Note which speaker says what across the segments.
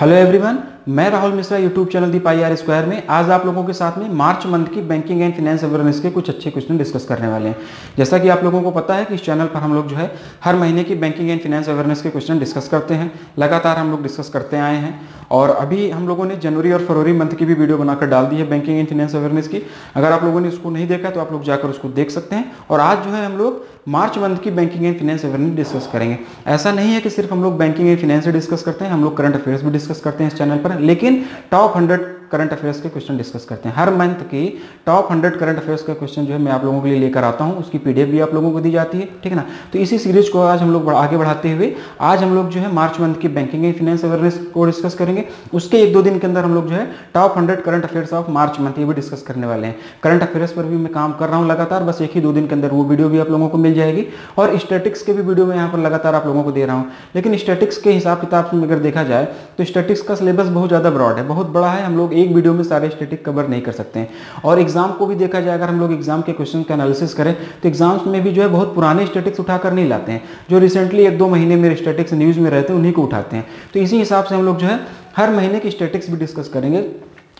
Speaker 1: Hello everyone मैं Rahul Mishra YouTube channel the pi R square में। आज आप लोगों के साथ में मार्च मंथ की बैंकिंग एंड फाइनेंस अवेयरनेस के कुछ अच्छे क्वेश्चन डिस्कस करने वाले हैं। जैसा कि आप लोगों को पता है कि इस चैनल पर हम लोग जो है, हर महीने की बैंकिंग एंड फाइनेंस अवेयरनेस के क्वेश्चन डिस्कस करते हैं। लगातार हम लोग डिस्कस करते आए हैं। और अभी हम लोगों ने जनवरी और फरवरी मंथ की भी वीडियो बनाकर डाल दी है बैंकिंग एंड फाइनेंस अवेयरनेस की। अगर आप लोगों ने उसको नहीं देखा तो आप लोग जाकर उसको देख सकते हैं। और आज जो है हम लोग मार्च मंथ की banking and finance awareness discuss करेंगे। ऐसा नहीं है कि सिर्फ़ हम लोग बैंकिंग एंड फाइनेंस डिस्कस करते हैं, हम लोग करंट अफेयर्स भी डिस्कस करते हैं इस चैनल पर। लेकिन टॉप हंड्रेड करंट अफेयर्स के क्वेश्चन डिस्कस करते हैं। हर मंथ की टॉप हंड्रेड करंट अफेयर्स का क्वेश्चन जो है मैं आप लोगों के लिए लेकर आता हूँ। उसकी पीडीएफ भी आप लोगों को दी जाती है, ठीक है ना? तो इसी सीरीज़ को आज हम लोग आगे बढ़ाते हुए, आज हम लोग जो है मार्च मंथ की बैंकिंग एंड फाइनेंस अवेयरनेस को डिस्कस करेंगे। उसके एक दो दिन के अंदर हम लोग जो है top hundred current affairs of March month ये भी डिस्कस करने वाले हैं। करंट अफेयर्स पर भी मैं काम कर रहा हूँ लगातार, बस एक ही दो दिन के अंदर वो वीडियो भी आप लोगों को मिल जाएगी। और स्टेटिक्स के भी वीडियो मैं यहाँ पर लगातार आप लोगों को दे रहा हूँ। लेकिन स्टेटिक्स के हिसाब किताब में अगर देखा जाए तो स्टेटिक्स का सिलेबस बहुत ज़्यादा ब्रॉड है, बहुत बड़ा है। हम लोग एक वीडियो में सारे स्टेटिक कवर नहीं कर सकते हैं। और एग्ज़ाम को भी देखा जाए, अगर हम लोग एग्ज़ाम के क्वेश्चन का एनालिसिस करें तो एग्ज़ाम्स में भी जो है बहुत पुराने स्टेटिक्स उठाकर नहीं लाते हैं। जो रिसेंटली एक दो महीने में स्टेटिक्स न्यूज़ में रहते हैं, उन्हीं को उठाते हैं। तो इसी हिसाब से हम लोग जो है, हर महीने की स्टेटिक्स भी डिस्कस करेंगे।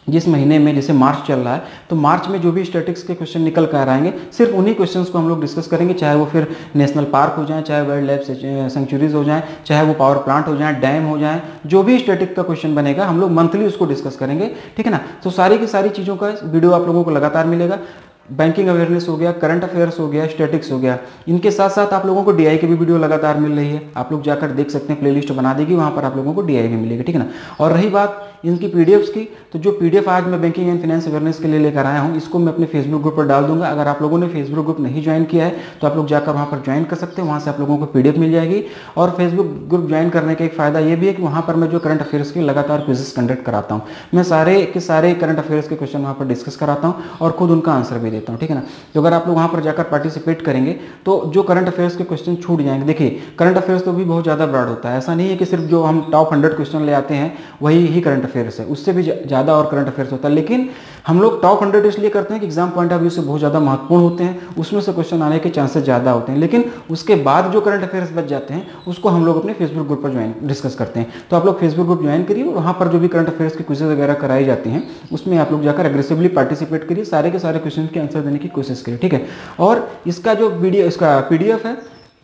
Speaker 1: जिस महीने में, जैसे मार्च चल रहा है तो मार्च में जो भी स्टैटिक्स के क्वेश्चन निकल कर आएँगे, सिर्फ़ उन्हीं क्वेश्चंस को हम लोग डिस्कस करेंगे, चाहे वो फिर नेशनल पार्क हो जाए, चाहे वाइल्ड लाइफ सेंचुरीज हो जाए, चाहे वो पावर प्लांट हो जाए डैम हो जाए, जो भी स्टैटिक का क्वेश्चन बनेगा, हम लोग मंथली उसको डिस्कस करेंगे, ठीक है ना? तो सारी की सारी चीज़ों का वीडियो आप लोगों को लगातार मिलेगा। बैंकिंग अवेयरनेस हो गया करंट अफेयर्स हो गया स्टैटिक्स हो गया, इनके साथ साथ आप लोगों को डीआई की भी वीडियो लगातार मिल रही है। आप लोग जाकर देख सकते हैं प्लेलिस्ट बना देगी, वहाँ पर आप लोगों को डीआई भी मिलेगी, ठीक है ना? और रही बात इनकी पीडीएफ्स की तो जो पीडीएफ आज मैं बैंकिंग एंड फाइनेंस अवेयरनेस के लिए लेकर आया हूँ, इसको मैं अपने फेसबुक ग्रुप पर डाल दूँगा। अगर आप लोगों ने फेसबुक ग्रुप नहीं ज्वाइन किया है तो आप लोग जाकर वहाँ पर ज्वाइन कर सकते हैं, वहाँ से आप लोगों को पीडीएफ मिल जाएगी। और फेसबुक ग्रुप ज्वाइन करने का एक फ़ायदा ये भी है कि वहाँ पर मैं जो करंट अफेयर्स की लगातार क्विजेस कंडक्ट कराता हूँ। मैं सारे के सारे करंट अफेयर्स के क्वेश्चन वहाँ पर डिस्कस कराता हूँ और खुद उनका आंसर भी देता हूँ, ठीक है ना? तो अगर आप लोग वहाँ पर जाकर पार्टिसिपेट करेंगे तो जो करंट अफेयर्स के क्वेश्चन छूट जाएँगे। देखिए करंट अफेयर्स तो भी बहुत ज़्यादा ब्रॉड होता है। ऐसा नहीं है कि सिर्फ़ जो हम टॉप हंड्रेड क्वेश्चन ले आते हैं, वही ही करंट अफेयर्स है। उससे भी ज़्यादा और करंट अफेयर्स होता है। लेकिन हम लोग टॉप हंड्रेड इसलिए करते हैं कि एग्ज़ाम पॉइंट ऑफ़ व्यू से बहुत ज़्यादा महत्वपूर्ण होते हैं। उसमें से क्वेश्चन आने के चांसेस ज़्यादा होते हैं। लेकिन उसके बाद जो करंट अफेयर्स बच जाते हैं, उसको हम लोग अपने फेसबुक ग्रुप पर ज्वाइन डिस्कस करते हैं। तो आप लोग फेसबुक ग्रुप ज्वाइन करिए। और वहाँ पर जो भी करंट अफेयर्स के क्वेश्चन वगैरह कराई जाती हैं, उसमें आप लोग जाकर एग्रेसिवली पार्टिसिपेट करिए। सारे के सारे क्वेश्चन के आंसर देने की कोशिश करिए। ठीक है? और इसका जो वीडियो इसका पीडीएफ है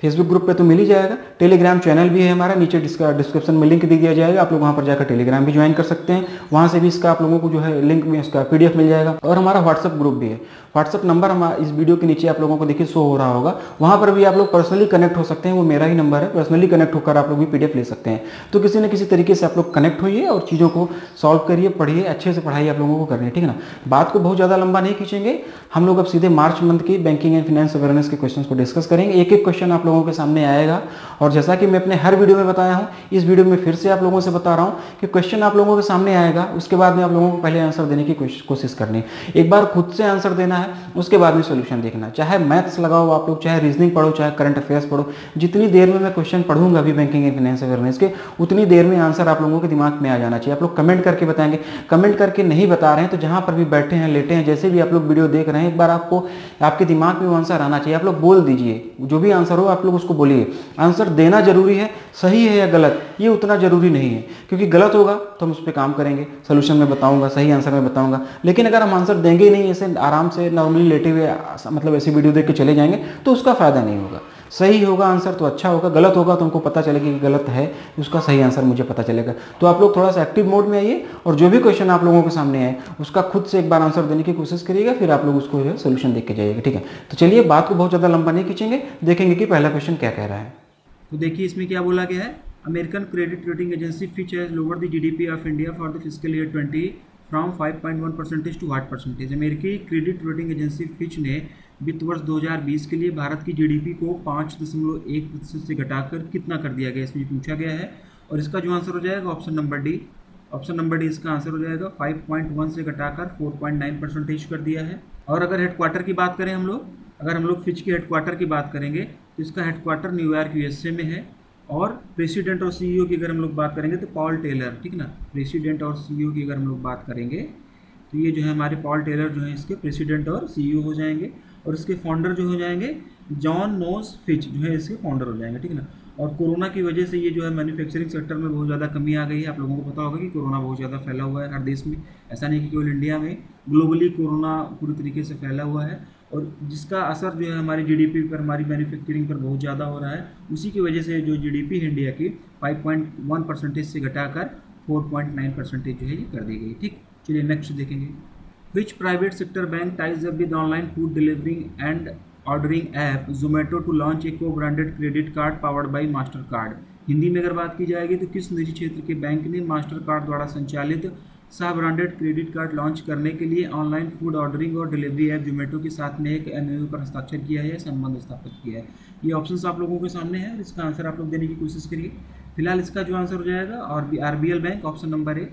Speaker 1: फेसबुक ग्रुप पे तो मिल ही जाएगा। टेलीग्राम चैनल भी है हमारा, नीचे डिस्क्रिप्शन में लिंक दे दिया जाएगा। आप लोग वहाँ पर जाकर टेलीग्राम भी ज्वाइन कर सकते हैं। वहाँ से भी इसका आप लोगों को जो है लिंक में इसका पीडीएफ मिल जाएगा। और हमारा व्हाट्सअप ग्रुप भी है। व्हाट्सअप नंबर हम, इस वीडियो के नीचे आप लोगों को देखिए शो हो रहा होगा। वहाँ पर भी आप लोग पर्सनली कनेक्ट हो सकते हैं, वो मेरा ही नंबर है। पर्सनली कनेक्ट होकर आप लोग भी पीडीएफ ले सकते हैं। तो किसी न किसी तरीके से आप लोग कनेक्ट होइए और चीज़ों को सॉल्व करिए, पढ़िए, अच्छे से पढ़ाई आप लोगों को करनी है ठीक है ना? बात को बहुत ज़्यादा लंबा नहीं खींचेंगे। हम लोग अब सीधे मार्च मंथ की बैंकिंग एंड फाइनेंस अवेयरनेस के क्वेश्चन को डिस्कस करेंगे। एक एक क्वेश्चन आप लोगों के सामने आएगा। और जैसा कि मैं अपने हर वीडियो में बताया हूँ, इस वीडियो में फिर से आप लोगों से बता रहा हूँ कि क्वेश्चन आप लोगों के सामने आएगा। उसके बाद में आप लोगों को पहले आंसर देने की कोशिश करनी। है एक बार खुद से आंसर देना है। उसके बाद में सोल्यूशन देखना। चाहे मैथ्स लगाओ आप लोग, चाहे रीजनिंग पढ़ो, चाहे करंट अफेयर्स पढ़ो, जितनी देर में मैं क्वेश्चन पढ़ूँगा अभी बैंकिंग एंड फाइनेंस अवेयरनेस के, उतनी देर में आंसर आप लोगों के दिमाग में आ जाना चाहिए। आप लोग कमेंट करके बताएँगे। कमेंट करके नहीं बता रहे हैं तो जहाँ पर भी बैठे हैं, लेटे हैं, जैसे भी आप लोग वीडियो देख रहे हैं, एक बार आपको, आपके दिमाग में वो आंसर आना चाहिए। आप लोग बोल दीजिए। जो भी आंसर हो, आप लोग उसको बोलिए। आंसर देना ज़रूरी है, सही है या गलत, ये उतना ज़रूरी नहीं है। क्योंकि गलत होगा तो हम उस पर काम करेंगे। सोल्यूशन में बताऊँगा, सही आंसर में बताऊँगा। लेकिन अगर हम आंसर देंगे ही नहीं, ऐसे आराम से नॉर्मली लेटे हुए मतलब ऐसी वीडियो देख के चले जाएँगे तो उसका फ़ायदा नहीं होगा। सही होगा आंसर तो अच्छा होगा, गलत होगा तो हमको पता चलेगा कि गलत है, उसका सही आंसर मुझे पता चलेगा। तो आप लोग थोड़ा सा एक्टिव मोड में आइए और जो भी क्वेश्चन आप लोगों के सामने आए, उसका खुद से एक बार आंसर देने की कोशिश करिएगा, फिर आप लोग उसको जो है सोल्यूशन देख के जाइएगा, ठीक है? तो चलिए, बात को बहुत ज़्यादा लंबा नहीं खींचेंगे, देखेंगे कि पहला क्वेश्चन क्या कह रहा है।
Speaker 2: तो देखिए, इसमें क्या बोला गया है? American credit rating agency Fitch has lower the GDP of India for the physical year 20 from 5.1 percentage to 8 percentage अमेरिकी क्रेडिट रेटिंग एजेंसी फिच ने वित्त वर्ष 2020 के लिए भारत की जीडीपी को 5.1 प्रतिशत से घटाकर कितना कर दिया गया इसमें पूछा गया है और इसका जो आंसर हो जाएगा option number D. Option number D इसका आंसर हो जाएगा 5.1 से घटाकर 4.9 परसेंटेज कर दिया है। और अगर हेडक्वार्टर की बात करें हम लोग, अगर हम लोग फिच के हेडक्वार्टर की बात करेंगे तो इसका हेडक्वार्टर न्यूयॉर्क, यूएसए में है। और प्रेसिडेंट और सीईओ की अगर हम लोग बात करेंगे तो पॉल टेलर ठीक ना? प्रेसिडेंट और सीईओ की अगर हम लोग बात करेंगे तो ये जो है हमारे पॉल टेलर जो है, इसके प्रेसिडेंट और सीईओ हो जाएँगे और इसके फाउंडर जो हो जाएँगे जॉन नोस फिच जो है, इसके फाउंडर हो जाएँगे, ठीक ना? और कोरोना की वजह से ये जो है मैन्युफैक्चरिंग सेक्टर में बहुत ज़्यादा कमी आ गई है। आप लोगों को पता होगा कि कोरोना बहुत ज़्यादा फैला हुआ है हर देश में। ऐसा नहीं कि केवल इंडिया में ग्लोबली कोरोना पूरी तरीके से फैला हुआ है। और जिसका असर जो है हमारी जीडीपी पर, हमारी मैन्युफैक्चरिंग पर बहुत ज़्यादा हो रहा है, उसी की वजह से जो जीडीपी है इंडिया की 5.1 परसेंटेज से घटाकर 4.9 परसेंटेज जो है ये कर दी गई। ठीक, चलिए नेक्स्ट देखेंगे। Which private sector bank ties up with online food delivering and ordering app Zomato to launch a co branded credit card powered by Mastercard Hindi में अगर बात की जाएगी तो किस निजी क्षेत्र के बैंक ने मास्टर कार्ड द्वारा संचालित सह ब्रांडेड क्रेडिट कार्ड लॉन्च करने के लिए ऑनलाइन फ़ूड ऑर्डरिंग और डिलीवरी ऐप जोमेटो के साथ में एक एम पर हस्ताक्षर किया है, संबंध स्थापित किया है। ये ऑप्शन आप लोगों के सामने है और इसका आंसर आप लोग देने की कोशिश करिए। फ़िलहाल इसका जो आंसर हो जाएगा और B R bank option number A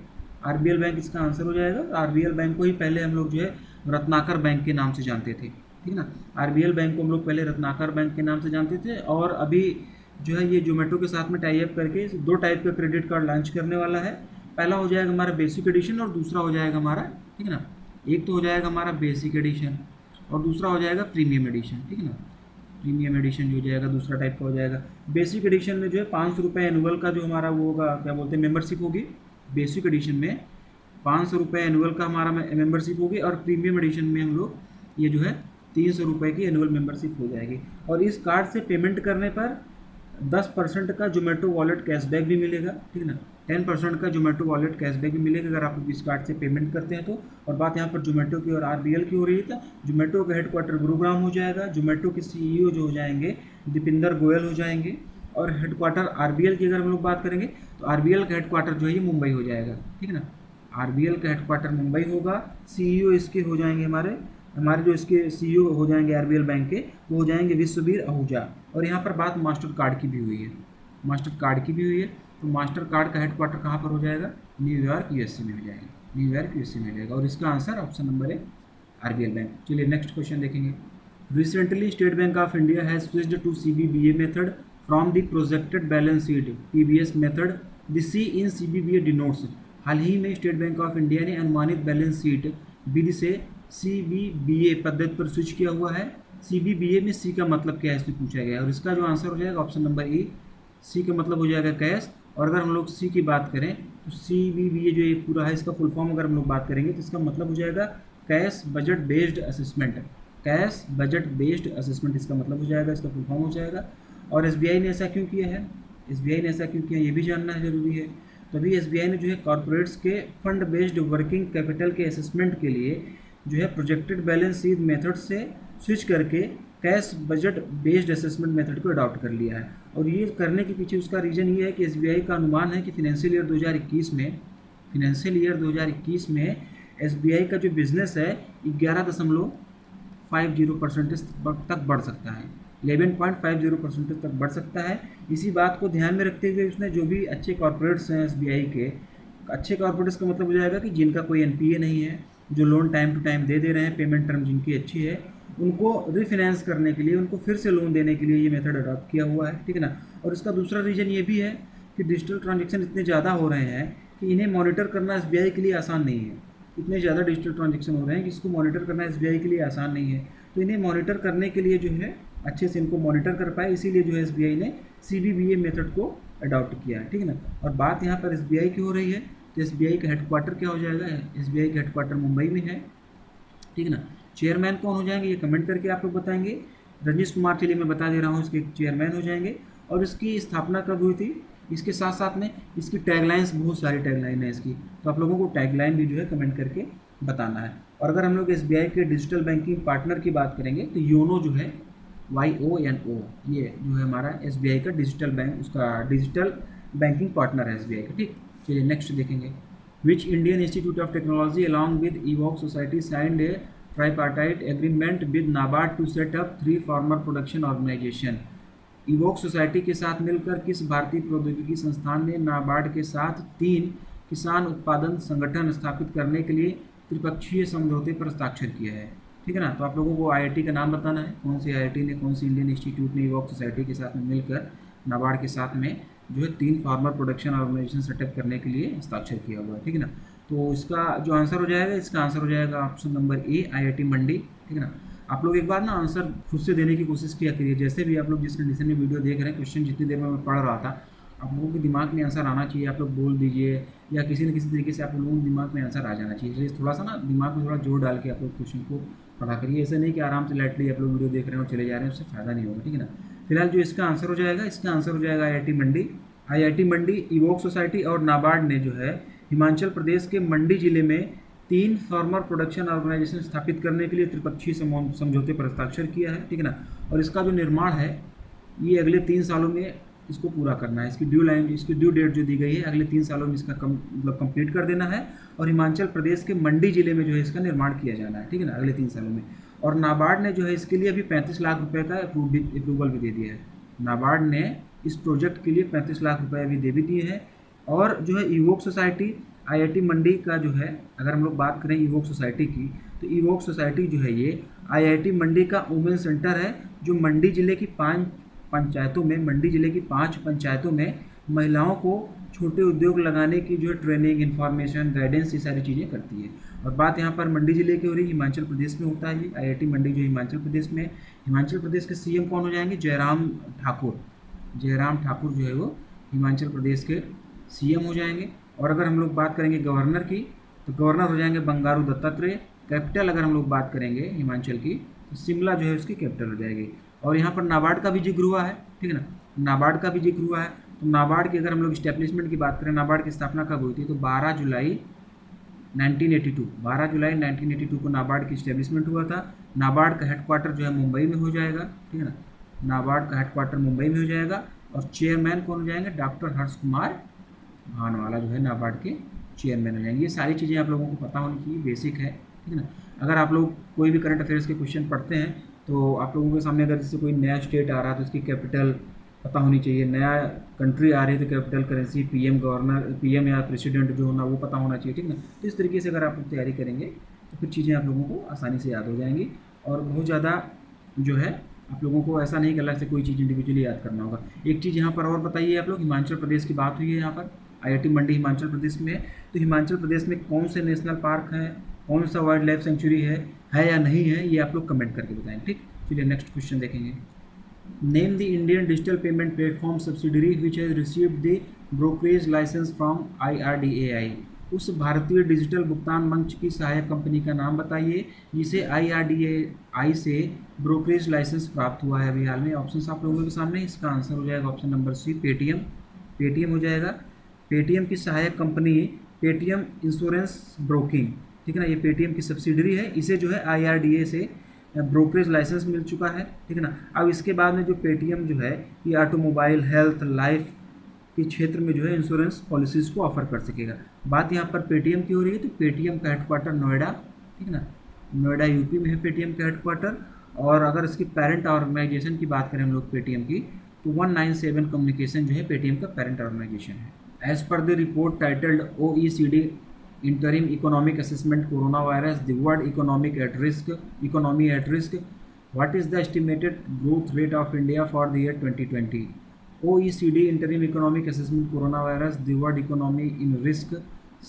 Speaker 2: R bank इसका आंसर हो जाएगा आर बी बैंक को ही पहले हम लोग जो है रत्नाकर बैंक के नाम से जानते थे, ठीक ना? आर बैंक को हम लोग पहले रत्नाकर बैंक के नाम से जानते थे और अभी जो है ये जोमेटो के साथ में टाइप करके दो टाइप का क्रेडिट कार्ड लॉन्च करने वाला है। पहला हो जाएगा हमारा बेसिक एडिशन और दूसरा हो जाएगा हमारा, ठीक है ना? एक तो हो जाएगा हमारा बेसिक एडिशन और दूसरा हो जाएगा प्रीमियम एडिशन ठीक है ना? प्रीमियम एडिशन जो हो जाएगा, दूसरा टाइप का हो जाएगा। बेसिक एडिशन में जो है पाँच सौ रुपये एनुअल का जो हमारा वो होगा, क्या बोलते हैं मेम्बरशिप होगी। बेसिक एडिशन में पाँच सौ रुपये एनुअल का हमारा मेम्बरशिप होगी और प्रीमियम एडिशन में हम लोग ये जो है तीन सौ रुपये की एनुअल मेम्बरशिप हो जाएगी। और इस कार्ड से पेमेंट करने पर दस परसेंट का जोमेटो वॉलेट कैशबैक भी मिलेगा, ठीक है ना? टेन परसेंट का जोमेटो वॉलेट कैशबैक भी मिलेगा अगर आप इस कार्ड से पेमेंट करते हैं तो। और बात यहाँ पर जोमेटो की और आरबीएल की हो रही है तो जोमेटो का हेडक्वार्टर गुरुग्राम हो जाएगा। जोमेटो के सी e जो हो जाएँगे दीपिंदर गोयल हो जाएँगे। और हेडक्वार्टर आर की अगर हम लोग बात करेंगे तो RBL का हेडक्वार्टर जो है ये मुंबई हो जाएगा, ठीक है ना? RBL का हेडक्वार्टर मुंबई होगा। सी e इसके हो जाएँगे हमारे हमारे जो इसके सी e हो जाएँगे RBL बैंक के, वो हो जाएँगे विश्ववीर आहूजा। और यहाँ पर बात मास्टर कार्ड की भी हुई है। मास्टर कार्ड की भी हुई है। तो मास्टर कार्ड का हेडक्वार्टर कहाँ पर हो जाएगा? न्यूयॉर्क यूएसए में हो जाएगा। न्यूयॉर्क यूएसए में हो जाएगा। और इसका आंसर ऑप्शन नंबर है आर बैंक चलिए नेक्स्ट क्वेश्चन देखेंगे। Recently State Bank of India has switched to C B B A method from the projected balance sheet P B S method the C in C B B A denotes हाल ही में State bank of India ने अनुमानित balance sheet विधि से सी B B ए पद्धति पर switch किया हुआ है। सी बी बी ए में सी का मतलब क्या है? इसमें पूछा गया है। और इसका जो आंसर हो जाएगा ऑप्शन नंबर ए सी का मतलब हो जाएगा कैश। और अगर हम लोग सी की बात करें तो सी बी बी ए जो ये पूरा है, इसका फुल फॉर्म अगर हम लोग बात करेंगे तो इसका मतलब हो जाएगा cash budget based assessment cash budget based assessment इसका मतलब हो जाएगा, इसका फुल फॉर्म हो जाएगा। और एसबीआई ने ऐसा क्यों किया है? एसबीआई ने ऐसा क्यों किया ये भी जानना ज़रूरी है। तभी एसबीआई ने जो है कॉरपोरेट्स के फंड बेस्ड वर्किंग कैपिटल के असेसमेंट के लिए जो है प्रोजेक्टेड बैलेंस शीट मेथड से स्विच करके cash budget based assessment method को अडॉप्ट कर लिया है। और ये करने के पीछे उसका रीज़न ये है कि एस का अनुमान है कि फिनेंशियल ईयर 2021 में फिनेंशियल ईयर 2021 में एस का जो बिज़नेस है ग्यारह दशमलव फाइव ज़ीरो परसेंटेज तक बढ़ सकता है। Eleven point five zero percentage तक बढ़ सकता है। इसी बात को ध्यान में रखते हुए उसने जो भी अच्छे कॉरपोरेट्स हैं एस के, अच्छे कॉरपोरेट्स का मतलब हो जाएगा कि जिनका कोई एनपीए नहीं है, जो लोन टाइम टू टाइम दे दे रहे हैं पेमेंट टर्म जिनकी अच्छी है उनको रिफाइनेंस करने के लिए, उनको फिर से लोन देने के लिए ये मेथड अडॉप्ट किया हुआ है, ठीक है ना? और इसका दूसरा रीज़न ये भी है कि डिजिटल ट्रांजेक्शन इतने ज़्यादा हो रहे हैं कि इन्हें मॉनिटर करना एसबीआई के लिए आसान नहीं है। इतने ज़्यादा डिजिटल ट्रांजेक्शन हो रहे हैं कि इसको मॉनिटर करना एसबीआई के लिए आसान नहीं है। तो इन्हें मॉनिटर करने के लिए जो है, अच्छे से इनको मॉनिटर कर पाए, इसीलिए जो है एसबीआई ने सी मेथड को अडॉप्ट किया है, ठीक है ना? और बात यहाँ पर एसबीआई की हो रही है तो एस का हेडक्वार्टर क्या हो जाएगा? एस का हेडक्वार्टर मुंबई में है, ठीक है ना? चेयरमैन कौन हो जाएँगे, ये कमेंट करके आप लोग बताएँगे। रजनीश कुमार के लिए मैं बता दे रहा हूँ, इसके चेयरमैन हो जाएँगे। और इसकी स्थापना कब हुई थी? इसके साथ साथ में इसकी टैगलाइंस बहुत सारी टैगलाइन है इसकी। तो आप लोगों को टैगलाइन भी जो है कमेंट करके बताना है। और अगर हम लोग एस के डिजिटल बैंकिंग पार्टनर की बात करेंगे तो योनो जो है वाई ओ एन ओ ये जो है हमारा एसबीआई का डिजिटल बैंक उसका डिजिटल बैंकिंग पार्टनर है एसबीआई का, ठीक? चलिए नेक्स्ट देखेंगे। Which Indian Institute of Technology along with Evok society signed tripartite agreement with NABARD to set up three farmer production organisation Evok society के साथ मिलकर किस भारतीय प्रौद्योगिकी संस्थान ने नाबार्ड के साथ तीन किसान उत्पादन संगठन स्थापित करने के लिए त्रिपक्षीय समझौते पर हस्ताक्षर किया है? ठीक है ना? तो आप लोगों को आईआईटी का नाम बताना है। कौन सी आईआईटी ने, कौन सी इंडियन इंस्टीट्यूट ने इवोक सोसाइटी के साथ में मिलकर नाबार्ड के साथ में जो है तीन फार्मर प्रोडक्शन ऑर्गेनाइजेशन सेटअप करने के लिए हस्ताक्षर किया हुआ है। ठीक है ना? तो इसका जो आंसर हो जाएगा, इसका आंसर हो जाएगा option number A IIT Mandi, ठीक है ना? आप लोग एक बार ना आंसर खुद से देने की कोशिश किया करिए। जैसे भी आप लोग जिस कंडीशन में वीडियो देख रहे हैं क्वेश्चन जितनी देर में मैं पढ़ रहा था, आप लोगों के दिमाग में आंसर आना चाहिए। आप लोग बोल दीजिए या किसी न किसी तरीके से आप लोगों के दिमाग में आंसर आ जाना चाहिए। इसलिए थोड़ा सा ना दिमाग में थोड़ा ज़ोर डाल के आप लोग क्वेश्चन को पढ़ा करिए। ऐसा नहीं कि आराम से लाइटली आप लोग वीडियो देख रहे हैं और चले जा रहे हैं, उससे फ़ायदा नहीं होगा, ठीक है ना? फ़िलहाल जो इसका आंसर हो जाएगा, इसका आंसर हो जाएगा IIT Mandi. IIT Mandi Evok society और नाबार्ड ने जो है हिमाचल प्रदेश के मंडी ज़िले में तीन फार्मर प्रोडक्शन ऑर्गेनाइजेशन स्थापित करने के लिए त्रिपक्षीय समझौते पर हस्ताक्षर किया है, ठीक है ना? और इसका जो निर्माण है, ये अगले तीन सालों में इसको पूरा करना है। इसकी ड्यू लाइन इसकी ड्यू डेट जो दी गई है, अगले तीन सालों में इसका कम मतलब कंप्लीट कर देना है और हिमाचल प्रदेश के मंडी ज़िले में जो है इसका निर्माण किया जाना है, ठीक है ना? अगले तीन सालों में। और नाबार्ड ने जो है इसके लिए अभी पैंतीस लाख रुपये का अप्रूवल भी दे दिया है। नाबार्ड ने इस प्रोजेक्ट के लिए पैंतीस लाख रुपये अभी दे भी दिए हैं। और जो है ईवोक सोसाइटी आईआईटी मंडी का जो है, अगर हम लोग बात करें ईवोक सोसाइटी की तो ईवोक सोसाइटी जो है ये आईआईटी मंडी का वुमेन सेंटर है, जो मंडी ज़िले की पाँच पंचायतों में मंडी ज़िले की पाँच पंचायतों में महिलाओं को छोटे उद्योग लगाने की जो है ट्रेनिंग इन्फॉर्मेशन गाइडेंस ये सारी चीज़ें करती है। और बात यहाँ पर मंडी ज़िले की हो रही है हिमाचल प्रदेश में होता है आईआईटी मंडी जो हिमाचल प्रदेश में हिमाचल प्रदेश के सीएम कौन हो जाएँगे? जयराम ठाकुर। जयराम ठाकुर जो है वो हिमाचल प्रदेश के सीएम हो जाएँगे। और अगर हम लोग बात करेंगे गवर्नर की तो गवर्नर हो जाएँगे बंगारू दत्तात्रेय। कैपिटल अगर हम लोग बात करेंगे हिमाचल की तो शिमला जो है उसकी कैपिटल हो जाएगी। और यहाँ पर नाबार्ड का भी ज़िक्र हुआ है, ठीक है ना? नाबार्ड का भी ज़िक्र हुआ है। तो नाबार्ड की अगर हम लोग स्टैब्लिशमेंट की बात करें, नाबार्ड की स्थापना कब हुई थी? तो 12 जुलाई 1982 12 जुलाई 1982 को नाबार्ड की स्टैब्लिशमेंट हुआ था। नाबार्ड का हेडक्वार्टर जो है मुंबई में हो जाएगा, ठीक है ना? नाबार्ड का हेडक्वार्टर मुंबई में हो जाएगा। और चेयरमैन कौन हो जाएँगे? डॉक्टर हर्ष कुमार भानवाला जो है नाबार्ड के चेयरमैन हो जाएँगे। ये सारी चीज़ें आप लोगों को पता होनी चाहिए बेसिक है, ठीक है ना? अगर आप लोग कोई भी करंट अफेयर्स के क्वेश्चन पढ़ते हैं तो आप लोगों के सामने अगर जैसे कोई नया स्टेट आ रहा है तो उसकी कैपिटल पता होनी चाहिए। नया कंट्री आ रही है तो capital currency PM governor PM या प्रेसिडेंट जो होना, वो पता होना चाहिए, ठीक ना? तो इस तरीके से अगर आप तैयारी करेंगे तो फिर चीज़ें आप लोगों को आसानी से याद हो जाएँगी और बहुत ज़्यादा जो है, आप लोगों को ऐसा नहीं कि अलग से कोई चीज़ इंडिविजुअली याद करना होगा। एक चीज़ यहाँ पर और बताइए आप लोग, हिमाचल प्रदेश की बात हुई है यहाँ पर? आईआईटी मंडी, हिमाचल प्रदेश में। तो हिमाचल प्रदेश में कौन से नेशनल पार्क हैं? कौन सा वाइल्ड लाइफ सेंचुरी है? है या नहीं है? ये आप लोग कमेंट करके बताएँ, ठीक? चलिए नेक्स्ट क्वेश्चन देखेंगे। Name the Indian digital payment platform subsidiary which has received the brokerage licence from IRDAI उस भारतीय डिजिटल भुगतान मंच की सहायक कंपनी का नाम बताइए, जिसे आईआरडीएआई से ब्रोकरेज लाइसेंस प्राप्त हुआ है अभी हाल में। ऑप्शन आप लोगों के सामने, इसका आंसर हो जाएगा option number C Paytm Paytm हो जाएगा। पेटीएम की सहायक कंपनी पेटीएम इंश्योरेंस ब्रोकिंग, ठीक है ना? ये पेटीएम की सब्सिडरी है। इसे जो है आईआरडीए से ब्रोकरेज लाइसेंस मिल चुका है, ठीक है ना? अब इसके बाद में जो पेटीएम जो है, ये ऑटोमोबाइल हेल्थ लाइफ के क्षेत्र में जो है इंश्योरेंस पॉलिसीज़ को ऑफ़र कर सकेगा। बात यहाँ पर पेटीएम की हो रही है तो पेटीएम का हेडक्वार्टर नोएडा, ठीक है ना? नोएडा, यूपी में है पेटीएम का हेडक्वार्टर और अगर इसकी पेरेंट ऑर्गेनाइजेशन की बात करें हम लोग पेटीएम की तो वन नाइन सेवन कम्युनिकेशन जो है पेटीएम का पेरेंट ऑर्गेनाइजेशन है। As per the report titled O E C D interim economic assessment coronavirus the world economic at risk economy at risk what is the estimated growth rate of India for the year twenty twenty O E C D interim economic assessment coronavirus the world economy in risk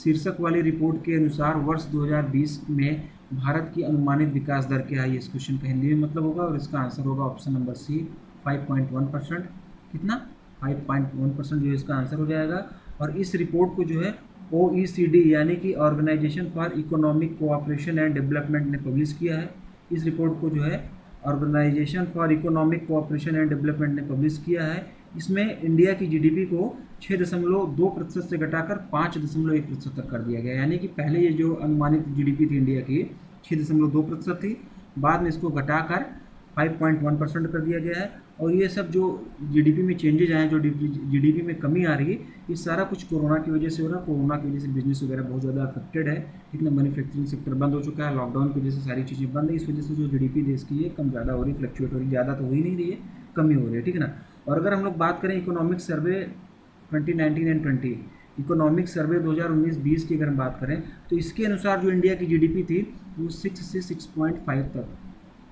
Speaker 2: शीर्षक वाली report के अनुसार वर्ष 2020 में भारत की अनुमानित विकास दर क्या है? इस क्वेश्चन का हिंदी में मतलब होगा और इसका आंसर होगा ऑप्शन नंबर सी 5.1 परसेंट कितना? 5.1 परसेंट जो इसका आंसर हो जाएगा। और इस रिपोर्ट को जो है ओ e यानी कि organisation for economic cooperation and development ने पब्लिश किया है। इस रिपोर्ट को जो है organisation for economic cooperation and development ने पब्लिश किया है। इसमें इंडिया की जीडीपी को छः दशमलव दो प्रतिशत से घटाकर पाँच दशमलव एक प्रतिशत तक कर दिया गया यानी कि पहले ये जो अनुमानित जीडीपी थी इंडिया की छः दशमलव दो प्रतिशत थी। बाद में इसको घटाकर 5.1 परसेंट कर दिया गया है। और ये सब जो जीडीपी में चेंजेज आए हैं, जो जीडीपी में कमी आ रही है, ये सारा कुछ कोरोना की वजह से हो रहा है। कोरोना की वजह से बिज़नेस वगैरह बहुत ज़्यादा अफेक्टेड है। ठीक ना मैन्युफैक्चरिंग सेक्टर बंद हो चुका है लॉकडाउन की वजह से सारी चीज़ें बंद है। इस वजह से जो जीडीपी देश की है, कम ज़्यादा हो रही फ्लक्चुएट हो रही ज़्यादा तो हो ही नहीं रही है, कमी हो रही है, ठीक है ना? और अगर हम लोग बात करें economic survey twenty and twenty economic survey 2019-20 की अगर हम बात करें तो इसके अनुसार जो इंडिया की जीडीपी थी, वो सिक्स से सिक्स पॉइंट फाइव तक।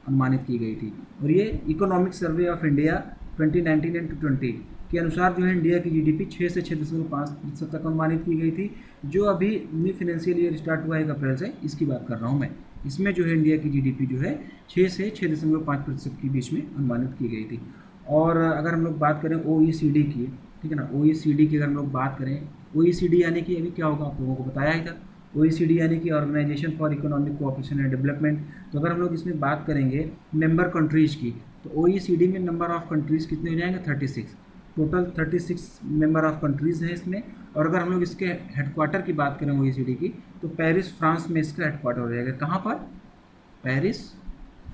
Speaker 2: अनुमानित की गई थी। और ये economic survey of India 2019 and 20 के अनुसार जो है इंडिया की जीडीपी छः से छः दशमलव पाँच प्रतिशत तक अनुमानित की गई थी। जो अभी न्यू फाइनेंशियल ईयर स्टार्ट हुआ है एक अप्रैल से, इसकी बात कर रहा हूँ मैं। इसमें जो है इंडिया की जीडीपी जो है छः से छः दशमलव पाँच प्रतिशत के बीच में अनुमानित की गई थी। और अगर हम लोग बात करें ओईसीडी की, ठीक है ना? ओ की अगर हम लोग बात करें ओईसीडी यानी कि अभी क्या होगा आप लोगों को बताया ही था ओ यानी कि organisation for economic cooperation and development तो अगर हम लोग इसमें बात करेंगे मेंबर कंट्रीज़ की तो ओ में नंबर ऑफ़ कंट्रीज़ कितने हो जाएँगे? Thirty six total 36 member of countries हैं इसमें। और अगर हम लोग इसके हेडक्वार्टर की बात करें ओ की तो पेरिस फ्रांस में इसका हेडक्वार्टर हो जाएगा। कहाँ पर? पेरिस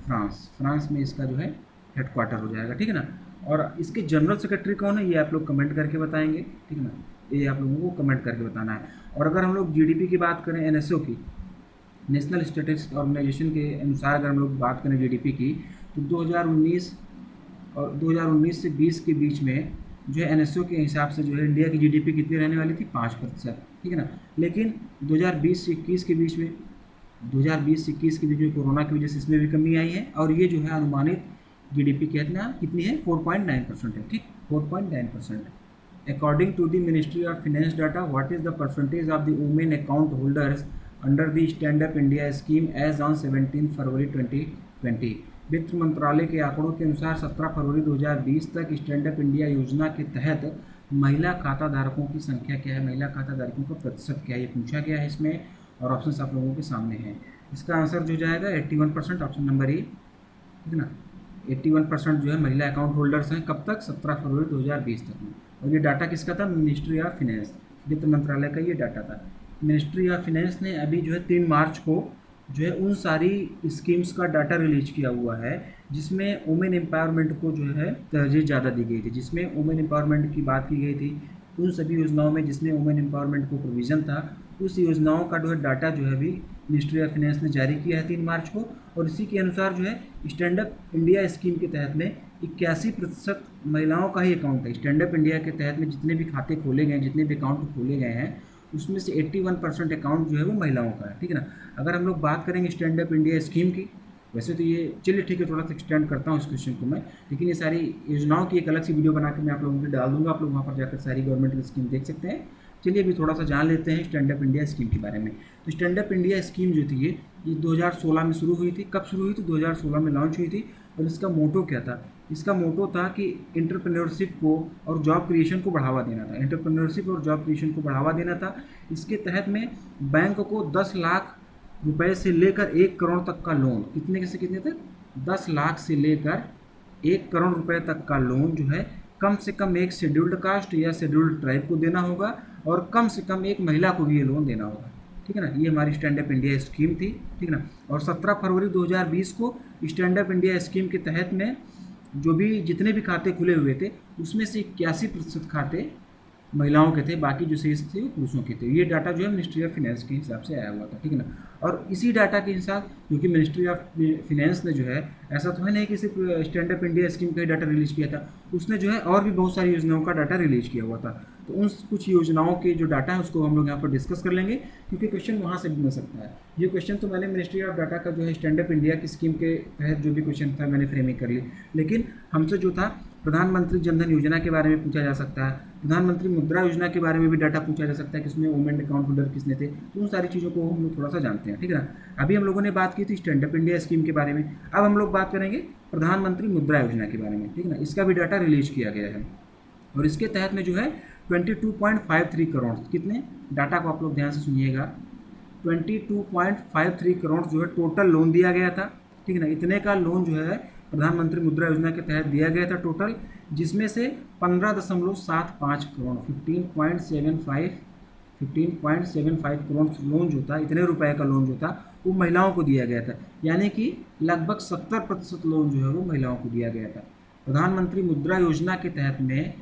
Speaker 2: फ्रांस फ्रांस में इसका जो है हेडक्वार्टर हो जाएगा। ठीक है ना? और इसके जनरल सेक्रेटरी कौन है? ये आप लोग कमेंट करके बताएँगे। ठीक है ना? ये आप लोगों को कमेंट करके बताना है। और अगर हम लोग जीडीपी की बात करें एनएसओ की नेशनल स्टेटिस्टिक्स ऑर्गेनाइजेशन के अनुसार अगर हम लोग बात करें जीडीपी की तो 2019 और 2019 से 20 के बीच में जो है एनएसओ के हिसाब से जो है इंडिया की जीडीपी कितनी रहने वाली थी? पाँच प्रतिशत, ठीक है ना? लेकिन 2020 से इक्कीस के बीच में 2020 से इक्कीस के बीच में कोरोना की वजह से इसमें भी कमी आई है और ये जो है अनुमानित जीडीपी कितना कितनी है? 4.9 परसेंट है, ठीक? 4.9 percent according to the ministry of finance data what is the percentage of the women account holders under the Stand Up India scheme as on 17 February 2020 वित्त मंत्रालय के आंकड़ों के अनुसार 17 फरवरी 2020 तक स्टैंड अप इंडिया योजना के तहत महिला खाता धारकों की संख्या क्या है? महिला खाता धारकों का प्रतिशत क्या है? ये पूछा गया है इसमें और ऑप्शन आप लोगों के सामने हैं। इसका आंसर जो जाएगा 81 परसेंट ऑप्शन नंबर ए ठीक है ना? 81 परसेंट जो है महिला अकाउंट होल्डर्स हैं। कब तक? 17 फरवरी 2020 तक में। और ये डाटा किसका था? मिनिस्ट्री ऑफ़ फिनेंस वित्त मंत्रालय का ये डाटा था। मिनिस्ट्री ऑफ़ फिनेंस ने अभी जो है तीन मार्च को जो है उन सारी स्कीम्स का डाटा रिलीज़ किया हुआ है, जिसमें वुमेन एम्पावरमेंट को जो है तरजीह ज़्यादा दी गई थी। जिसमें वुमेन एम्पावरमेंट की बात की गई थी, उन सभी योजनाओं में जिसमें वुमेन एम्पावरमेंट को प्रोविज़न था, उस योजनाओं का जो है डाटा जो है अभी मिनिस्ट्री ऑफ़ फाइनेंस ने जारी किया है तीन मार्च को। और इसी के अनुसार जो है स्टैंड अप इंडिया स्कीम के तहत में इक्यासी प्रतिशत महिलाओं का ही अकाउंट है। स्टैंड अप इंडिया के तहत में जितने भी खाते खोले गए हैं, जितने भी अकाउंट खोले गए हैं, उसमें से 81 परसेंट अकाउंट जो है वो महिलाओं का है, ठीक है ना? अगर हम लोग बात करेंगे स्टैंड अप इंडिया स्कीम की, वैसे तो ये, चलिए ठीक है थोड़ा सा एक्सटेंड करता हूँ इस क्वेश्चन को मैं, लेकिन ये सारी योजनाओं की एक अलग सी वीडियो बना के मैं आप लोगों को डाल दूँगा, आप लोग वहाँ पर जाकर सारी गवर्नमेंट की स्कीम देख सकते हैं। चलिए अभी थोड़ा सा जान लेते हैं स्टैंड अप इंडिया स्कीम के बारे में। तो स्टैंड अप इंडिया स्कीम जो थी ये 2016 में शुरू हुई थी। कब शुरू हुई थी? 2016 में लॉन्च हुई थी। और इसका मोटो क्या था? इसका मोटो था कि इंटरप्रेन्योरशिप को और जॉब क्रिएशन को बढ़ावा देना था। इंटरप्रेन्योरशिप और जॉब क्रिएशन को बढ़ावा देना था। इसके तहत में बैंक को 10 लाख रुपए से लेकर एक करोड़ तक का लोन कितने से कितने तक? दस लाख से लेकर एक करोड़ रुपए तक का लोन जो है, कम से कम एक शेड्यूल्ड कास्ट या शेड्यूल्ड ट्राइब को देना होगा और कम से कम एक महिला को भी ये लोन देना होगा। ठीक है ना? ये हमारी स्टैंड अप इंडिया स्कीम थी। ठीक है ना? और 17 फरवरी 2020 को स्टैंड अप इंडिया स्कीम के तहत में जो भी जितने भी खाते खुले हुए थे, उसमें से इक्यासी प्रतिशत खाते महिलाओं के थे, बाकी जो शेष थे वो पुरुषों के थे। ये डाटा जो है मिनिस्ट्री ऑफ़ फिनेंस के हिसाब से आया हुआ था, ठीक है ना? और इसी डाटा के हिसाब, क्योंकि मिनिस्ट्री ऑफ़ फिनेंस ने जो है, ऐसा तो है नहीं कि सिर्फ़ स्टैंडअप इंडिया स्कीम का ही डाटा रिलीज़ किया था, उसने जो है और भी बहुत सारी योजनाओं का डाटा रिलीज़ किया हुआ था। तो उन कुछ योजनाओं के जो डाटा है, उसको हम लोग यहाँ पर डिस्कस कर लेंगे, क्योंकि क्वेश्चन वहाँ से भी मिल सकता है। ये क्वेश्चन तो मैंने मिनिस्ट्री ऑफ़ डाटा का जो है स्टैंड अप इंडिया की स्कीम के तहत जो भी क्वेश्चन था, मैंने फ्रेमिंग कर ली। लेकिन हमसे जो था, प्रधानमंत्री जनधन योजना के बारे में पूछा जा सकता है, प्रधानमंत्री मुद्रा योजना के बारे में भी डाटा पूछा जा सकता है कि उसमें वुमेन अकाउंट होल्डर किसने थे तो उन सारी चीज़ों को हम लोग थोड़ा सा जानते हैं, ठीक है ना? अभी हम लोगों ने बात की थी स्टैंड अप इंडिया स्कीम के बारे में। अब हम लोग बात करेंगे प्रधानमंत्री मुद्रा योजना के बारे में, ठीक है ना? इसका भी डाटा रिलीज़ किया गया है। और इसके तहत में जो है 22.53 करोड़। कितने? डाटा को आप लोग ध्यान से सुनिएगा। 22.53 करोड़ जो है टोटल लोन दिया गया था। ठीक है ना? इतने का लोन जो है प्रधानमंत्री मुद्रा योजना के तहत दिया गया था टोटल जिसमें से पंद्रह दशमलव सात पाँच crore fifteen point seven five fifteen point seven five crore loan जो था, इतने रुपए का लोन जो था, वो महिलाओं को दिया गया था। यानी कि लगभग सत्तर प्रतिशत लोन जो है वो महिलाओं को दिया गया था। प्रधानमंत्री मुद्रा योजना के तहत में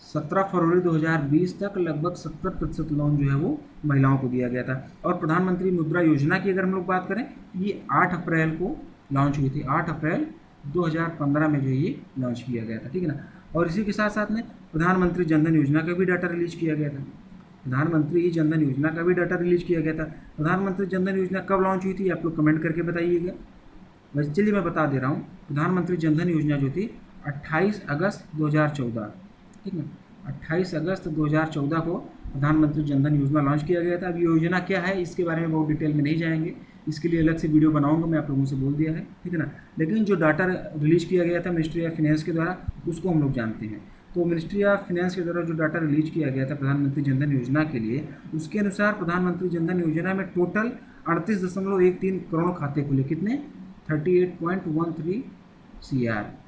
Speaker 2: 17 फरवरी 2020 तक लगभग 70 प्रतिशत लोन जो है वो महिलाओं को दिया गया था। और प्रधानमंत्री मुद्रा योजना की अगर हम लोग बात करें, ये 8 अप्रैल को लॉन्च हुई थी। 8 अप्रैल 2015 में जो ये लॉन्च किया गया था, ठीक है ना? और इसी के साथ साथ में प्रधानमंत्री जनधन योजना का भी डाटा रिलीज़ किया गया था। प्रधानमंत्री ही जनधन योजना का भी डाटा रिलीज़ किया गया था। प्रधानमंत्री जनधन योजना कब लॉन्च हुई थी, आप लोग कमेंट करके बताइएगा। वैसे चलिए मैं बता दे रहा हूँ। प्रधानमंत्री जनधन योजना जो थी 28 अगस्त 2014 ठीक है? 28 अगस्त 2014 को प्रधानमंत्री जनधन योजना लॉन्च किया गया था। अब योजना क्या है, इसके बारे में बहुत डिटेल में नहीं जाएँगे। इसके लिए अलग से वीडियो बनाऊँगा, मैं आप लोगों से बोल दिया है, ठीक है ना? लेकिन जो डाटा रिलीज़ किया गया था मिनिस्ट्री ऑफ़ फाइनेंस के द्वारा, उसको हम लोग जानते हैं। तो मिनिस्ट्री ऑफ़ फाइनेंस के द्वारा जो डाटा रिलीज़ किया गया था प्रधानमंत्री जनधन योजना के लिए, उसके अनुसार प्रधानमंत्री जनधन योजना में टोटल अड़तीस दशमलव एक तीन करोड़ खाते खुले। कितने? Thirty eight point one three C R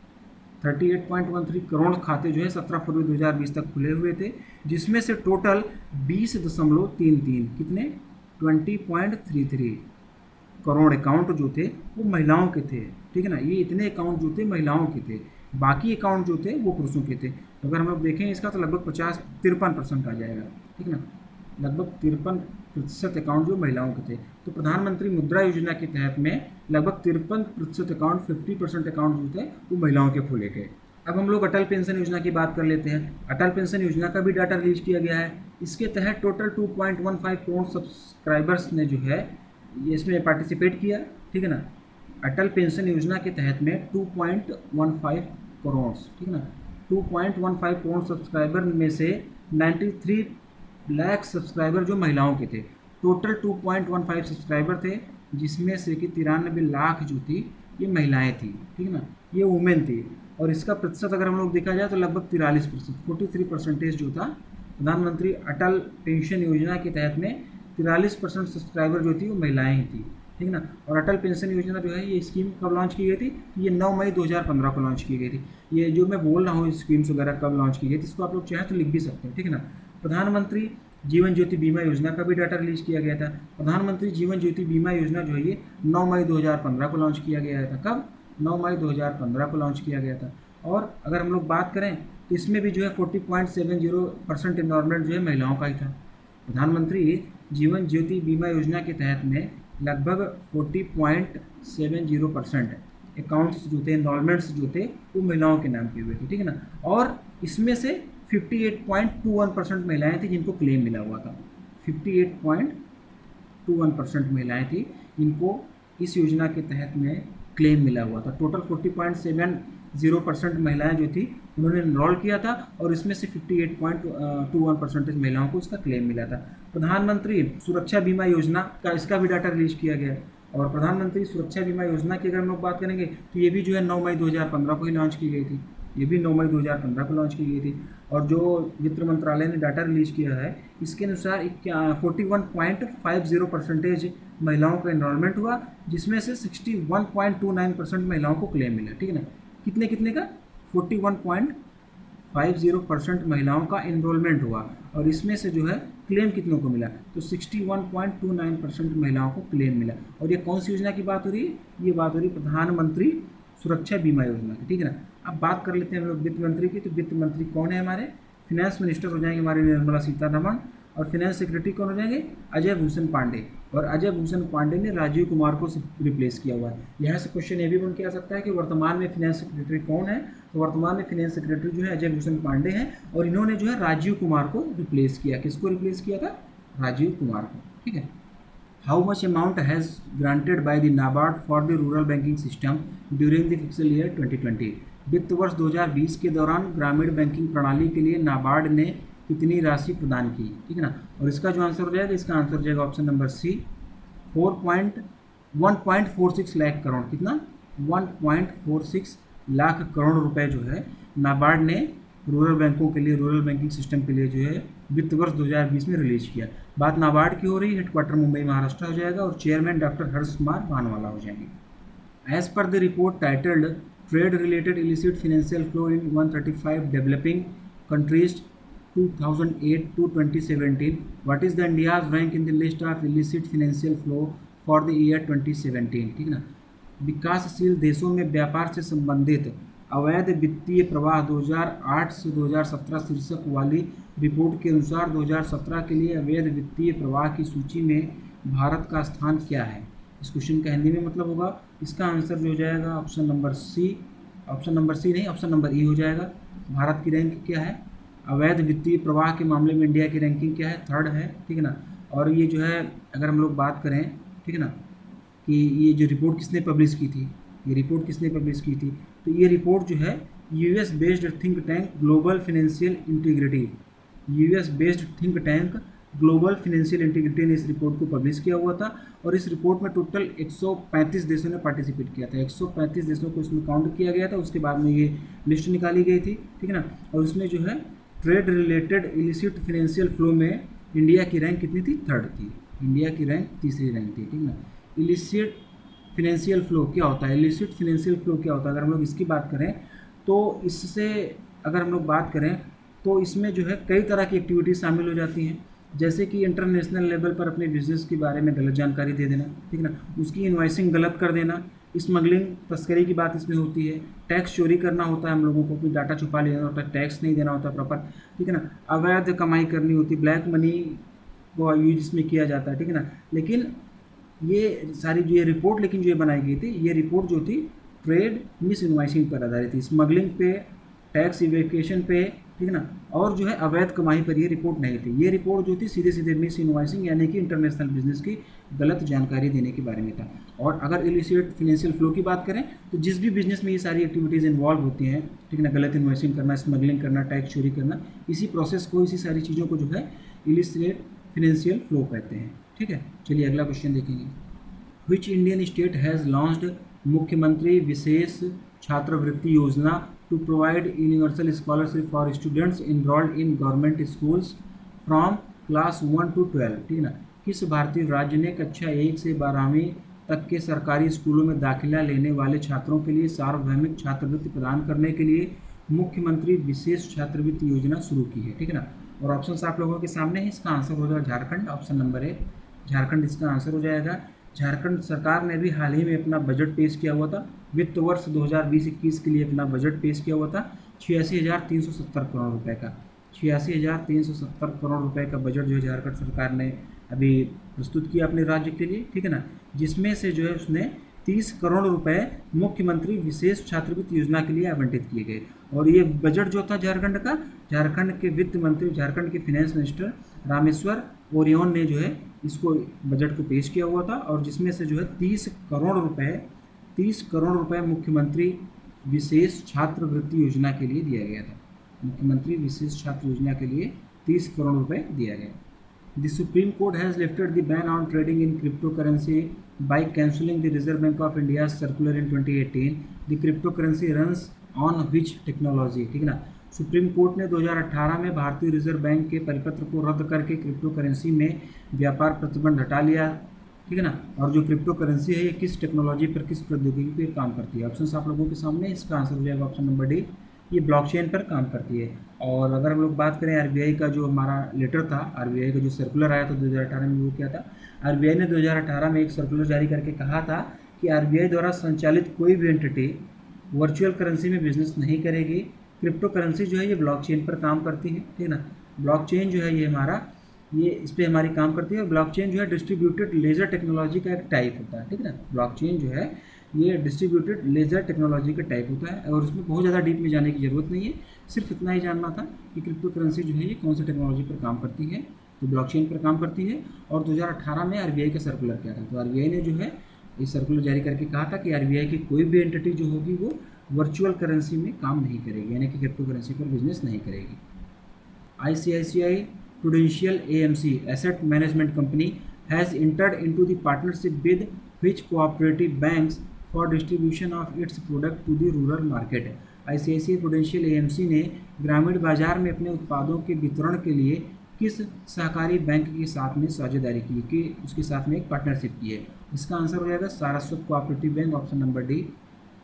Speaker 2: thirty eight point one three crore खाते जो है सत्रह फरवरी दो हज़ार बीस तक खुले हुए थे, जिसमें से टोटल बीस दशमलव तीन तीन, कितने? Twenty point three three crore account जो थे, वो महिलाओं के थे, ठीक है ना? ये इतने अकाउंट जो थे, महिलाओं के थे, बाकी अकाउंट जो थे, वो पुरुषों के थे। अगर हम लोग देखें, इसका तो लगभग पचास तिरपन परसेंट आ जाएगा, ठीक है ना? लगभग तिरपन प्रतिशत अकाउंट जो महिलाओं के थे। तो प्रधानमंत्री मुद्रा योजना के तहत में लगभग तिरपन प्रतिशत अकाउंट फिफ्टी परसेंट अकाउंट जो थे, वो महिलाओं के खोले गए अब हम लोग अटल पेंशन योजना की बात कर लेते हैं। अटल पेंशन योजना का भी डाटा रिलीज़ किया गया है। इसके तहत टोटल 2.15 करोड़ सब्सक्राइबर्स ने जो है इसमें पार्टिसिपेट किया, ठीक है ना? अटल पेंशन योजना के तहत में 2.15 करोड़ ठीक है ना? 2.15 करोड़ सब्सक्राइबर में से 93 लाख सब्सक्राइबर जो महिलाओं के थे। टोटल 2.15 सब्सक्राइबर थे, जिसमें से कि तिरानबे लाख जो थी, ये महिलाएँ थी, ठीक है ना? ये वुमेन थी। और इसका प्रतिशत अगर हम लोग देखा जाए तो लगभग तिरालीस प्रतिशत फोर्टी थ्री परसेंटेज जो था, प्रधानमंत्री अटल पेंशन योजना के तहत में तिरालीस परसेंट सब्सक्राइबर जो थी, वो महिलाएँ ही थी, ठीक ना? और अटल पेंशन योजना जो है, ये स्कीम कब लॉन्च की गई थी? ये 9 मई 2015 को लॉन्च की गई थी। ये जो मैं बोल रहा हूँ स्कीम्स वगैरह कब लॉन्च की गई थी, इसको आप लोग चाहें तो लिख भी सकते हैं, ठीक है ना? प्रधानमंत्री जीवन ज्योति बीमा योजना का भी डाटा रिलीज़ किया गया था। प्रधानमंत्री जीवन ज्योति बीमा योजना जो है ये 9 मई 2015 को लॉन्च किया गया था। कब? 9 मई 2015 को लॉन्च किया गया था। और अगर हम लोग बात करें तो इसमें भी जो है 40.70 परसेंट इन्वायरमेंट जो है महिलाओं का ही था। प्रधानमंत्री जीवन ज्योति बीमा योजना के तहत में लगभग 40.70 परसेंट अकाउंट्स जो थे इन्वॉल्वमेंट्स जो थे, वो महिलाओं के नाम के हुए थे, ठीक है ना? और इसमें से 58.21 परसेंट महिलाएँ थी जिनको क्लेम मिला हुआ था। 58.21 परसेंट महिलाएँ थी जिनको इस योजना के तहत में क्लेम मिला हुआ था। टोटल 40.70 परसेंट महिलाएँ जो थी, उन्होंने इनरोल किया था और इसमें से 58.21 परसेंटेज महिलाओं को इसका क्लेम मिला था। प्रधानमंत्री सुरक्षा बीमा योजना का इसका भी डाटा रिलीज़ किया गया और प्रधानमंत्री सुरक्षा बीमा योजना की अगर हम लोग बात करेंगे तो ये भी जो है 9 मई 2015 को ही लॉन्च की गई थी। ये भी 9 मई 2015 को लॉन्च की गई थी। और जो वित्त मंत्रालय ने डाटा रिलीज़ किया है, इसके अनुसार forty one point five zero percentage महिलाओं का इनरोलमेंट हुआ, जिसमें से sixty one point two nine percent महिलाओं को क्लेम मिला, ठीक है ना? कितने कितने का? Forty one point five zero percent महिलाओं का इनरोलमेंट हुआ, और इसमें से जो है क्लेम कितनों को मिला? तो sixty one point two nine percent महिलाओं को क्लेम मिला। और ये कौन सी योजना की बात हो रही है? ये बात हो रही है प्रधानमंत्री सुरक्षा बीमा योजना की, ठीक है ना? अब बात कर लेते हैं वित्त मंत्री की तो वित्त मंत्री कौन है हमारे? फिनेंस मिनिस्टर हो जाएँगे हमारे निर्मला सीतारमण और फिनेंस सेक्रेटरी कौन हो जाएँगे? अजय भूषण पांडे। और अजय भूषण पांडे ने राजीव कुमार को रिप्लेस किया हुआ है। यहाँ से क्वेश्चन ये भी बन के आ सकता है कि वर्तमान में फिनेंस सेक्रेटरी कौन है? तो वर्तमान में फिनेंस सेक्रेटरी जो है अजय भूषण पांडे हैं और इन्होंने जो है राजीव कुमार को रिप्लेस किया। किसको रिप्लेस किया था? राजीव कुमार को। ठीक है? How much amount has granted by the NABARD for the rural banking system during the fiscal year 2020 वित्त वर्ष 2020 के दौरान ग्रामीण बैंकिंग प्रणाली के लिए नाबार्ड ने कितनी राशि प्रदान की? ठीक है ना? और इसका जो आंसर हो जाएगा, इसका आंसर हो जाएगा option number C four point one point four six lakh crore. कितना? One point four six lakh crore रुपए जो है नाबार्ड ने रूरल बैंकों के लिए, रूरल बैंकिंग सिस्टम के लिए जो है वित्त वर्ष 2020 में रिलीज़ किया। बात नाबार्ड की हो रही हेडक्वार्टर मुंबई, महाराष्ट्र हो जाएगा और चेयरमैन डॉक्टर हर्ष कुमार भानवाला हो जाएँगे। As per the report titled trade related illicit financial flow in 135 developing countries 2008 to 2017 what is the india's rank in the list of illicit financial flow for the year 2017 ठीक ना? विकासशील देशों में व्यापार से संबंधित अवैध वित्तीय प्रवाह 2008 से 2017 शीर्षक वाली रिपोर्ट के अनुसार 2017 के लिए अवैध वित्तीय प्रवाह की सूची में भारत का स्थान क्या है? इस क्वेश्चन का हिंदी में मतलब होगा इसका आंसर जो हो जाएगा option number C. Option number C नहीं, ऑप्शन नंबर ई हो जाएगा। भारत की रैंक क्या है? अवैध वित्तीय प्रवाह के मामले में इंडिया की रैंकिंग क्या है? थर्ड है, ठीक है ना? और ये जो है, अगर हम लोग बात करें, ठीक है ना, कि ये जो रिपोर्ट किसने पब्लिश की थी? ये रिपोर्ट किसने पब्लिश की थी? तो ये रिपोर्ट जो है US based think tank global financial integrity US based think tank global financial integrity ने इस रिपोर्ट को पब्लिश किया हुआ था और इस रिपोर्ट में टोटल 135 देशों ने पार्टिसिपेट किया था। 135 देशों को इसमें काउंट किया गया था। उसके बाद में ये लिस्ट निकाली गई थी, ठीक है ना? और उसमें जो है, trade related illicit financial flow में इंडिया की रैंक कितनी थी? थर्ड थी। इंडिया की रैंक तीसरी रैंक थी, ठीक ना? इलिसिट फिनेंशियल फ्लो क्या होता है? इलिसिट फिनेंशियल फ्लो क्या होता है? अगर हम लोग इसकी बात करें तो इससे अगर हम लोग बात करें तो इसमें जो है कई तरह की एक्टिविटीज़ शामिल हो जाती हैं। जैसे कि इंटरनेशनल लेवल पर अपने बिज़नेस के बारे में गलत जानकारी दे देना, ठीक है ना? उसकी इन्वाइसिंग गलत कर देना। स्मगलिंग तस्करी की बात इसमें होती है। टैक्स चोरी करना होता है हम लोगों को, कोई डाटा छुपा लेना होता है टैक्स नहीं देना होता प्रॉपर ठीक है ना? अवैध कमाई करनी होती ब्लैक मनी को यूज़ इसमें किया जाता है, ठीक है ना? लेकिन ये सारी जो ये रिपोर्ट लेकिन जो ये बनाई गई थी, ये रिपोर्ट जो थी ट्रेड मिस इन्वाइसिंग पर आधारित थी। स्मगलिंग पे टैक्स इवेकेशन पे ठीक है ना? और जो है अवैध कमाई पर ये रिपोर्ट नहीं थी। ये रिपोर्ट जो थी सीधे सीधे मिस इन्वाइसिंग यानी कि इंटरनेशनल बिज़नेस की गलत जानकारी देने के बारे में था। और अगर इलिसिएट फिनेंशियल फ्लो की बात करें तो जिस भी बिज़नेस में ये सारी एक्टिविटीज़ इन्वॉल्व होती हैं, ठीक है ना? गलत इन्वेस्टिंग करना स्मगलिंग करना टैक्स चोरी करना, इसी प्रोसेस को, इसी सारी चीज़ों को जो है इलिसिएट फिनेंशियल फ्लो कहते हैं। ठीक है? चलिए अगला क्वेश्चन देखेंगे। Which Indian state has launched Mukhyamantri Vishesh Chhatravritti Yojana to provide universal scholarship for students enrolled in government schools from class one to twelve ठीक है ना? किस भारतीय राज्य ने कक्षा एक से बारहवीं तक के सरकारी स्कूलों में दाखिला लेने वाले छात्रों के लिए सार्वभौमिक छात्रवृत्ति प्रदान करने के लिए मुख्यमंत्री विशेष छात्रवृत्ति योजना शुरू की है, ठीक है ना? और ऑप्शन आप लोगों के सामने है, इसका आंसर हो जाएगा Jharkhand option number A Jharkhand इसका आंसर हो जाएगा। झारखंड सरकार ने भी हाल ही में अपना बजट पेश किया हुआ था। वित्त वर्ष 2020-21 के लिए अपना बजट पेश किया हुआ था। छियासी करोड़ रुपए का। छियासी करोड़ रुपए का बजट जो है झारखंड सरकार ने अभी प्रस्तुत किया अपने राज्य के लिए, ठीक है ना? जिसमें से जो है उसने तीस करोड़ रुपए मुख्यमंत्री विशेष छात्रवृत्ति योजना के लिए आवंटित किए गए। और ये बजट जो था झारखंड का, झारखंड के वित्त मंत्री, झारखंड के फाइनेंस मिनिस्टर रामेश्वर ओरियन ने जो है इसको बजट को पेश किया हुआ था और जिसमें से जो है तीस करोड़ रुपए, तीस करोड़ रुपए मुख्यमंत्री विशेष छात्रवृत्ति योजना के लिए दिया गया था। मुख्यमंत्री विशेष छात्र योजना के लिए तीस करोड़ रुपए दिया गया। The Supreme Court has lifted the ban on trading in cryptocurrency by cancelling the Reserve Bank of India circular in twenty eighteen the cryptocurrency runs on which technology ठीक है ना? सुप्रीम कोर्ट ने 2018 में भारतीय रिज़र्व बैंक के परिपत्र को रद्द करके क्रिप्टो करेंसी में व्यापार प्रतिबंध हटा लिया। ठीक है ना? और जो क्रिप्टो करेंसी है, ये किस टेक्नोलॉजी पर, किस प्रौद्योगिकी पर काम करती है? ऑप्शन आप लोगों के सामने, इसका आंसर हो जाएगा ऑप्शन नंबर डी। ये ब्लॉकचेन पर काम करती है। और अगर हम लोग बात करें आरबीआई का जो हमारा लेटर था, आरबीआई का जो सर्कुलर आया था दो हज़ार अठारह में, वो क्या था? आरबीआई ने 2018 में एक सर्कुलर जारी करके कहा था कि आरबीआई द्वारा संचालित कोई भी एंटिटी वर्चुअल करेंसी में बिज़नेस नहीं करेगी। क्रिप्टो करेंसी जो है ये ब्लॉकचेन पर काम करती है ठीक है ना? ब्लॉकचेन जो है ये हमारा, ये इस पर हमारी काम करती है ब्लॉकचेन जो है डिस्ट्रीब्यूटेड लेजर टेक्नोलॉजी का एक टाइप होता है, ठीक है ना? ब्लॉकचेन जो है ये डिस्ट्रीब्यूटेड लेजर टेक्नोलॉजी का टाइप होता है और उसमें बहुत ज़्यादा डीप में जाने की ज़रूरत नहीं है। सिर्फ़ इतना ही जानना था कि क्रिप्टो करेंसी जो है ये कौन सी टेक्नोलॉजी पर काम करती है तो ब्लॉकचेन पर काम करती है और 2018 में आरबीआई का सर्कुलर किया था। तो आरबीआई ने जो है ये सर्कुलर जारी करके कहा था कि आरबीआई की कोई भी एंटिटी जो होगी वो वर्चुअल करेंसी में काम नहीं करेगी, यानी कि क्रिप्टो करेंसी पर बिज़नेस नहीं करेगी। I C I C I prudential A M C asset management company has entered into the partnership with which cooperative banks for distribution of its product to the rural market ICICI prudential AMC ने ग्रामीण बाज़ार में अपने उत्पादों के वितरण के लिए किस सहकारी बैंक के साथ में साझेदारी की, कि उसके साथ में एक पार्टनरशिप की है? इसका आंसर हो जाएगा Saraswat cooperative bank option number D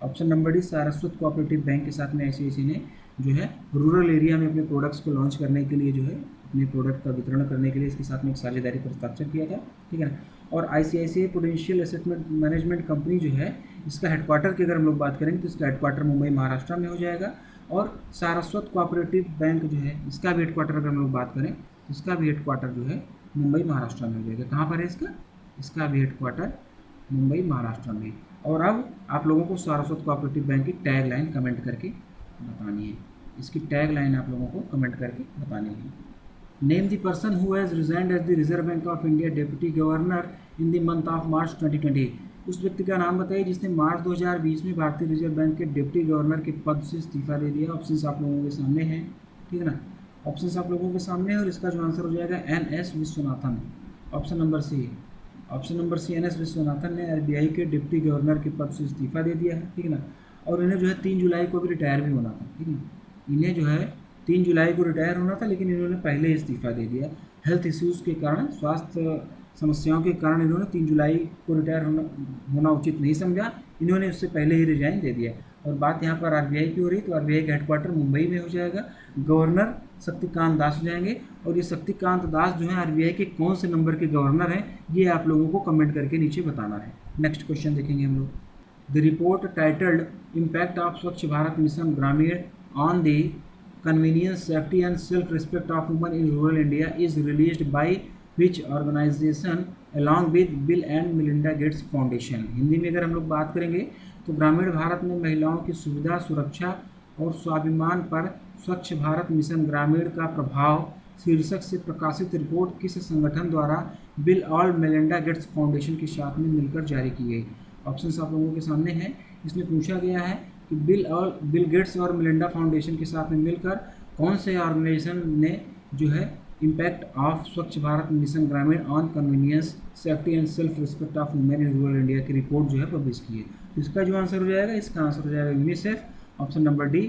Speaker 2: option number D Saraswat cooperative bank के साथ में आई ने जो है रूरल एरिया में अपने प्रोडक्ट्स को लॉन्च करने के लिए जो है, अपने प्रोडक्ट का वितरण करने के लिए इसके साथ में एक साझेदारी पर हस्ताक्षर किया था, ठीक है ना? और I potential asset management company जो है, इसका हेडक्वार्टर की अगर हम लोग बात करेंगे तो इसका हेडक्वार्टर मुंबई, महाराष्ट्र में हो जाएगा। और सारस्वत कोऑपरेटिव बैंक जो है, इसका भी हेडक्वार्टर अगर हम लोग बात करें तो इसका भी हेडक्वार्टर जो है मुंबई, महाराष्ट्र में हो जाएगा। कहाँ पर है इसका? इसका भी हेडक्वार्टर मुंबई, महाराष्ट्र में। और अब आप लोगों को सारस्वत कोऑपरेटिव बैंक की टैग लाइन कमेंट करके बतानी है। इसकी टैग लाइन आप लोगों को कमेंट करके बतानी है। Name the person who has resigned as the Reserve Bank of India deputy governor in the month of March 2020 उस व्यक्ति का नाम बताइए जिसने मार्च 2020 में भारतीय रिज़र्व बैंक के डिप्टी गवर्नर के पद से इस्तीफा दे दिया। ऑप्शन आप लोगों के सामने हैं, ठीक है ना? ऑप्शन आप लोगों के सामने है और इसका जो आंसर हो जाएगा N S Vishwanathan. Option number C option number C N S Vishwanathan ने आरबीआई के डिप्टी गवर्नर के पद से इस्तीफा दे दिया है, ठीक है ना? और इन्हें जो है तीन जुलाई को भी रिटायर भी होना था, ठीक है ना? इन्हें जो है तीन जुलाई को रिटायर होना था, लेकिन इन्होंने पहले इस्तीफा दे दिया। हेल्थ इश्यूज़ के कारण, स्वास्थ्य समस्याओं के कारण इन्होंने तीन जुलाई को रिटायर होना होना उचित नहीं समझा। इन्होंने उससे पहले ही रिजाइन दे दिया। और बात यहाँ पर आरबीआई की हो रही तो आरबीआई का हेडक्वार्टर मुंबई में हो जाएगा। गवर्नर शक्तिकांत दास हो जाएँगे। और ये शक्तिकांत दास जो है आरबीआई के कौन से नंबर के गवर्नर हैं ये आप लोगों को कमेंट करके नीचे बताना है। नेक्स्ट क्वेश्चन देखेंगे हम लोग। The report titled impact of Swachh Bharat mission Gramin on the convenience, safety and self-respect of women in rural India is released by which organization along with Bill and Melinda Gates Foundation. Hindi में अगर हम लोग बात करेंगे तो ग्रामीण भारत में महिलाओं की सुविधा सुरक्षा और स्वाभिमान पर स्वच्छ भारत मिशन ग्रामीण का प्रभाव शीर्षक से प्रकाशित रिपोर्ट किस संगठन द्वारा बिल और मेलिंडा गेट्स फाउंडेशन के साथ में मिलकर जारी की गई? ऑप्शन आप लोगों के सामने हैं। इसमें पूछा गया है कि बिल और बिल गेट्स और मिलिंडा फाउंडेशन के साथ में मिलकर कौन से ऑर्गेनाइजेशन ने जो है impact of Swachh Bharat mission Grameen on convenience, safety and self respect of women in rural India की रिपोर्ट जो है पब्लिश की है। तो इसका जो आंसर हो जाएगा, इसका आंसर हो जाएगा UNICEF option number D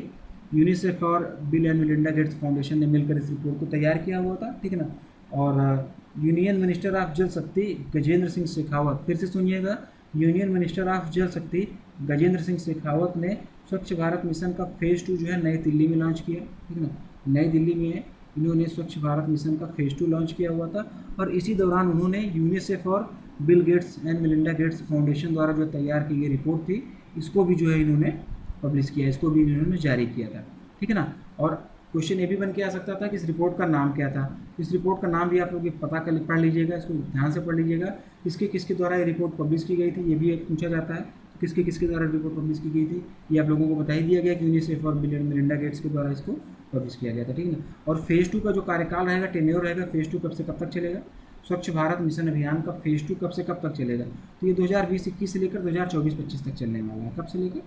Speaker 2: UNICEF और Bill and Melinda Gates foundation ने मिलकर इस रिपोर्ट को तैयार किया हुआ था, ठीक है ना? और यूनियन मिनिस्टर ऑफ़ जल शक्ति गजेंद्र सिंह शेखावत फिर से सुनिएगा यूनियन मिनिस्टर ऑफ़ जल शक्ति गजेंद्र सिंह शेखावत ने स्वच्छ भारत मिशन का फ़ेज़ टू जो है नई दिल्ली में लॉन्च किया, ठीक है ना? नई दिल्ली में इन्होंने स्वच्छ भारत मिशन का फ़ेज़ टू लॉन्च किया हुआ था और इसी दौरान उन्होंने यूनिसेफ और Bill Gates and Melinda Gates foundation द्वारा जो तैयार की गई रिपोर्ट थी, इसको भी जो है इन्होंने पब्लिश किया इसको भी इन्होंने जारी किया था, ठीक है ना? और क्वेश्चन ये भी बन के आ सकता था कि इस रिपोर्ट का नाम क्या था? इस रिपोर्ट का नाम भी आप लोग पता कर, पढ़ लीजिएगा, इसको ध्यान से पढ़ लीजिएगा। किसके किसके द्वारा ये रिपोर्ट पब्लिश की गई थी, ये भी पूछा जाता है। किसके किसके द्वारा रिपोर्ट पब्लिश की गई थी, ये आप लोगों को बता ही दिया गया कि यूनिसेफ और बिलियन मिलिंडा गेट्स के द्वारा इसको पब्लिश किया गया था, ठीक है ना? और फ़ेज़ टू का जो कार्यकाल रहेगा टेन्योर रहेगा फ़ेज़ टू कब से कब तक चलेगा? स्वच्छ भारत मिशन अभियान का फ़ेज़ टू कब से कब तक चलेगा? तो ये 2020-21 से लेकर 2024-25 तक चलने वाला है, कब से लेकर?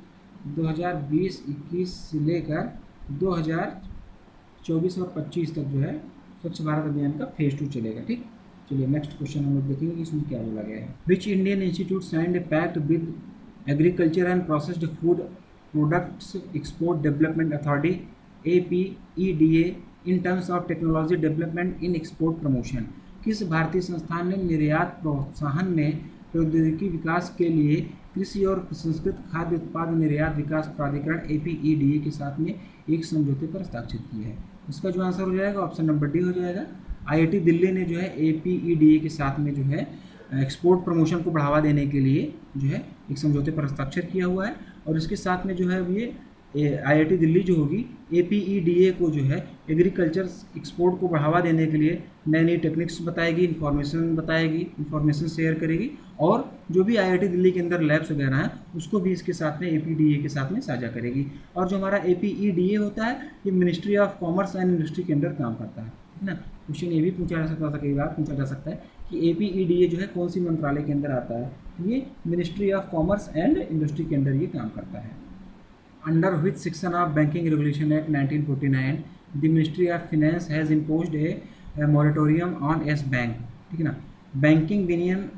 Speaker 2: 2020-21 से लेकर 2024 और 25 तक जो है स्वच्छ भारत अभियान का फ़ेज़ टू चलेगा, ठीक? चलिए नेक्स्ट क्वेश्चन हम लोग देखेंगे कि इसमें क्या बोला गया है। Which Indian institute signed a pact with agriculture and processed food products export development authority A P E D A in terms of technology development in export promotion किस भारतीय संस्थान ने निर्यात प्रोत्साहन में प्रौद्योगिकी विकास के लिए कृषि और संस्कृत खाद्य उत्पाद निर्यात विकास प्राधिकरण ए पी ई डी ए के साथ में एक समझौते पर हस्ताक्षर किया है। इसका जो आंसर हो जाएगा, ऑप्शन नंबर डी हो जाएगा। आईआईटी दिल्ली ने जो है ए पी ई डी ए के साथ में जो है, एक्सपोर्ट प्रमोशन को बढ़ावा देने के लिए जो है एक समझौते पर हस्ताक्षर किया हुआ है और इसके साथ में जो है ये आईआईटी दिल्ली जो होगी ए पी ई डी ए को जो है एग्रीकल्चर एक्सपोर्ट को बढ़ावा देने के लिए नई नई टेक्निक्स बताएगी इन्फॉर्मेशन बताएगी इन्फॉर्मेशन शेयर करेगी और जो भी आईआईटी दिल्ली के अंदर लैब्स वगैरह हैं, उसको भी इसके साथ में ए पी डी ए के साथ में साझा करेगी। और जो हमारा ए पी ई डी ए होता है, ये ministry of commerce and industry के अंदर काम करता है है ना? क्वेश्चन ये भी पूछा जा सकता था, कई बार पूछा जा सकता है कि ए पी ई डी ए जो है, कौन सी मंत्रालय के अंदर आता है? ये ministry of commerce and industry के अंदर ये काम करता है। Under which section of banking regulation act 1949 the ministry of finance has impose a moratorium on Yes Bank ठीक है ना? बैंकिंग विनियन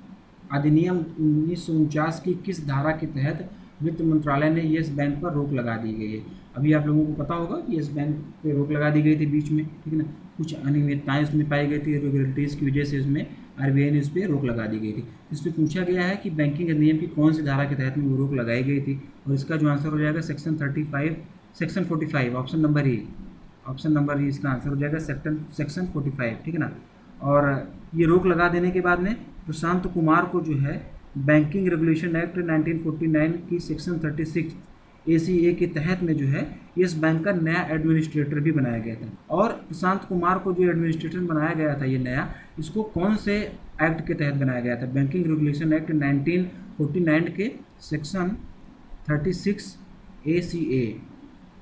Speaker 2: अधिनियम उन्नीस सौ उनचास की किस धारा के तहत वित्त मंत्रालय ने येस बैंक पर रोक लगा दी गई है? अभी आप लोगों को पता होगा कि येस बैंक पे रोक लगा दी गई थी बीच में, ठीक है ना? कुछ अनियमितताएँ उसमें पाई गई थी रेगुलेटरीज की वजह से उसमें आर ने उस पर रोक लगा दी गई थी। इस पर पूछा गया है कि बैंकिंग अधिनियम की कौन सी धारा के तहत में वो रोक लगाई गई थी और इसका जो आंसर हो जाएगा section thirty five, section forty five, option number E option number E इसका आंसर हो जाएगा सेक्टर सेक्शन फोर्टी फाइव, ठीक है ना? और ये रोक लगा देने के बाद में प्रशांत कुमार को जो है, बैंकिंग रेगुलेशन एक्ट 1949 की सेक्शन 36 एसीए के तहत में जो है यस बैंक का नया एडमिनिस्ट्रेटर भी बनाया गया था। और प्रशांत कुमार को जो एडमिनिस्ट्रेटर बनाया गया था, ये नया, इसको कौन से एक्ट के तहत बनाया गया था? बैंकिंग रेगुलेशन एक्ट 1949 के section 36 A C A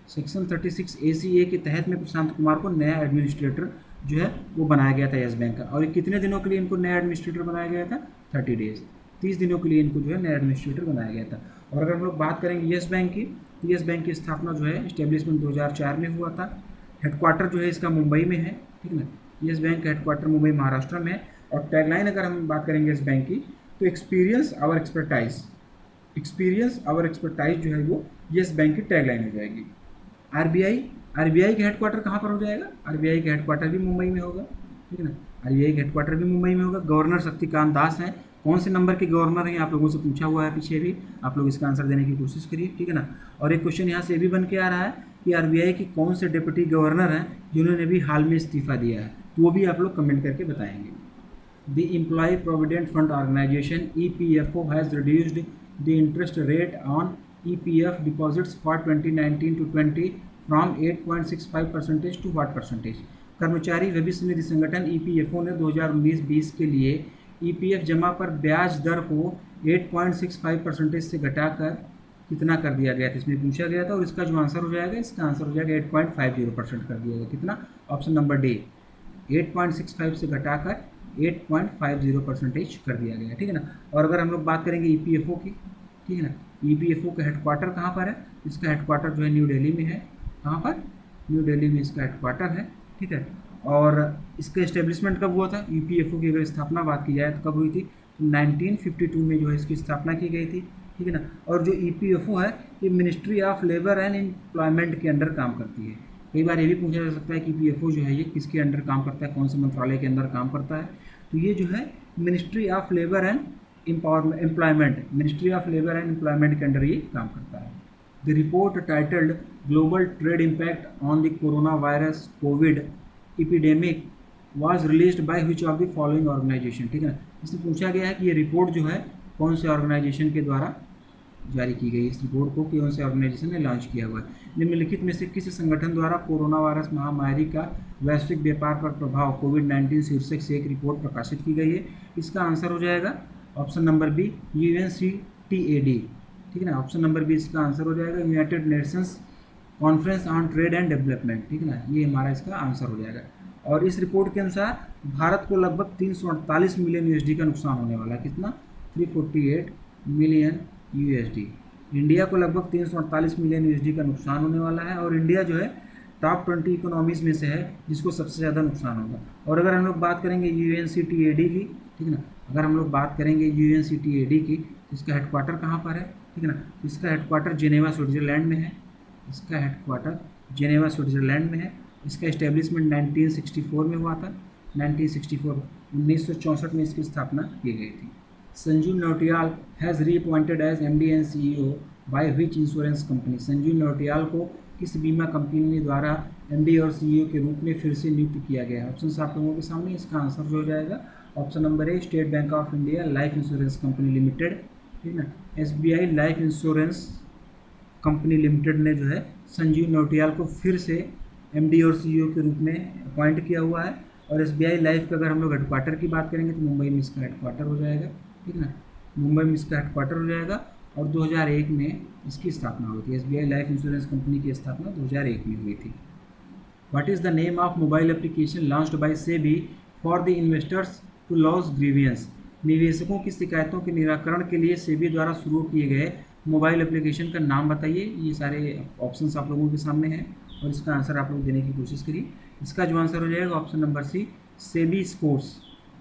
Speaker 2: section 36 ए सी ए के तहत में प्रशांत कुमार को नया एडमिनिस्ट्रेटर जो है, वो बनाया गया था यस बैंक का। और कितने दिनों के लिए इनको नया एडमिनिस्ट्रेटर बनाया गया था? थर्टी डेज़ तीस दिनों के लिए इनको जो है, नया एडमिनिस्ट्रेटर बनाया गया था। और अगर हम लोग बात करेंगे येस बैंक की तो येस बैंक की स्थापना जो है इस्टेब्लिशमेंट 2004 में हुआ था। हेडक्वार्टर जो है इसका मुंबई में है, ठीक ना? येस बैंक का हेडक्वार्टर मुंबई, महाराष्ट्र में है। और टैगलाइन अगर हम बात करेंगे इस बैंक की तो experience our expertise experience our expertise जो है वो येस बैंक की टैगलाइन हो जाएगी। आरबीआई आरबीआई का हेडक्वार्टर कहाँ पर हो जाएगा? आरबीआई का हेडक्वार्टर भी मुंबई में होगा, ठीक है ना? आरबीआई का हेडक्वार्टर भी मुंबई में होगा। गवर्नर शक्तिकांत दास हैं कौन से नंबर के गवर्नर हैं? आप लोगों से पूछा हुआ है पीछे भी। आप लोग इसका आंसर देने की कोशिश करिए, ठीक है ना? और एक क्वेश्चन यहाँ से भी बन के आ रहा है कि आरबीआई के कौन से डिप्टी गवर्नर हैं जिन्होंने भी हाल में इस्तीफा दिया है? तो वो भी आप लोग कमेंट करके बताएँगे। The employ provident fund organisation E P F O has reduced the interest rate on E P F deposits for twenty nineteen to twenty from eight point six five percentage to what percentage कर्मचारी भविष्य निधि संगठन ई P F ओ ने दो हज़ार उन्नीस बीस के लिए ई पी एफ़ जमा पर ब्याज दर को eight point six five percentage से घटाकर कितना कर दिया गया था? इसमें पूछा गया था और इसका जो आंसर हो जाएगा, इसका आंसर हो जाएगा eight point five zero percent कर दिया गया। कितना? Option number D eight point six five से घटाकर eight point five zero percentage कर दिया गया, ठीक है ना? और अगर हम लोग बात करेंगे ई पी एफ़ ओ की, ठीक है ना? ई पी एफ़ ओ का हेडक्वार्टर कहाँ पर है? इसका हेडक्वार्टर जो है न्यू दिल्ली में है। कहाँ पर? न्यू दिल्ली में इसका हेडक्वार्टर है, ठीक है? और इसका इस्टेब्लिशमेंट कब हुआ था? एफ़ ओ की अगर स्थापना बात की जाए तो कब हुई थी? नाइनटीन फिफ्टी टू में जो है इसकी स्थापना की गई थी, ठीक है ना? और जो ई पी एफ़ ओ है, ये ministry of labour and employment के अंडर काम करती है। कई बार ये भी पूछा जा सकता है कि पी ओ जो है, ये किसके अंडर काम करता है? कौन से मंत्रालय के अंदर काम करता है? तो ये जो है ministry of labour and employment ministry of labour and employment के अंडर ये काम करता है। The report titled global trade impact on the corona virus COVID epidemic was release by which of the following organisation ठीक है ना? इसमें पूछा गया है कि ये रिपोर्ट जो है, कौन से ऑर्गेनाइजेशन के द्वारा जारी की गई इस रिपोर्ट को कौन से ऑर्गेनाइजेशन ने लॉन्च किया हुआ है? निम्नलिखित में से किस संगठन द्वारा कोरोना वायरस महामारी का वैश्विक व्यापार पर प्रभाव कोविड नाइन्टीन शीर्षक से एक रिपोर्ट प्रकाशित की गई है? इसका आंसर हो जाएगा option number B U N C T A D ठीक है ना? ऑप्शन नंबर बी इसका आंसर हो जाएगा United Nations conference on trade and development ठीक है ना? ये हमारा इसका आंसर हो जाएगा। और इस रिपोर्ट के अनुसार भारत को लगभग तीन सौ अड़तालीस मिलियन यूएसडी का नुकसान होने वाला है। कितना? Three forty eight million USD India को लगभग तीन सौ अड़तालीस मिलियन यूएसडी का नुकसान होने वाला है और इंडिया जो है टॉप ट्वेंटी इकोनॉमीज़ में से है, जिसको सबसे ज़्यादा नुकसान होगा। और अगर हम लोग बात करेंगे U N C T A D की, ठीक है ना? अगर हम लोग बात करेंगे U N C T A D की तो इसका हेडक्वार्टर कहाँ पर है? ठीक है ना? इसका हेडक्वार्टर जिनेवा स्विट्जरलैंड में है। इसका हेडक्वार्टर जेनेवा स्विट्जरलैंड में है। इसका इस्टेब्लिशमेंट 1964 में हुआ था। 1964 1964 में इसकी स्थापना की गई थी। Sanjeev Nautiyal has reappointed as M D and C E O by which insurance company Sanjeev Nautiyal को किस बीमा कंपनी द्वारा एम डी और सी ई ओ के रूप में फिर से नियुक्त किया गया है? ऑप्शन आप लोगों के सामने, इसका आंसर हो जाएगा। Option number A State Bank of India life insurance company limited ठीक ना? S life insurance company limited ने जो है संजीव नोटियाल को फिर से एम और सीईओ के रूप में अपॉइंट किया हुआ है। और एसबीआई लाइफ का अगर हम लोग हेडक्वार्टर की बात करेंगे तो मुंबई में इसका हेडक्वार्टर हो जाएगा, ठीक है ना? मुंबई में इसका हेडक्वार्टर हो जाएगा और 2001 में इसकी स्थापना हुई थी। एसबीआई लाइफ इंश्योरेंस कंपनी की स्थापना 2001 में हुई थी। What is the name of mobile application launched by SEBI for the investors to lodge grievances निवेशकों की शिकायतों के निराकरण के लिए सेबी द्वारा शुरू किए गए मोबाइल एप्लीकेशन का नाम बताइए। ये सारे ऑप्शंस आप लोगों के सामने हैं और इसका आंसर आप लोग देने की कोशिश करिए। इसका जो आंसर हो जाएगा option number C SEBI SCORES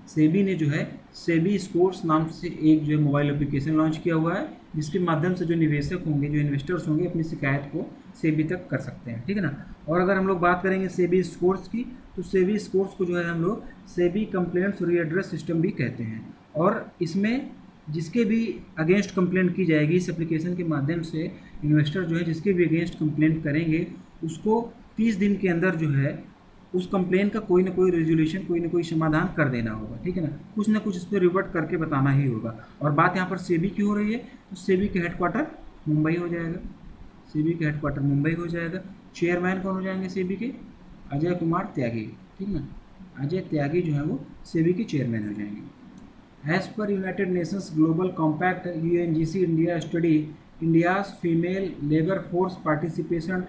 Speaker 2: SEBI ने जो है सेबी स्कोर्स नाम से एक जो है मोबाइल एप्लीकेशन लॉन्च किया हुआ है, जिसके माध्यम से जो निवेशक होंगे, जो इन्वेस्टर्स होंगे, अपनी शिकायत को सेबी तक कर सकते हैं। ठीक है ना? और अगर हम लोग बात करेंगे सेबी स्कोर्स की तो सेबी स्कोर्स को जो है हम लोग सेबी कंप्लेंट्स रीएड्रेस सिस्टम भी कहते हैं। और इसमें जिसके भी अगेंस्ट कंप्लेंट की जाएगी, इस एप्लीकेशन के माध्यम से इन्वेस्टर जो है, जिसके भी अगेंस्ट कंप्लेंट करेंगे, उसको तीस दिन के अंदर जो है, उस कंप्लेन का कोई ना कोई रेजोल्यूशन कोई ना कोई समाधान कर देना होगा, ठीक है ना? कुछ ना कुछ इस पर रिवर्ट करके बताना ही होगा। और बात यहाँ पर सेबी की हो रही है तो सेबी का हेडक्वार्टर मुंबई हो जाएगा। सेबी का हेडक्वार्टर मुंबई हो जाएगा। चेयरमैन कौन हो जाएँगे सेबी के? अजय कुमार त्यागी, ठीक ना? अजय त्यागी जो है वो सेबी के चेयरमैन हो जाएँगे। एज पर United Nations global compact U N G C India study India's female labour force participation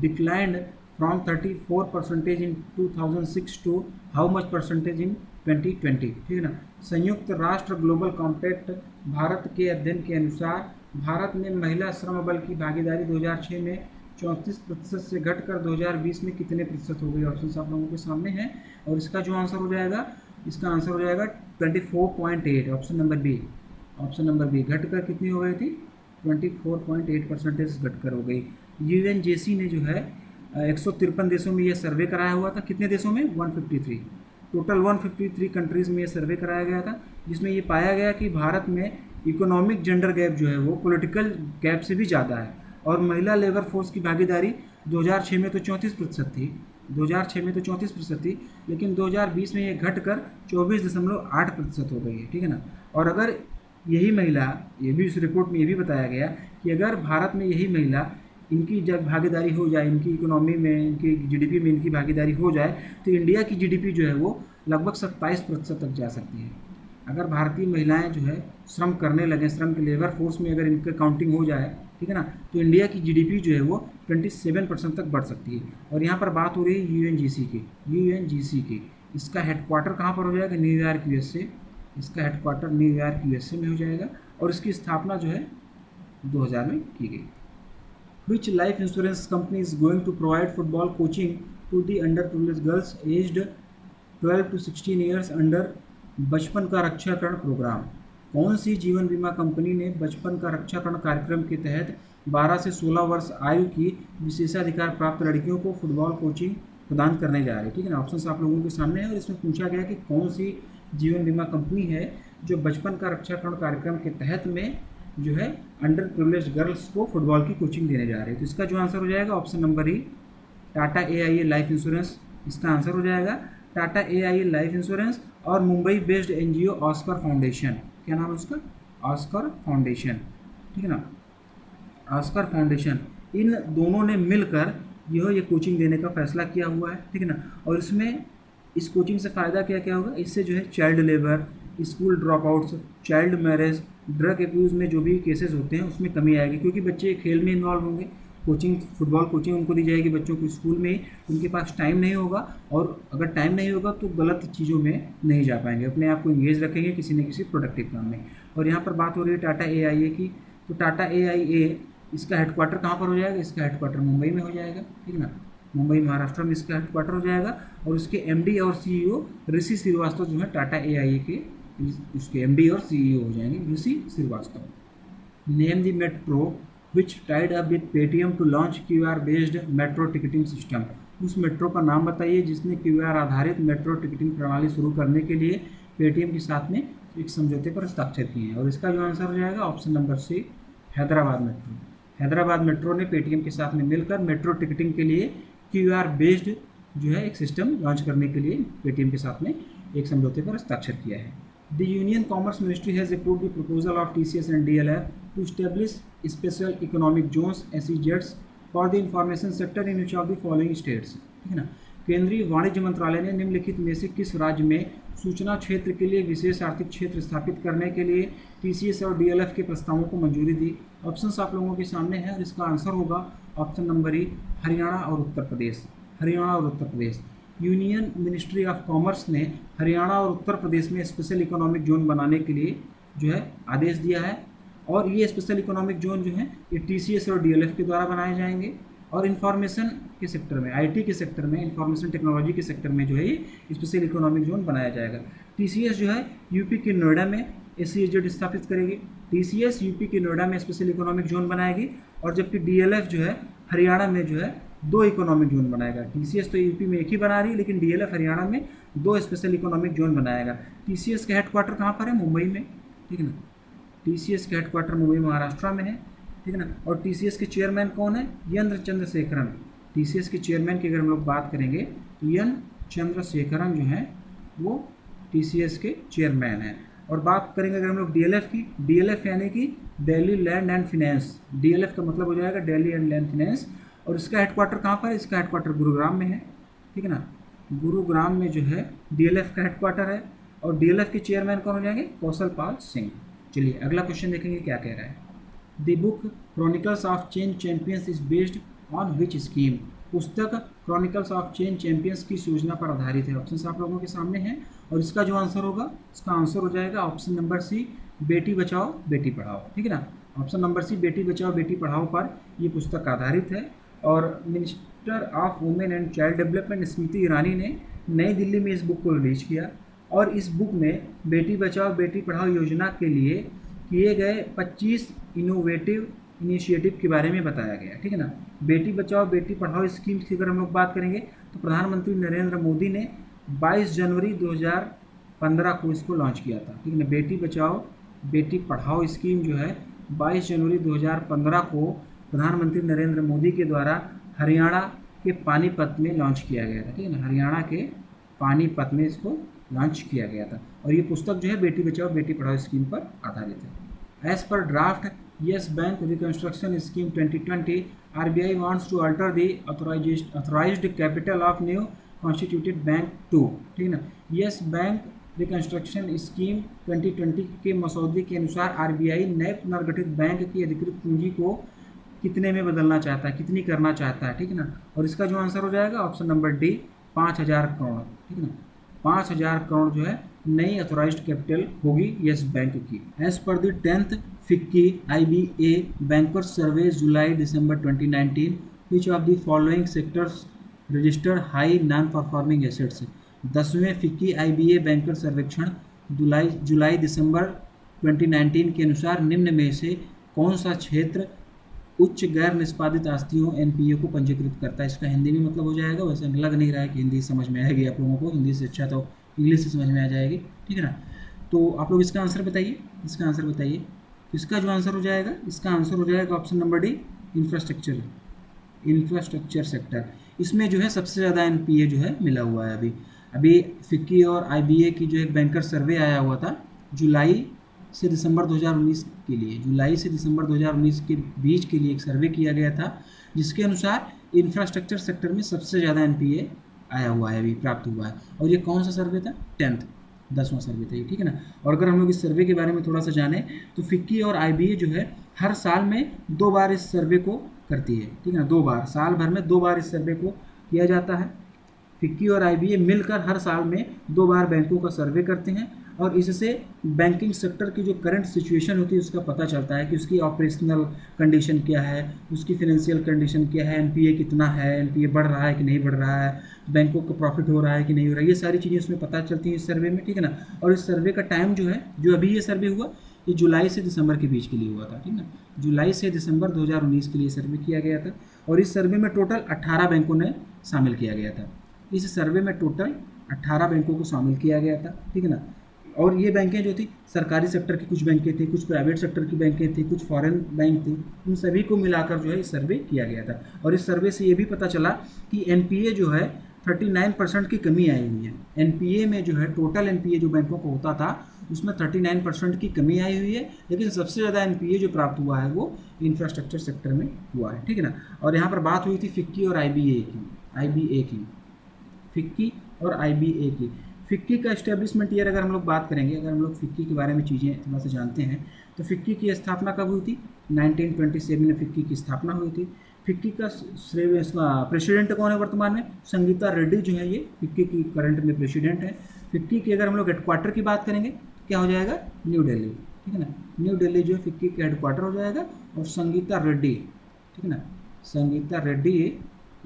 Speaker 2: declined from 34 percentage in 2006 to how much percentage in 2020 ठीक है ना? संयुक्त राष्ट्र ग्लोबल कॉम्पैक्ट भारत के अध्ययन के अनुसार, भारत में महिला श्रम बल की भागीदारी 2006 में चौंतीस प्रतिशत से घटकर 2020 में कितने प्रतिशत हो गई? ऑप्शन आप लोगों के सामने हैं और इसका जो आंसर हो जाएगा इसका आंसर हो जाएगा 24.8 option number B option number B घटकर कितनी हो गई थी? 24.8 परसेंटेज घटकर हो गई। यूएनजेसी ने जो है एक सौ तिरपन देशों में यह सर्वे कराया हुआ था। कितने देशों में? 153 टोटल 153 कंट्रीज़ में यह सर्वे कराया गया था, जिसमें ये पाया गया कि भारत में इकोनॉमिक जेंडर गैप जो है, वो पॉलिटिकल गैप से भी ज़्यादा है। और महिला लेबर फोर्स की भागीदारी 2006 में तो चौंतीस प्रतिशत थी। 2006 में तो चौंतीस प्रतिशत थी, लेकिन 2020 में ये घट कर चौबीस दशमलव आठ प्रतिशत हो गई है, ठीक है ना? और अगर यही महिला, ये भी उस रिपोर्ट में ये भी बताया गया कि अगर भारत में यही महिला इनकी जब भागीदारी हो जाए, इनकी इकोनॉमी में, इनकी जीडीपी में इनकी भागीदारी हो जाए तो इंडिया की जीडीपी जो है वो लगभग सत्ताईस प्रतिशत तक जा सकती है। अगर भारतीय महिलाएँ जो है, श्रम करने लगें, श्रम के लेबर फोर्स में अगर इनका काउंटिंग हो जाए ठीक है ना? तो इंडिया की जीडीपी जो है वो 27 परसेंट तक बढ़ सकती है। और यहाँ पर बात हो रही है यूएनजीसी की। यूएनजीसी की। इसका हेडक्वार्टर कहाँ पर हो जाएगा? न्यूयॉर्क यूएसए इसका हेडक्वार्टर न्यूयॉर्क यूएसए में हो जाएगा और इसकी स्थापना जो है 2000 में की गई। Which life insurance company going to provide football coaching to the under underprivileged girls aged 12 to 16 years under बचपन का रक्षाकरण प्रोग्राम कौन सी जीवन बीमा कंपनी ने बचपन का रक्षाकरण कार्यक्रम के तहत 12 से 16 वर्ष आयु की विशेषाधिकार प्राप्त लड़कियों को फुटबॉल कोचिंग प्रदान करने जा रही है? ठीक है ना ऑप्शन आप लोगों के सामने है और इसमें पूछा गया कि कौन सी जीवन बीमा कंपनी है जो बचपन का रक्षाकरण कार्यक्रम के तहत में जो है अंडर प्रिवलेज गर्ल्स को फुटबॉल की कोचिंग देने जा रहे हैं? तो इसका जो आंसर हो जाएगा option number E Tata A I A life insurance इसका आंसर हो जाएगा। Tata A I A life insurance और Mumbai based N G O Oscar foundation क्या नाम है उसका? Oscar foundation. ठीक है ना? Oscar foundation. इन दोनों ने मिलकर यह ये कोचिंग देने का फैसला किया हुआ है, ठीक है ना? और इसमें इस कोचिंग से फ़ायदा क्या क्या होगा? इससे जो है child labour school dropouts child marriage drug abuse में जो भी केसेस होते हैं, उसमें कमी आएगी, क्योंकि बच्चे खेल में इन्वॉल्व होंगे। कोचिंग, फुटबॉल कोचिंग उनको दी जाएगी बच्चों को स्कूल में, उनके पास टाइम नहीं होगा और अगर टाइम नहीं होगा तो गलत चीज़ों में नहीं जा पाएँगे। अपने आप को इंगेज रखेंगे किसी न किसी प्रोडक्टिव काम में। और यहाँ पर बात हो रही है टाटा एआईए की तो टाटा एआईए इसका हेडक्वार्टर कहाँ पर हो जाएगा? इसका हेडक्वार्टर मुंबई में हो जाएगा, ठीक ना? मुंबई, महाराष्ट्र में इसका हेडक्वार्टर हो जाएगा और उसके एमडी और सीईओ ऋषि श्रीवास्तव जो है टाटा एआईए के उसके एमडी और सीईओ हो जाएँगे Rishi Srivastava. Name the metro which tied up with Paytm to launch Q R based metro ticketing system उस मेट्रो का नाम बताइए जिसने क्यू आर आधारित मेट्रो टिकटिंग प्रणाली शुरू करने के लिए पेटीएम के साथ में एक समझौते पर हस्ताक्षर किए हैं। और इसका जो आंसर हो जाएगा option number C Hyderabad metro Hyderabad metro ने पेटीएम के साथ में मिलकर मेट्रो टिकटिंग के लिए क्यू आर बेस्ड जो है एक सिस्टम लॉन्च करने के लिए पेटीएम के साथ में एक समझौते पर हस्ताक्षर किया है। The Union Commerce Ministry has approved the proposal of TCS and DLF to establish special economic zones SEZs for the information sector in which of the following states. ठीक है ना? केंद्रीय वाणिज्य मंत्रालय ने निम्नलिखित में से किस राज्य में सूचना क्षेत्र के लिए विशेष आर्थिक क्षेत्र स्थापित करने के लिए टीसीएस और डीएलएफ के प्रस्तावों को मंजूरी दी? ऑप्शंस आप लोगों के सामने हैं और इसका आंसर होगा ऑप्शन नंबर ई हरियाणा और उत्तर प्रदेश। हरियाणा और Uttar Pradesh. Union ministry of commerce ने हरियाणा और उत्तर प्रदेश में स्पेशल इकोनॉमिक जोन बनाने के लिए जो है आदेश दिया है। और ये स्पेशल इकोनॉमिक जोन जो है, ये TCS और DLF के द्वारा बनाए जाएँगे। और इन्फॉर्मेशन के सेक्टर में आईटी के सेक्टर में इंफॉर्मेशन टेक्नोलॉजी के सेक्टर में जो है ये स्पेशल इकोनॉमिक जोन बनाया जाएगा। TCS जो है यूपी के नोएडा में एस सी स्थापित करेगी। TCS यूपी के नोएडा में स्पेशल इकोनॉमिक जोन बनाएगी। और जबकि DLF जो है, हरियाणा में जो है, दो इकोनॉमिक जोन बनाएगा। टीसीएस तो यूपी में एक ही बना रही है, लेकिन डीएलएफ हरियाणा में दो स्पेशल इकोनॉमिक जोन बनाएगा। टीसीएस का हेडक्वार्टर कहाँ पर है? मुंबई में। ठीक है ना? टीसीएस के हेडक्वार्टर मुंबई, महाराष्ट्र में है, ठीक है ना? और टी सी एस के चेयरमैन कौन है? यंत्र चंद्रशेखरन टी सी एस के चेयरमैन की अगर हम लोग बात करेंगे तो यन चंद्रशेखरन जो है, वो टी सी एस के चेयरमैन हैं। और बात करेंगे अगर हम लोग डीएलएफ की डीएलएफ यानी कि Delhi land and finance DLF का मतलब हो जाएगा दिल्ली एंड लैंड फाइनेंस और इसका हेडक्वार्टर कहाँ पर है? इसका हेडक्वार्टर गुरुग्राम में है, ठीक है ना? गुरुग्राम में जो है डीएलएफ का हेडक्वार्टर है। और डीएलएफ के चेयरमैन कौन हो जाएँगे? कौशल पाल सिंह। चलिए, अगला क्वेश्चन देखेंगे क्या कह रहा है। The book chronicles of change champions is based on which scheme पुस्तक क्रॉनिकल्स ऑफ़ चेन चैंपियंस की योजना पर आधारित है। ऑप्शन आप लोगों के सामने हैं और इसका जो आंसर होगा, इसका आंसर हो जाएगा ऑप्शन नंबर सी बेटी बचाओ, बेटी पढ़ाओ। ठीक है ना? ऑप्शन नंबर सी बेटी बचाओ, बेटी पढ़ाओ पर ये पुस्तक आधारित है और minister of women and child development Smriti Irani ने नई दिल्ली में इस बुक को रिलीज़ किया। और इस बुक में बेटी बचाओ, बेटी पढ़ाओ योजना के लिए किए गए 25 इनोवेटिव इनिशिएटिव के बारे में बताया गया ठीक है ना? बेटी बचाओ, बेटी पढ़ाओ स्कीम की अगर हम लोग बात करेंगे तो प्रधानमंत्री नरेंद्र मोदी ने 22 जनवरी 2015 को इसको लॉन्च किया था। ठीक है ना? बेटी बचाओ, बेटी पढ़ाओ स्कीम जो है 22 जनवरी 2015 को प्रधानमंत्री नरेंद्र मोदी के द्वारा हरियाणा के पानीपत में लॉन्च किया गया था। ठीक है ना? हरियाणा के पानीपत में इसको लॉन्च किया गया था। और ये पुस्तक जो है बेटी बचाओ, बेटी पढ़ाओ स्कीम पर आधारित है। एज पर draft Yes Bank reconstruction scheme 2020 RBI wants to alter the authorized authorized capital of new constituted bank to, ठीक है ना? यस बैंक रिकंस्ट्रक्शन स्कीम 2020 के मसौदे के अनुसार आरबीआई नए पुनर्गठित बैंक की अधिकृत पूंजी को कितने में बदलना चाहता है, कितनी करना चाहता है, ठीक है ना? और इसका जो आंसर हो जाएगा ऑप्शन नंबर डी पाँच हज़ार करोड़, ठीक है ना? पाँच हज़ार करोड़ जो है नई अथोराइज कैपिटल होगी यस बैंक की। एज पर the tenth FICCI I B A banker survey July December 2019 which of the following sectors register high non performing assets दसवें FICCI I B A banker सर्वेक्षण जुलाई जुलाई दिसंबर 2019 के अनुसार निम्न में से कौन सा क्षेत्र उच्च गैर निष्पादित आस्तियों एनपीए को पंजीकृत करता है। इसका हिंदी में मतलब हो जाएगा। वैसे लग नहीं रहा है कि हिंदी समझ में आएगी आप लोगों को। हिंदी से अच्छा तो इंग्लिश से समझ में आ जाएगी। ठीक है ना? तो आप लोग इसका आंसर बताइए। इसका आंसर बताइए। तो इसका जो आंसर हो जाएगा, इसका आंसर हो जाएगा option number D infrastructure infrastructure sector इसमें जो है सबसे ज़्यादा एनपीए जो है मिला हुआ है अभी। अभी फिक्की और आईबीए की जो एक बैंकर सर्वे आया हुआ था, जुलाई से दिसंबर 2019 के लिए, जुलाई से दिसंबर 2019 के बीच के लिए एक सर्वे किया गया था, जिसके अनुसार इंफ्रास्ट्रक्चर सेक्टर में सबसे ज़्यादा एन आया हुआ है, अभी प्राप्त हुआ है। और ये कौन सा सर्वे था? टेंथ दसवां सर्वे था ये, ठीक है ना? और अगर हम लोग इस सर्वे के बारे में थोड़ा सा जाने तो फिक्की और आईबीए जो है, हर साल में दो बार इस सर्वे को करती है, ठीक है ना? दो बार, साल भर में दो बार इस सर्वे को किया जाता है। फिक्की और आईबीए मिलकर हर साल में दो बार बैंकों का सर्वे करते हैं और इससे बैंकिंग सेक्टर की जो करंट सिचुएशन होती है, उसका पता चलता है कि उसकी ऑपरेशनल कंडीशन क्या है, उसकी फिनेंशियल कंडीशन क्या है एनपीए कितना है एनपीए बढ़ रहा है कि नहीं बढ़ रहा है बैंकों का प्रॉफिट हो रहा है कि नहीं हो रहा है, ये सारी चीज़ें उसमें पता चलती हैं इस सर्वे में, ठीक है ना? और इस सर्वे का टाइम जो है, जो अभी ये सर्वे हुआ, ये जुलाई से दिसंबर के बीच के लिए हुआ था, ठीक है जुलाई से दिसंबर 2019 के लिए सर्वे किया गया था और इस सर्वे में टोटल 18 बैंकों ने शामिल किया गया था। इस सर्वे में टोटल 18 बैंकों को शामिल किया गया था, ठीक है ना? और ये बैंकें जो थी, सरकारी सेक्टर की कुछ बैंकें थी, कुछ प्राइवेट सेक्टर की बैंकें थी, कुछ फॉरेन बैंक थी, उन सभी को मिलाकर जो है सर्वे किया गया था। और इस सर्वे से ये भी पता चला कि एनपीए जो है 39 परसेंट की कमी आई हुई है। NPA में जो है टोटल एनपीए जो बैंकों को होता था, उसमें 39 परसेंट की कमी आई हुई है। लेकिन सबसे ज़्यादा एनपीए जो प्राप्त हुआ है, वो इंफ्रास्ट्रक्चर सेक्टर में हुआ है, ठीक है ना? और यहाँ पर बात हुई थी फिक्की और आईबीए की आईबीए की, फिक्की और आईबीए की। फिक्की का इस्टेब्लिशमेंट ईयर अगर हम लोग बात करेंगे, अगर हम लोग फिक्की के बारे में चीज़ें थोड़ा सा जानते हैं तो फिक्की की स्थापना कब हुई थी? 1927 में फिक्की की स्थापना हुई थी। फिक्की का श्रेय प्रेसिडेंट कौन है वर्तमान में? संगीता रेड्डी जो है ये फिक्की की करंट में प्रेसिडेंट है। फिक्की की अगर हम लोग हेडक्वार्टर की बात करेंगे, क्या हो जाएगा? न्यू दिल्ली ठीक है ना? न्यू दिल्ली जो है फिक्की का हेडक्वार्टर हो जाएगा और संगीता रेड्डी, ठीक है ना? संगीता रेड्डी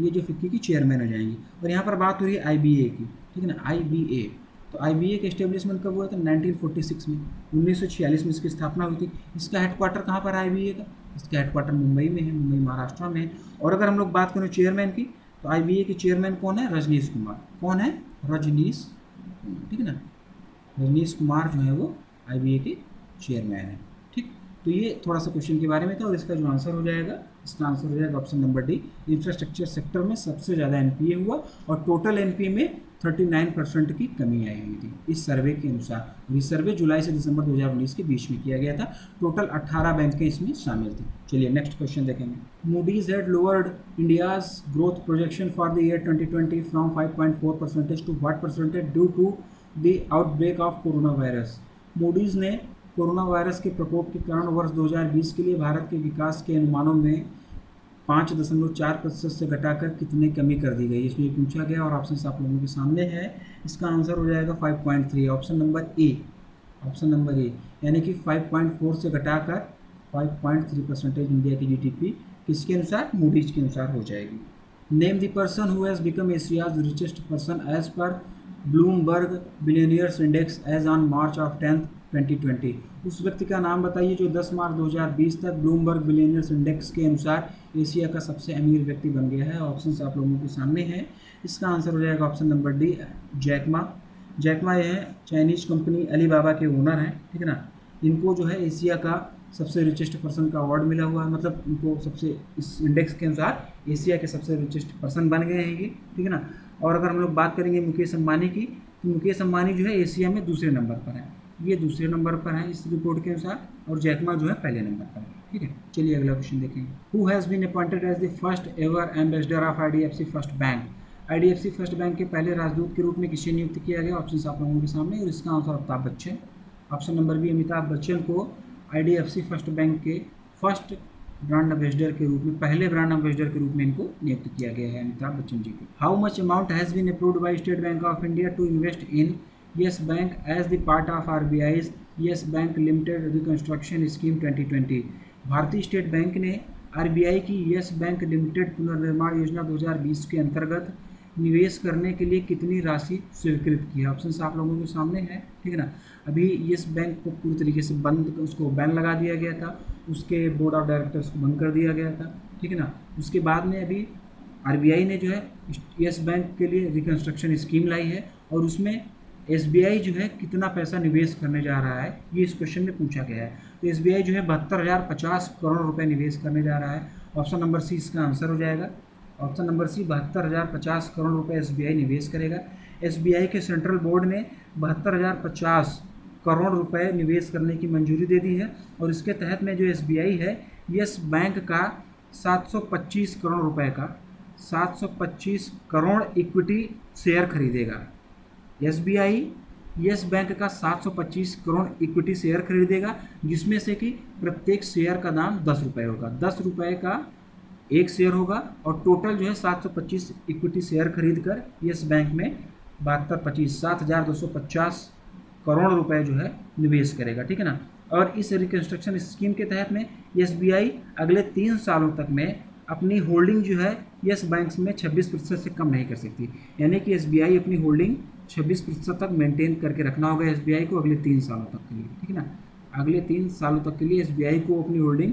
Speaker 2: ये जो फिक्की की चेयरमैन हो जाएँगी। और यहाँ पर बात हो रही है आईबीए की। ठीक है ना आई तो आई बी ए का इस्टेब्लिशमेंट कब हुआ था? 1946 में। 1946 में इसकी स्थापना हुई थी। इसका हेडक्वार्टर कहाँ पर आई बी ए का? इसका हेडक्वार्टर मुंबई में है, मुंबई, महाराष्ट्र में है। और अगर हम लोग बात करें चेयरमैन की तो आई बी ए के चेयरमैन कौन है? रजनीश कुमार। कौन है? रजनीश ठीक है ना? रजनीश कुमार जो है वो आई बी ए के चेयरमैन है, ठीक? तो ये थोड़ा सा क्वेश्चन के बारे में था और इसका जो आंसर हो जाएगा, इसका आंसर हो जाएगा option number D infrastructure sector में सबसे ज़्यादा एनपीए हुआ और टोटल एनपीए में 39 परसेंट की कमी आई हुई थी। इस सर्वे के अनुसार ये सर्वे जुलाई से दिसंबर 2019 के बीच में किया गया था। टोटल 18 बैंकें इसमें शामिल थी। चलिए नेक्स्ट क्वेश्चन देखेंगे। Moody's had lowered India's growth projection for the year 2020 from 5.4 percentage to what percentage due to the outbreak of corona virus Moody's ने कोरोना वायरस के प्रकोप के कारण वर्ष 2020 के लिए भारत के विकास के अनुमानों में पाँच दशमलव चार प्रतिशत से घटाकर कितनी कमी कर दी गई इसमें पूछा गया और ऑप्शन आप लोगों के सामने है। इसका आंसर हो जाएगा five point three option number A option number A यानी कि फाइव पॉइंट फोर से घटाकर five point three percentage India की जीडीपी किसके अनुसार? मूडीज के अनुसार हो जाएगी। Name the person who has become Asia's richest person as per Bloomberg billionaires index as on March of tenth 2020 उस व्यक्ति का नाम बताइए जो 10 मार्च 2020 तक ब्लूमबर्ग बिलियनियर्स इंडेक्स के अनुसार एशिया का सबसे अमीर व्यक्ति बन गया है। ऑप्शन आप लोगों के सामने हैं। इसका आंसर हो जाएगा option number D, Jack Ma. Jack Ma ये चाइनीज़ कंपनी अलीबाबा के ओनर हैं, ठीक है ना? इनको जो है एशिया का सबसे रिचेस्ट पर्सन का अवार्ड मिला हुआ है। मतलब इनको सबसे इस इंडेक्स के अनुसार एशिया के सबसे रिचेस्ट पर्सन बन गए हैं ये, ठीक है ना? और अगर हम लोग बात करेंगे मुकेश अम्बानी की तो मुकेश अम्बानी जो है एशिया में दूसरे नंबर पर है। ये दूसरे नंबर पर है इस रिपोर्ट के अनुसार और जैकमा जो है पहले नंबर पर है, ठीक है? चलिए अगला क्वेश्चन देखेंगे। Who has been appointed as the first ever ambassador of I D F C first bank I D F C first bank के पहले राजदूत के रूप में किसे नियुक्त किया गया? ऑप्शन आप लोगों के सामने और इसका answer Amitabh Bachchan. Option number B Amitabh Bachchan को I D F C first bank के फ़र्स्ट ब्रांड एम्बेसडर के रूप में, पहले ब्रांड एम्बेसडर के रूप में इनको नियुक्त किया गया है, अमिताभ बच्चन जी को। How much amount has been approved by State Bank of India to invest in Yes Bank as the part of R B I's Yes Bank limited reconstruction scheme 2020 भारतीय स्टेट बैंक ने आरबीआई की Yes Bank limited पुनर्निर्माण योजना 2020 के अंतर्गत निवेश करने के लिए कितनी राशि स्वीकृत की है? ऑप्शन आप लोगों के सामने है, ठीक है ना? अभी येस बैंक को पूरी तरीके से बंद, उसको बैन लगा दिया गया था, उसके बोर्ड ऑफ़ डायरेक्टर्स को बंद कर दिया गया था, ठीक है ना? उसके बाद में अभी आरबीआई ने जो है येस बैंक के लिए रिकन्स्ट्रक्शन स्कीम लाई है और उसमें SBI जो है कितना पैसा निवेश करने जा रहा है, ये इस क्वेश्चन में पूछा गया है। तो SBI जो है बहत्तर हज़ार पचास करोड़ रुपए निवेश करने जा रहा है। ऑप्शन नंबर सी इसका आंसर हो जाएगा। ऑप्शन नंबर सी बहत्तर हज़ार पचास करोड़ रुपए SBI निवेश करेगा। SBI के सेंट्रल बोर्ड ने बहत्तर हज़ार पचास करोड़ रुपए निवेश करने की मंजूरी दे दी है और इसके तहत में जो SBI है, यस बैंक का 725 करोड़ रुपए का 725 करोड़ इक्विटी शेयर खरीदेगा। S B I Yes Bank का 725 करोड़ इक्विटी शेयर खरीदेगा, जिसमें से कि प्रत्येक शेयर का दाम दस रुपये होगा। दस रुपये का एक शेयर होगा और टोटल जो है 725 इक्विटी शेयर खरीद कर येस बैंक में बहत्तर पच्चीस, सात हज़ार दो सौ पचास करोड़ रुपए जो है निवेश करेगा, ठीक है ना? और इस रिकन्स्ट्रक्शन स्कीम के तहत में एस अगले तीन सालों तक में अपनी होल्डिंग जो है येस बैंक में 26 प्रतिशत से कम नहीं कर सकती। यानी कि SBI अपनी होल्डिंग 26 प्रतिशत तक मेंटेन करके रखना होगा एसबीआई को अगले तीन सालों तक के लिए, ठीक है ना? अगले तीन सालों तक के लिए एसबीआई को अपनी होल्डिंग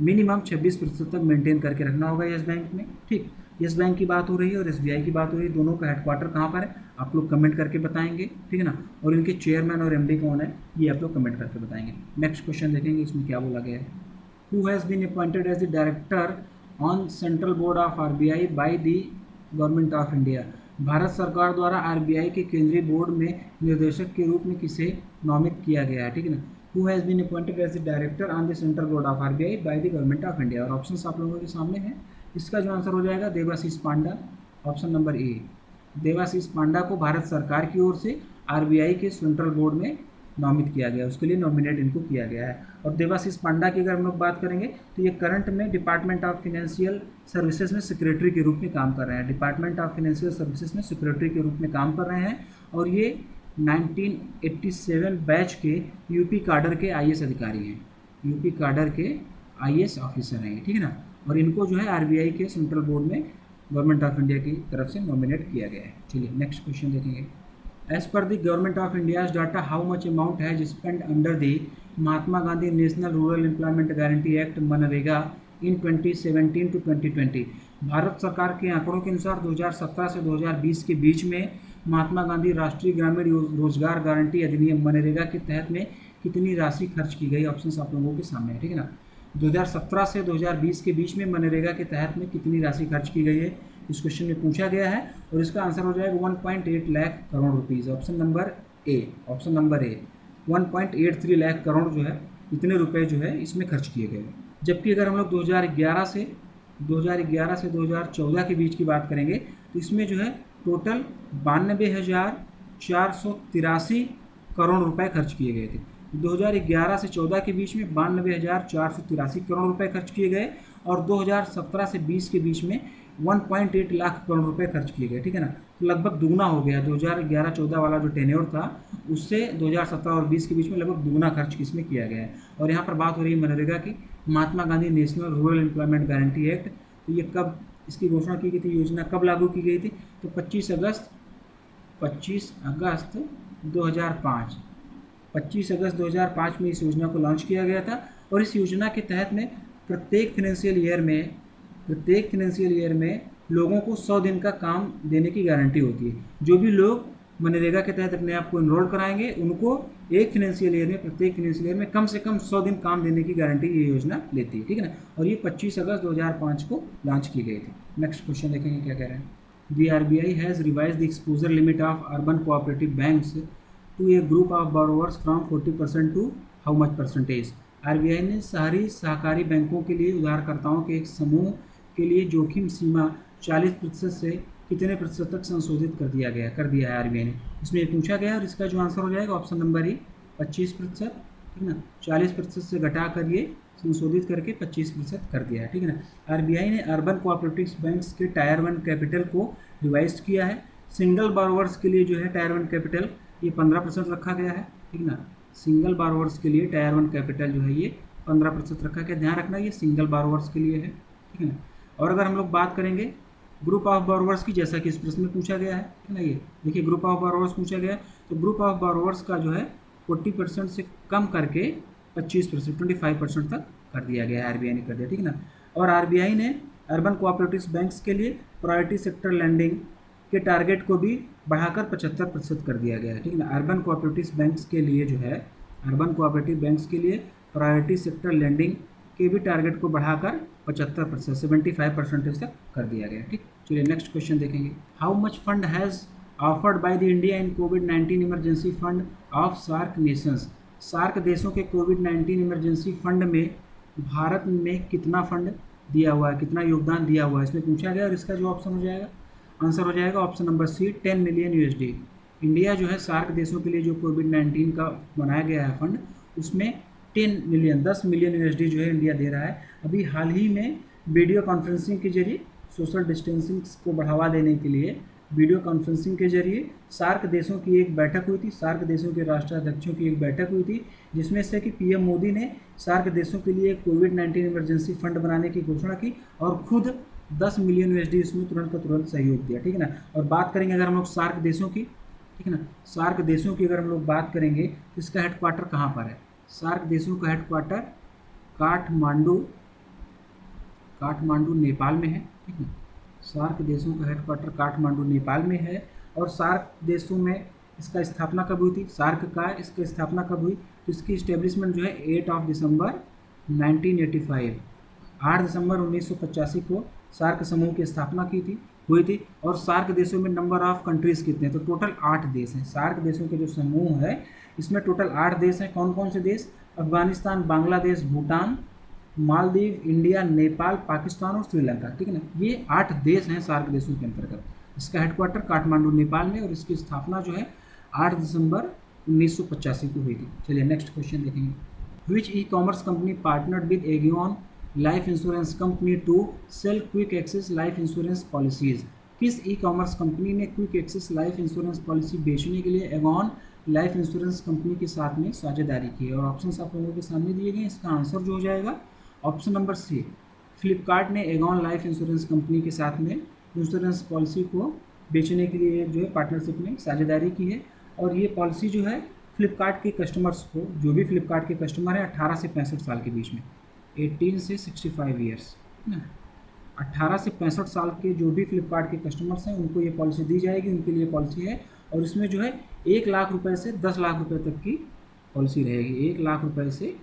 Speaker 2: मिनिमम 26 प्रतिशत तक मेंटेन करके रखना होगा येस बैंक में, ठीक? येस बैंक की बात हो रही है और एसबीआई की बात हो रही है, दोनों का हेडक्वार्टर कहाँ पर है? आप लोग कमेंट करके बताएँगे, ठीक है ना? और इनके चेयरमैन और एमडी कौन है, ये आप लोग कमेंट करके बताएँगे। नेक्स्ट क्वेश्चन देखेंगे, इसमें क्या बोला गया है? Who has been appointed as the director on central board of R B I by the government of India Bharat सरकार द्वारा आरबीआई के केंद्रीय बोर्ड में निर्देशक के रूप में किसे नामित किया गया है? ठीक है ना? Who has been appointed as the director on the central board of RBI by the government of India और ऑप्शन आप लोगों के सामने हैं। इसका जो आंसर हो जाएगा, Debasish Panda. Option number A Debasish Panda को भारत सरकार की ओर से आरबीआई के सेंट्रल बोर्ड में नामित किया गया, उसके लिए नॉमिनेट इनको किया गया है। और देवाशीष पांडा की अगर हम लोग बात करेंगे तो ये करंट में डिपार्टमेंट ऑफ़ फाइनेंशियल सर्विसेज़ में सेक्रेटरी के रूप में काम कर रहे हैं। डिपार्टमेंट ऑफ़ फाइनेंशियल सर्विसेज़ में सेक्रेटरी के रूप में काम कर रहे हैं। और ये 1987 बैच के यूपी काडर के आईएएस अधिकारी हैं। यूपी काडर के आईएएस ऑफिसर हैं ठीक है ना? और इनको जो है आरबीआई के सेंट्रल बोर्ड में गवर्नमेंट ऑफ़ इंडिया की तरफ़ से नॉमिनेट किया गया है। चलिए नेक्स्ट क्वेश्चन देखेंगे। As per the Government of India's data, how much amount has spent under the Mahatma Gandhi National Rural Employment Guarantee Act मनरेगा इन 2017 टू 2020 भारत सरकार के आंकड़ों के अनुसार 2017 से 2020 के बीच में महात्मा गांधी राष्ट्रीय ग्रामीण रोज़गार गारंटी अधिनियम मनरेगा के तहत में कितनी राशि खर्च की गई? ऑप्शन आप लोगों के सामने है ठीक है ना? 2017 से 2020 के बीच में मनरेगा के तहत में कितनी राशि खर्च की गई है? इस क्वेश्चन में पूछा गया है और इसका आंसर हो जाएगा 1.8 lakh crore rupees option number A option number A 1.83 lakh crore जो है, इतने रुपए जो है इसमें खर्च किए गए। जबकि अगर हम लोग 2011 से 2011 से 2014 के बीच की बात करेंगे तो इसमें जो है टोटल बानबे हज़ार चार सौ तिरासी करोड़ रुपए खर्च किए गए थे। 2011 से 14 के बीच में बानबे हज़ार चार सौ तिरासी करोड़ रुपए खर्च किए गए और 2017 से 20 के बीच में 1.8 लाख करोड़ रुपए खर्च किए गए, ठीक है ना? तो लगभग दुगना हो गया। 2011-14 वाला जो टेन्योर था, उससे 2017 और 20 के बीच में लगभग दुगना खर्च किसमें किया गया है? और यहाँ पर बात हो रही है मनरेगा की। Mahatma Gandhi national rural employment guarantee act तो ये कब, इसकी घोषणा की गई थी, योजना कब लागू की गई थी? तो 25 अगस्त 25 अगस्त 2005 25 अगस्त 2005 में इस योजना को लॉन्च किया गया था। और इस योजना के तहत में प्रत्येक फाइनेंशियल ईयर में प्रत्येक फाइनेंशियल ईयर में लोगों को 100 दिन का काम देने की गारंटी होती है। जो भी लोग मनरेगा के तहत अपने आप को इनरोल कराएँगे, उनको एक फाइनेंशियल ईयर में, प्रत्येक फाइनेंशियल ईयर में कम से कम 100 दिन काम देने की गारंटी ये योजना लेती है, ठीक है ना? और ये 25 अगस्त 2005 को लॉन्च की गई थी। नेक्स्ट क्वेश्चन देखेंगे क्या कह रहे हैं। The R B I has revise the exposure limit of urban cooperative banks to a group of borrowers from 40 percent to how much percentage R B I ने शहरी सहकारी बैंकों के लिए उधारकर्ताओं के एक समूह के लिए जोखिम सीमा 40 प्रतिशत से कितने प्रतिशत तक संशोधित कर दिया गया, कर दिया है आरबीआई ने। इसमें पूछा गया और इसका जो आंसर हो जाएगा ऑप्शन नंबर ई पच्चीस प्रतिशत, ठीक है ना? चालीस प्रतिशत से घटा कर ये संशोधित करके पच्चीस प्रतिशत कर दिया है, ठीक है ना? आरबीआई ने अर्बन कोऑपरेटिव बैंक्स के टायर वन कैपिटल को रिवाइज किया है। सिंगल बारोवर्स के लिए जो है टायर वन कैपिटल, ये पंद्रह परसेंट रखा गया है, ठीक है ना? सिंगल बारोवर्स के लिए टायर वन कैपिटल जो है ये पंद्रह प्रतिशत रखा गया। ध्यान रखना ये सिंगल बारोवर्स के लिए है, ठीक है ना? और अगर हम लोग बात करेंगे ग्रुप ऑफ़ बारोवर्स की, जैसा कि इस प्रश्न में पूछा गया है ना ये? देखिए ग्रुप ऑफ़ बारोवर्स पूछा गया है तो ग्रुप ऑफ़ बारोवर्स का जो है फोर्टी परसेंट से कम करके पच्चीस परसेंट ट्वेंटी फाइव परसेंट तक कर दिया गया है आरबीआई ने कर दिया, ठीक है ना? और आरबीआई ने अर्बन कोऑपरेटिव बैंक्स के लिए प्रायोरिटी सेक्टर लैंडिंग के टारगेट को भी बढ़ाकर पचहत्तर प्रतिशत कर दिया गया है, ठीक है ना? अर्बन कोऑपरेटिव बैंक्स के लिए जो है अर्बन कोऑपरेटिव बैंक्स के लिए प्रायोरिटी सेक्टर लैंडिंग के भी टारगेट को बढ़ाकर पचहत्तर परसेंट सेवेंटी फाइव परसेंटेज तक कर दिया गया, ठीक? चलिए नेक्स्ट क्वेश्चन देखेंगे। How much fund has offered by the India in COVID nineteen emergency fund of SAARC nations SAARC देशों के कोविड नाइन्टीन इमरजेंसी फंड में भारत में कितना फंड दिया हुआ है, कितना योगदान दिया हुआ है, इसमें पूछा गया और इसका जो ऑप्शन हो जाएगा आंसर हो जाएगा option number C ten million USD India जो है सार्क देशों के लिए जो कोविड नाइन्टीन का बनाया गया है फंड उसमें टेन मिलियन दस मिलियन यूएसडी जो है इंडिया दे रहा है। अभी हाल ही में वीडियो कॉन्फ्रेंसिंग के ज़रिए सोशल डिस्टेंसिंग को बढ़ावा देने के लिए वीडियो कॉन्फ्रेंसिंग के ज़रिए सार्क देशों की एक बैठक हुई थी, सार्क देशों के राष्ट्राध्यक्षों की एक बैठक हुई थी, जिसमें से कि पीएम मोदी ने सार्क देशों के लिए कोविड नाइन्टीन इमरजेंसी फंड बनाने की घोषणा की और खुद 10 मिलियन यूएसडी इसमें तुरंत का तुरंत सहयोग दिया, ठीक है ना? और बात करेंगे अगर हम लोग सार्क देशों की, ठीक है ना? सार्क देशों की अगर हम लोग बात करेंगे तो इसका हेडक्वार्टर कहाँ पर है? सार्क देशों का हेडक्वार्टर काठमांडू काठमांडू, नेपाल में है, ठीक है? सार्क देशों का हेडक्वार्टर काठमांडू, नेपाल में है और सार्क देशों में इसका स्थापना कब हुई थी? सार्क का इसकी स्थापना कब हुई? तो इसकी इस्टेब्लिशमेंट जो है एट ऑफ़ दिसंबर 1985 आठ दिसंबर उन्नीस सौ पचासी को सार्क समूह की स्थापना की थी, हुई थी। और सार्क देशों में नंबर ऑफ़ कंट्रीज़ कितने हैं? तो टोटल आठ देश हैं। सार्क देशों के जो समूह है इसमें टोटल आठ देश हैं। कौन कौन से देश? अफ़गानिस्तान, बांग्लादेश, भूटान, मालदीव, इंडिया, नेपाल, पाकिस्तान और श्रीलंका। ठीक है ना? ये आठ देश हैं सार्क देशों के अंतर्गत। इसका हेडक्वार्टर काठमांडू, नेपाल में, और इसकी स्थापना जो है, आठ दिसंबर उन्नीस सौ पचासी को हुई थी। चलिए नेक्स्ट क्वेश्चन देखेंगे। Which e commerce company partnered with Aegon life insurance company to sell quick access life insurance policies किस ई कॉमर्स कंपनी ने quick access life insurance policy बेचने के लिए एगॉन लाइफ इंश्योरेंस कंपनी के साथ में साझेदारी की है और ऑप्शन आप लोगों के सामने दिए गए इसका आंसर जो हो जाएगा, ऑप्शन नंबर सी, फ्लिपकार्ट ने एगॉन लाइफ इंश्योरेंस कंपनी के साथ में इंश्योरेंस पॉलिसी को बेचने के लिए जो है पार्टनरशिप में साझेदारी की है और ये पॉलिसी जो है फ्लिपकार्ट के कस्टमर्स को, जो भी फ्लिपकार्ट के कस्टमर हैं अट्ठारह से पैंसठ साल के बीच में, एटीन से सिक्सटी फाइव ईयर्स ना? अट्ठारह से पैंसठ साल के जो भी फ्लिपकार्ट के कस्टमर्स हैं, उनको ये पॉलिसी दी जाएगी, उनके लिए पॉलिसी है और इसमें जो है एक लाख रुपए से दस लाख रुपए तक की पॉलिसी रहेगी। एक लाख रुपए से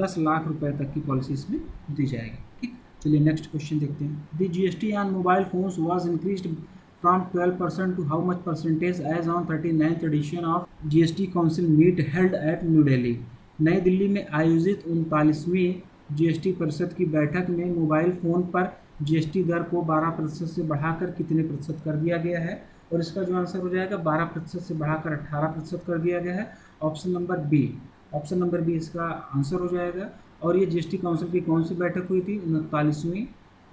Speaker 2: दस लाख रुपए तक की पॉलिसी इसमें दी जाएगी। ठीक? चलिए नेक्स्ट क्वेश्चन देखते हैं। The G S T on mobile phones was increase from twelve percent to how much percentage as on thirty ninth edition of G S T council meet held at New Delhi Nai Delhi में आयोजित उनतालीसवीं GST परिषद की बैठक में mobile phone पर GST दर को 12 प्रतिशत से बढ़ाकर कितने प्रतिशत कर दिया गया है? और इसका जो आंसर हो जाएगा 12 प्रतिशत से बढ़ाकर 18 प्रतिशत कर दिया गया है। Option number B option number B इसका आंसर हो जाएगा। और ये जीएसटी काउंसिल की कौन सी बैठक हुई थी? उनतालीसवीं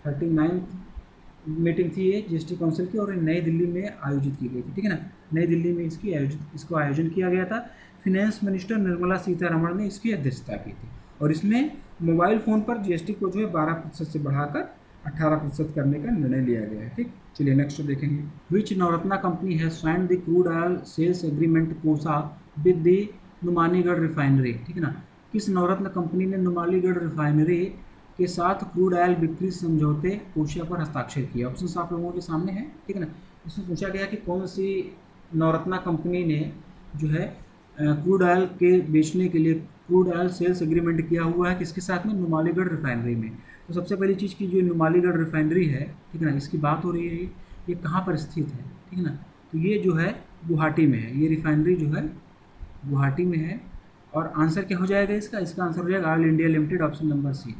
Speaker 2: थर्टी नाइन्थ मीटिंग थी ये जीएसटी काउंसिल की और नई दिल्ली में आयोजित की गई थी, ठीक है ना? नई दिल्ली में इसकी आयोजित, इसको आयोजन किया गया था। फिनेंस मिनिस्टर निर्मला सीतारमण ने इसकी अध्यक्षता की थी। और इसमें मोबाइल फ़ोन पर जीएसटी को जो है बारह प्रतिशत से बढ़ाकर अठारह प्रतिशत करने का निर्णय लिया गया है, ठीक? चलिए नेक्स्ट देखेंगे। Which Navratna company has sign the crude oil sales agreement कोसा विद द नुमानीगढ़ रिफाइनरी ठीक है ना? किस नवरत्न कंपनी ने नुमालीगढ़ रिफाइनरी के साथ क्रूड ऑयल बिक्री समझौते कोशिया पर हस्ताक्षर किया? ऑप्शन आप लोगों के सामने है, ठीक है ना? इसमें पूछा गया कि कौन सी नवरत्ना कंपनी ने जो है क्रूड ऑयल के बेचने के लिए क्रूड ऑयल सेल्स एग्रीमेंट किया हुआ है? किसके साथ में? नुमालीगढ़ रिफाइनरी में। तो सबसे पहली चीज़ की जो नुमालीगढ़ रिफाइनरी है, ठीक है ना, इसकी बात हो रही है, ये कहाँ पर स्थित है, ठीक है ना तो ये जो है गुवाहाटी में है, ये रिफाइनरी जो है गुवाहाटी में है, और आंसर क्या हो जाएगा इसका? इसका आंसर हो जाएगा oil India limited, option number C,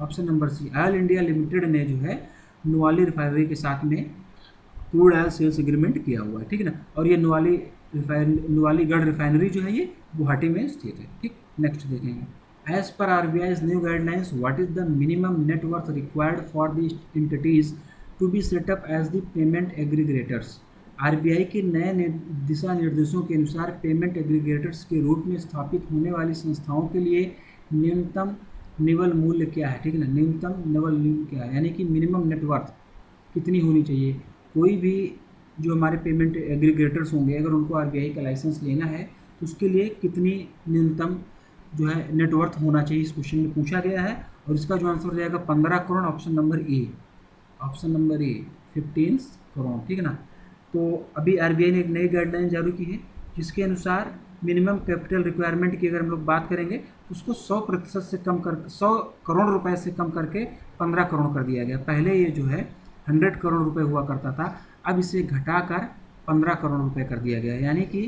Speaker 2: option number C oil India limited ने जो है नुवाली रिफाइनरी के साथ में क्रूड ऑयल सेल्स एग्रीमेंट किया हुआ है, ठीक है ना, और ये नुवाली रिफाइन नुवालीगढ़ रिफाइनरी जो है ये गुवाहाटी में स्थित है, ठीक, नेक्स्ट देखेंगे। As per R B I's new guidelines what is the minimum net worth required for the entities to be set up as the payment aggregators RBI के नए दिशा निर्देशों के अनुसार पेमेंट एग्रीगेटर्स के रूप में स्थापित होने वाली संस्थाओं के लिए न्यूनतम निवल मूल्य क्या है? ठीक है ना? न्यूनतम निवल क्या है? यानी कि मिनिमम नेटवर्थ कितनी होनी चाहिए? कोई भी जो हमारे पेमेंट एग्रीगेटर्स होंगे, अगर उनको आर का लाइसेंस लेना है तो उसके लिए कितनी न्यूनतम जो है नेटवर्थ होना चाहिए, इस क्वेश्चन में पूछा गया है और इसका जो आंसर हो जाएगा पंद्रह crore option number A option number A fifteen crore, ठीक है ना? तो अभी आरबीआई ने एक नई गाइडलाइन जारी की है, जिसके अनुसार मिनिमम कैपिटल रिक्वायरमेंट की अगर हम लोग बात करेंगे तो उसको सौ प्रतिशत से कम कर, सौ करोड़ रुपए से कम करके 15 करोड़ कर दिया गया। पहले ये जो है 100 करोड़ रुपए हुआ करता था, अब इसे घटाकर 15 करोड़ रुपए कर दिया गया। यानी कि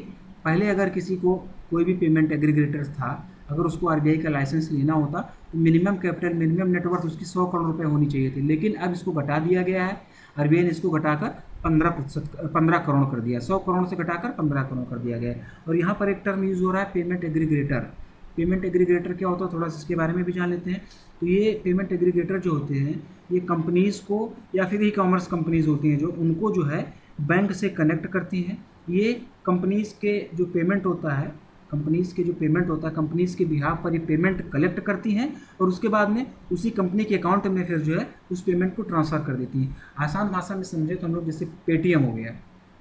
Speaker 2: पहले अगर किसी को कोई भी पेमेंट एग्रीग्रेटर था अगर उसको आरबीआई का लाइसेंस लेना होता तो मिनिमम कैपिटल मिनिमम नेटवर्थ उसकी सौ करोड़ रुपए होनी चाहिए थी। लेकिन अब इसको घटा दिया गया है। आरबीआई ने इसको घटाकर पंद्रह प्रतिशत, पंद्रह करोड़ कर दिया। सौ करोड़ से घटाकर पंद्रह करोड़ कर दिया गया और यहाँ पर एक टर्म यूज़ हो रहा है पेमेंट एग्रीग्रेटर पेमेंट एग्रीग्रेटर क्या होता है? थोड़ा सा इसके बारे में भी जान लेते हैं। तो ये पेमेंट एग्रीग्रेटर जो होते हैं, ये कंपनीज़ को या फिर ई कॉमर्स कंपनीज़ होती हैं जो, उनको जो है बैंक से कनेक्ट करती हैं। ये कंपनीज़ के जो पेमेंट होता है कंपनीज़ के जो पेमेंट होता है कंपनीज़ के बिहार पर ये पेमेंट कलेक्ट करती हैं और उसके बाद में उसी कंपनी के अकाउंट में फिर जो है, उस पेमेंट को ट्रांसफ़र कर देती हैं। आसान भाषा में समझे तो हम लोग जैसे पेटीएम हो गया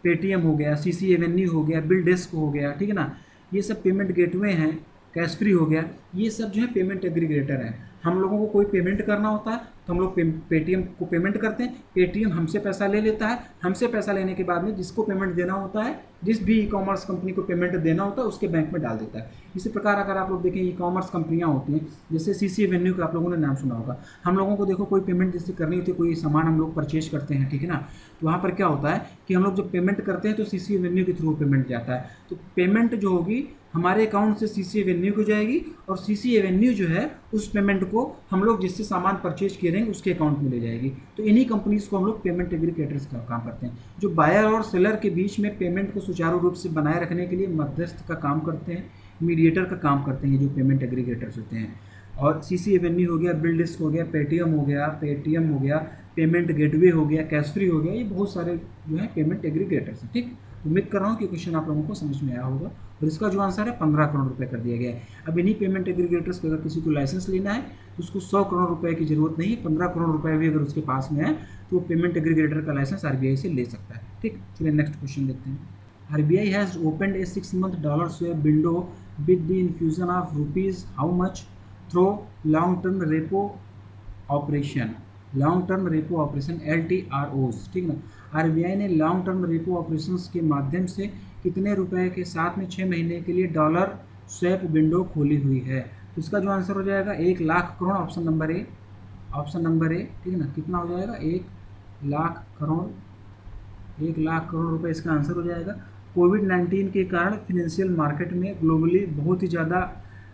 Speaker 2: पेटीएम हो गया सी सी एवेन्यू हो गया बिल डेस्क हो गया, ठीक है ना? ये सब पेमेंट गेटवे हैं कैश फ्री हो गया, ये सब जो है पेमेंट एग्रीग्रेटर है। हम लोगों को कोई पेमेंट करना होता है तो हम लोग पे, पेटीएम को पेमेंट करते हैं। पेटीएम हमसे पैसा ले लेता है। हमसे पैसा लेने के बाद में जिसको पेमेंट देना होता है जिस भी ई कॉमर्स कंपनी को पेमेंट देना होता है उसके बैंक में डाल देता है। इसी प्रकार अगर आप लोग देखें ई कॉमर्स कंपनियाँ होती हैं जैसे सी सी एवेन्यू का आप लोगों ने नाम सुना होगा। हम लोगों को देखो कोई पेमेंट जैसे करनी होती है कोई सामान हम लोग परचेज करते हैं ठीक है ना? तो वहाँ पर क्या होता है कि हम लोग जब पेमेंट करते हैं तो सी सी एवेन्यू के थ्रू पेमेंट जाता है। तो पेमेंट जो होगी हमारे अकाउंट से सी सी एवेन्यू को जाएगी और सी सी एवेन्यू जो है, उस पेमेंट को हम लोग जिससे सामान परचेज किए रहेंगे, उसके अकाउंट में ले जाएगी। तो इन्हीं कंपनीज़ को हम लोग पेमेंट एग्रीकेटर्स का काम करते हैं, जो बायर और सेलर के बीच में पेमेंट को सुचारू रूप से बनाए रखने के लिए मध्यस्थ का काम करते हैं मीडिएटर का काम करते हैं जो पेमेंट एग्रीगेटर्स होते हैं। और सी सी एवेन्यू हो गया बिल डिस्क हो गया पेटीएम हो गया पेटीएम हो गया पेमेंट गेटवे हो गया कैश फ्री हो गया, ये बहुत सारे जो है पेमेंट एग्रीगेटर्स हैं, ठीक? उम्मीद कर रहा हूँ कि क्वेश्चन आप लोगों को समझ में आया होगा। और इसका जो आंसर है पंद्रह करोड़ रुपए कर दिया गया है। अब इन्हीं पेमेंट एग्रीगेटर्स को अगर किसी को लाइसेंस लेना है तो उसको सौ करोड़ रुपए की ज़रूरत नहीं है पंद्रह करोड़ रुपए भी अगर उसके पास में है तो वो पेमेंट एग्रीगेटर का लाइसेंस आरबीआई से ले सकता है। ठीक? चलिए नेक्स्ट क्वेश्चन देखते हैं। R B I has open a six month dollar swap window with the infusion of rupees how much through long term repo operation long term repo operation L T R Os ठीक ना? Are B I ने long term repo operation के माध्यम से कितने रुपए के साथ में छः महीने के लिए डॉलर स्वैप विंडो खोली हुई है? तो इसका जो आंसर हो जाएगा, एक lakh crore, option number A. Option number A, ठीक है ना? कितना हो जाएगा? एक लाख करोड़, एक लाख करोड़ रुपए इसका आंसर हो जाएगा। कोविड नाइन्टीन के कारण फिनेंशियल मार्केट में ग्लोबली बहुत ही ज़्यादा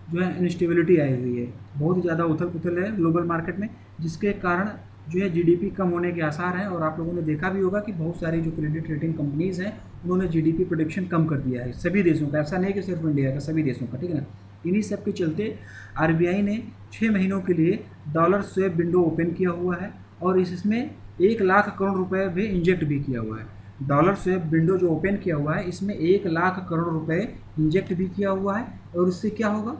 Speaker 2: जो है इनस्टेबिलिटी आई हुई है। बहुत ही ज़्यादा उथल पुथल है ग्लोबल मार्केट में, जिसके कारण जो है जीडीपी कम होने के आसार हैं। और आप लोगों ने देखा भी होगा कि बहुत सारी जो क्रेडिट रेटिंग कंपनीज़ हैं उन्होंने जी जीडीपी प्रोडिक्शन कम कर दिया है, सभी देशों का। ऐसा नहीं कि सिर्फ़ इंडिया का, सभी देशों का, ठीक है ना? इन्हीं सब के चलते आरबीआई ने छः महीनों के लिए डॉलर स्वेप विंडो ओपन किया हुआ है और इसमें एक लाख करोड़ रुपये भी इंजेक्ट भी किया हुआ है। डॉलर स्वेप विंडो जो ओपन किया हुआ है, इसमें एक लाख करोड़ रुपए इंजेक्ट भी किया हुआ है और इससे क्या होगा?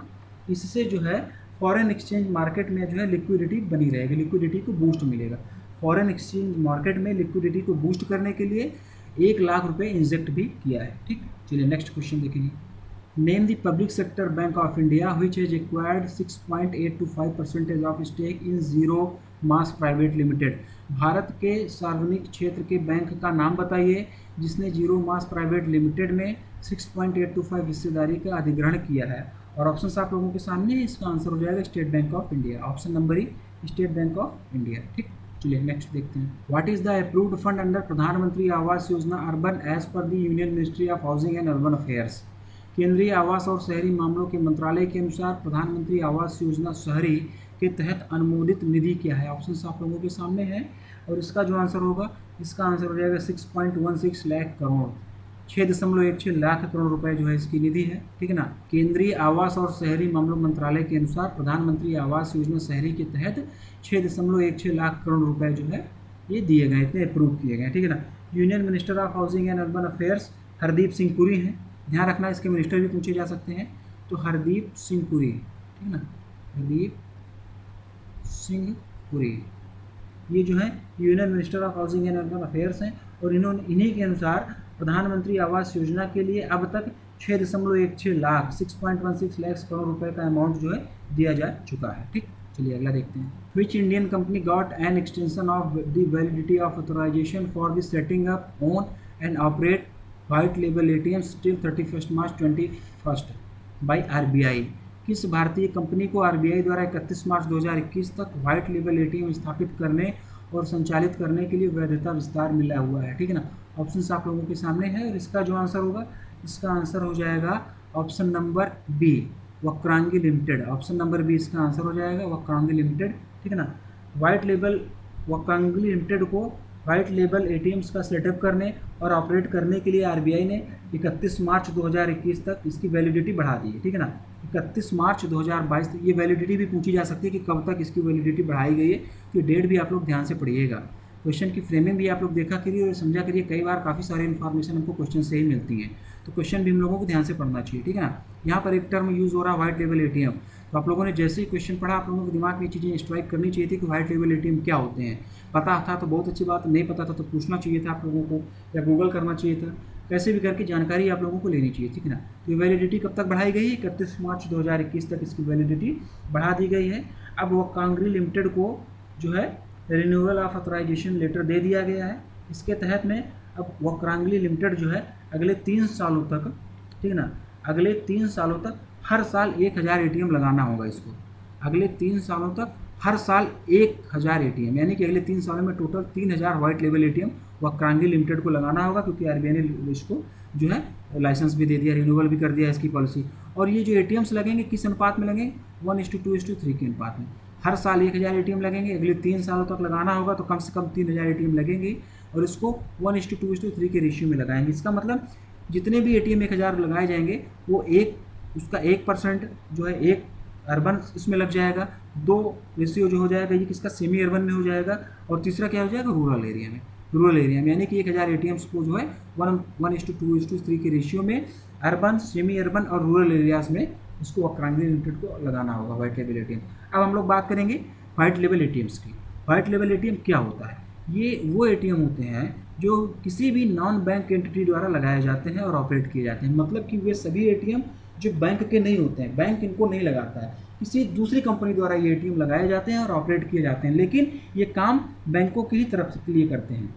Speaker 2: इससे जो है फॉरेन एक्सचेंज मार्केट में जो है लिक्विडिटी बनी रहेगी लिक्विडिटी को बूस्ट मिलेगा। फॉरेन एक्सचेंज मार्केट में लिक्विडिटी को बूस्ट करने के लिए एक लाख रुपए इंजेक्ट भी किया है, ठीक? चलिए नेक्स्ट क्वेश्चन देखेंगे। Name the public sector bank of India which has acquired 6.825 percentage of stake in zero mass private limited Bharat के सार्वजनिक क्षेत्र के बैंक का नाम बताइए, जिसने ज़ीरो मास प्राइवेट लिमिटेड में 6.825 हिस्सेदारी का अधिग्रहण किया है। और ऑप्शन आप लोगों के सामने इसका आंसर हो जाएगा state bank of India option number E state bank of India ठीक? चलिए नेक्स्ट देखते हैं। What is the approved fund under Pradhan Mantri Awas Yojana urban as per the union ministry of housing and urban affairs केंद्रीय आवास और शहरी मामलों के मंत्रालय के अनुसार प्रधानमंत्री आवास योजना शहरी के तहत अनुमोदित निधि क्या है? ऑप्शन आप लोगों के सामने है और इसका जो आंसर होगा, इसका आंसर हो जाएगा six point one six lakh crore छः दशमलव एक छः लाख करोड़ रुपए जो है इसकी निधि है, ठीक है ना? केंद्रीय आवास और शहरी मामलों मंत्रालय के अनुसार प्रधानमंत्री आवास योजना शहरी के तहत छः दशमलव एक छः लाख करोड़ रुपए जो है ये दिए गए, इतने अप्रूव किए गए, ठीक है ना? Union minister of housing and urban affairs Hardeep Singh Puri हैं। ध्यान रखना, इसके मिनिस्टर भी पूछे जा सकते हैं। तो हरदीप सिंह पुरी, ठीक है ना? हरदीप सिंह पुरी। ये जो है union minister of housing and urban affairs हैं और इन्होंने, इन्हीं के अनुसार प्रधानमंत्री आवास योजना के लिए अब तक छः दशमलव एक छः lakh six point one six lakhs crore रुपए का अमाउंट जो है दिया जा चुका है। ठीक, चलिए अगला देखते हैं। Which Indian company got an extension of the validity of authorisation for the setting up own and operate white label A T M still thirty first March twenty first by R B I किस भारतीय company को are B आई द्वारा इकतीस मार्च दो हज़ार इक्कीस तक white label A T M स्थापित करने और संचालित करने के लिए वैधता विस्तार मिला हुआ है? ठीक है ना? ऑप्शन आप लोगों के सामने है और इसका जो आंसर होगा, इसका आंसर हो जाएगा option number B Vakrangee limited option number B इसका आंसर हो जाएगा वक्रांगी लिमिटेड ठीक है ना? वाइट लेबल वक्रांगी लिमिटेड को वाइट लेबल एटीएम्स का सेटअप करने और ऑपरेट करने के लिए आरबीआई ने 31 मार्च 2021 तक इसकी वैलिडिटी बढ़ा दी है, ठीक है ना? 31 मार्च 2022 तक ये वैलिडिटी भी पूछी जा सकती है कि कब तक इसकी वैलिडिटी बढ़ाई गई है तो डेट भी आप लोग ध्यान से पढ़िएगा। क्वेश्चन की फ्रेमिंग भी आप लोग देखा करिए और समझा करिए। कई बार काफ़ी सारी इन्फॉर्मेशन हमको क्वेश्चन से ही मिलती है। तो क्वेश्चन भी हम लोगों को ध्यान से पढ़ना चाहिए, ठीक है ना? यहाँ पर एक टर्म यूज़ हो रहा है व्हाइट लेवल ए तो आप लोगों ने जैसे ही क्वेश्चन पढ़ा, आप लोगों के दिमाग में चीज़ें स्ट्राइक करनी चाहिए थी कि व्हाइट लेवल ए क्या होते हैं। पता था तो बहुत अच्छी बात, नहीं पता था तो पूछना चाहिए था आप लोगों को या गूगल करना चाहिए था। कैसे भी करके जानकारी आप लोगों को लेनी चाहिए, ठीक है ना? तो ये वैलिडिटी कब तक बढ़ाई गई है? इकतीस मार्च 2021 तक इसकी वैलिडिटी बढ़ा दी गई है। अब वो कांग्री लिमिटेड को जो है रिन्यूअल ऑफ़ ऑथराइजेशन लेटर दे दिया गया है। इसके तहत में अब वक्रांगली लिमिटेड जो है, अगले तीन सालों तक, ठीक है ना? अगले तीन सालों तक हर साल एक हज़ार एटीएम लगाना होगा इसको। अगले तीन सालों तक हर साल एक हज़ार ए यानी कि अगले तीन सालों में टोटल तीन हज़ार वाइट लेवल ए टी क्रांगी लिमिटेड को लगाना होगा, क्योंकि आरबीआई ने इसको जो है लाइसेंस भी दे दिया रिन्यूअल भी कर दिया इसकी पॉलिसी और ये जो ए लगेंगे, किस अनुपात में लगेंगे? One to two to three के अनुपात में। हर साल एक हज़ार एटीएम लगेंगे, अगले तीन सालों तक लगाना होगा तो कम से कम तीन हज़ार एटीएम लगेंगे और इसको one is to two is to three के रेशियो में लगाएँगे। इसका मतलब जितने भी ए टी एम एक हज़ार लगाए जाएँगे, वो एक, उसका एक परसेंट जो है, एक अर्बन इसमें लग जाएगा। दो रेशियो जो हो जाएगा, ये किसका? सेमी अर्बन में हो जाएगा और तीसरा क्या हो जाएगा? रूरल एरिया में। रूरल एरिया में, यानी कि एक हज़ार ए को जो है one one is to two is to three के रेशियो में अर्बन सेमी अर्बन और रूरल एरियाज़ में इसको अक्रांगी लिमिटेड को लगाना होगा व्हाइट लेवल एटीएम अब हम लोग बात करेंगे व्हाइट लेवल ए की। व्हाइट लेवल एटीएम क्या होता है? ये वो एटीएम होते हैं जो किसी भी नॉन बैंक एंटिटी द्वारा लगाए जाते हैं और ऑपरेट किए जाते हैं। मतलब कि वे सभी एटीएम जो बैंक के नहीं होते हैं बैंक इनको नहीं लगाता है। किसी दूसरी कंपनी द्वारा ये एटीएम लगाए जाते हैं और ऑपरेट किए जाते हैं। लेकिन ये काम बैंकों की ही तरफ़ के लिए करते हैं।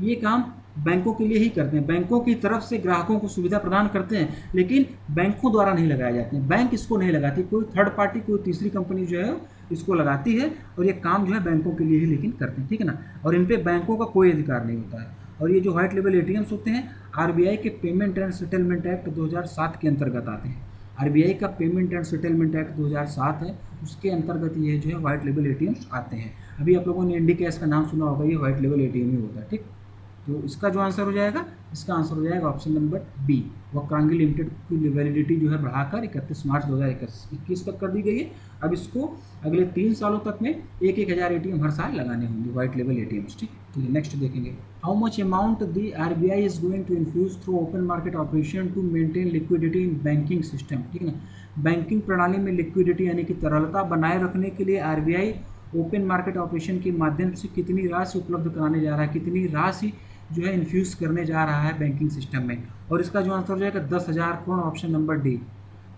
Speaker 2: ये काम बैंकों के लिए ही करते हैं। बैंकों की तरफ़ से ग्राहकों को सुविधा प्रदान करते हैं, लेकिन बैंकों द्वारा नहीं लगाए जाते हैं। बैंक इसको नहीं लगाती, कोई थर्ड पार्टी कोई तीसरी कंपनी जो है, इसको लगाती है और ये काम जो है बैंकों के लिए ही लेकिन करते हैं, ठीक है ना? और इन पर बैंकों का कोई अधिकार नहीं होता है। और ये जो व्हाइट लेवल ए होते हैं आरबीआई के पेमेंट एंड सेटलमेंट एक्ट दो हज़ार सात के अंतर्गत आते हैं। आरबीआई का पेमेंट एंड सेटलमेंट एक्ट 2007 है, उसके अंतर्गत ये जो है व्हाइट लेवल ए आते हैं। अभी आप लोगों ने इंडी कैश का नाम सुना होगा, ये व्हाइट लेवल ए ही होता है, ठीक? तो इसका जो आंसर हो जाएगा, इसका आंसर हो जाएगा option number B Vakrangee limited की वैलिडिटी जो है बढ़ाकर इकतीस मार्च दो हज़ार इक्कीस तक कर दी गई है। अब इसको अगले तीन सालों तक में एक एक हज़ार एटीएम हर साल लगाने होंगे व्हाइट लेवल ए ठीक? ठीक है नेक्स्ट देखेंगे। How much amount the R B I is going to infuse through open market operation to maintain liquidity in banking system ठीक है ना? बैंकिंग प्रणाली में लिक्विडिटी यानी कि तरलता बनाए रखने के लिए आरबीआई ओपन मार्केट ऑपरेशन के माध्यम से कितनी राशि उपलब्ध कराने जा रहा है, कितनी राशि जो है इन्फ्यूज़ करने जा रहा है बैंकिंग सिस्टम में। और इसका जो आंसर हो जाएगा दस हज़ार crore option number D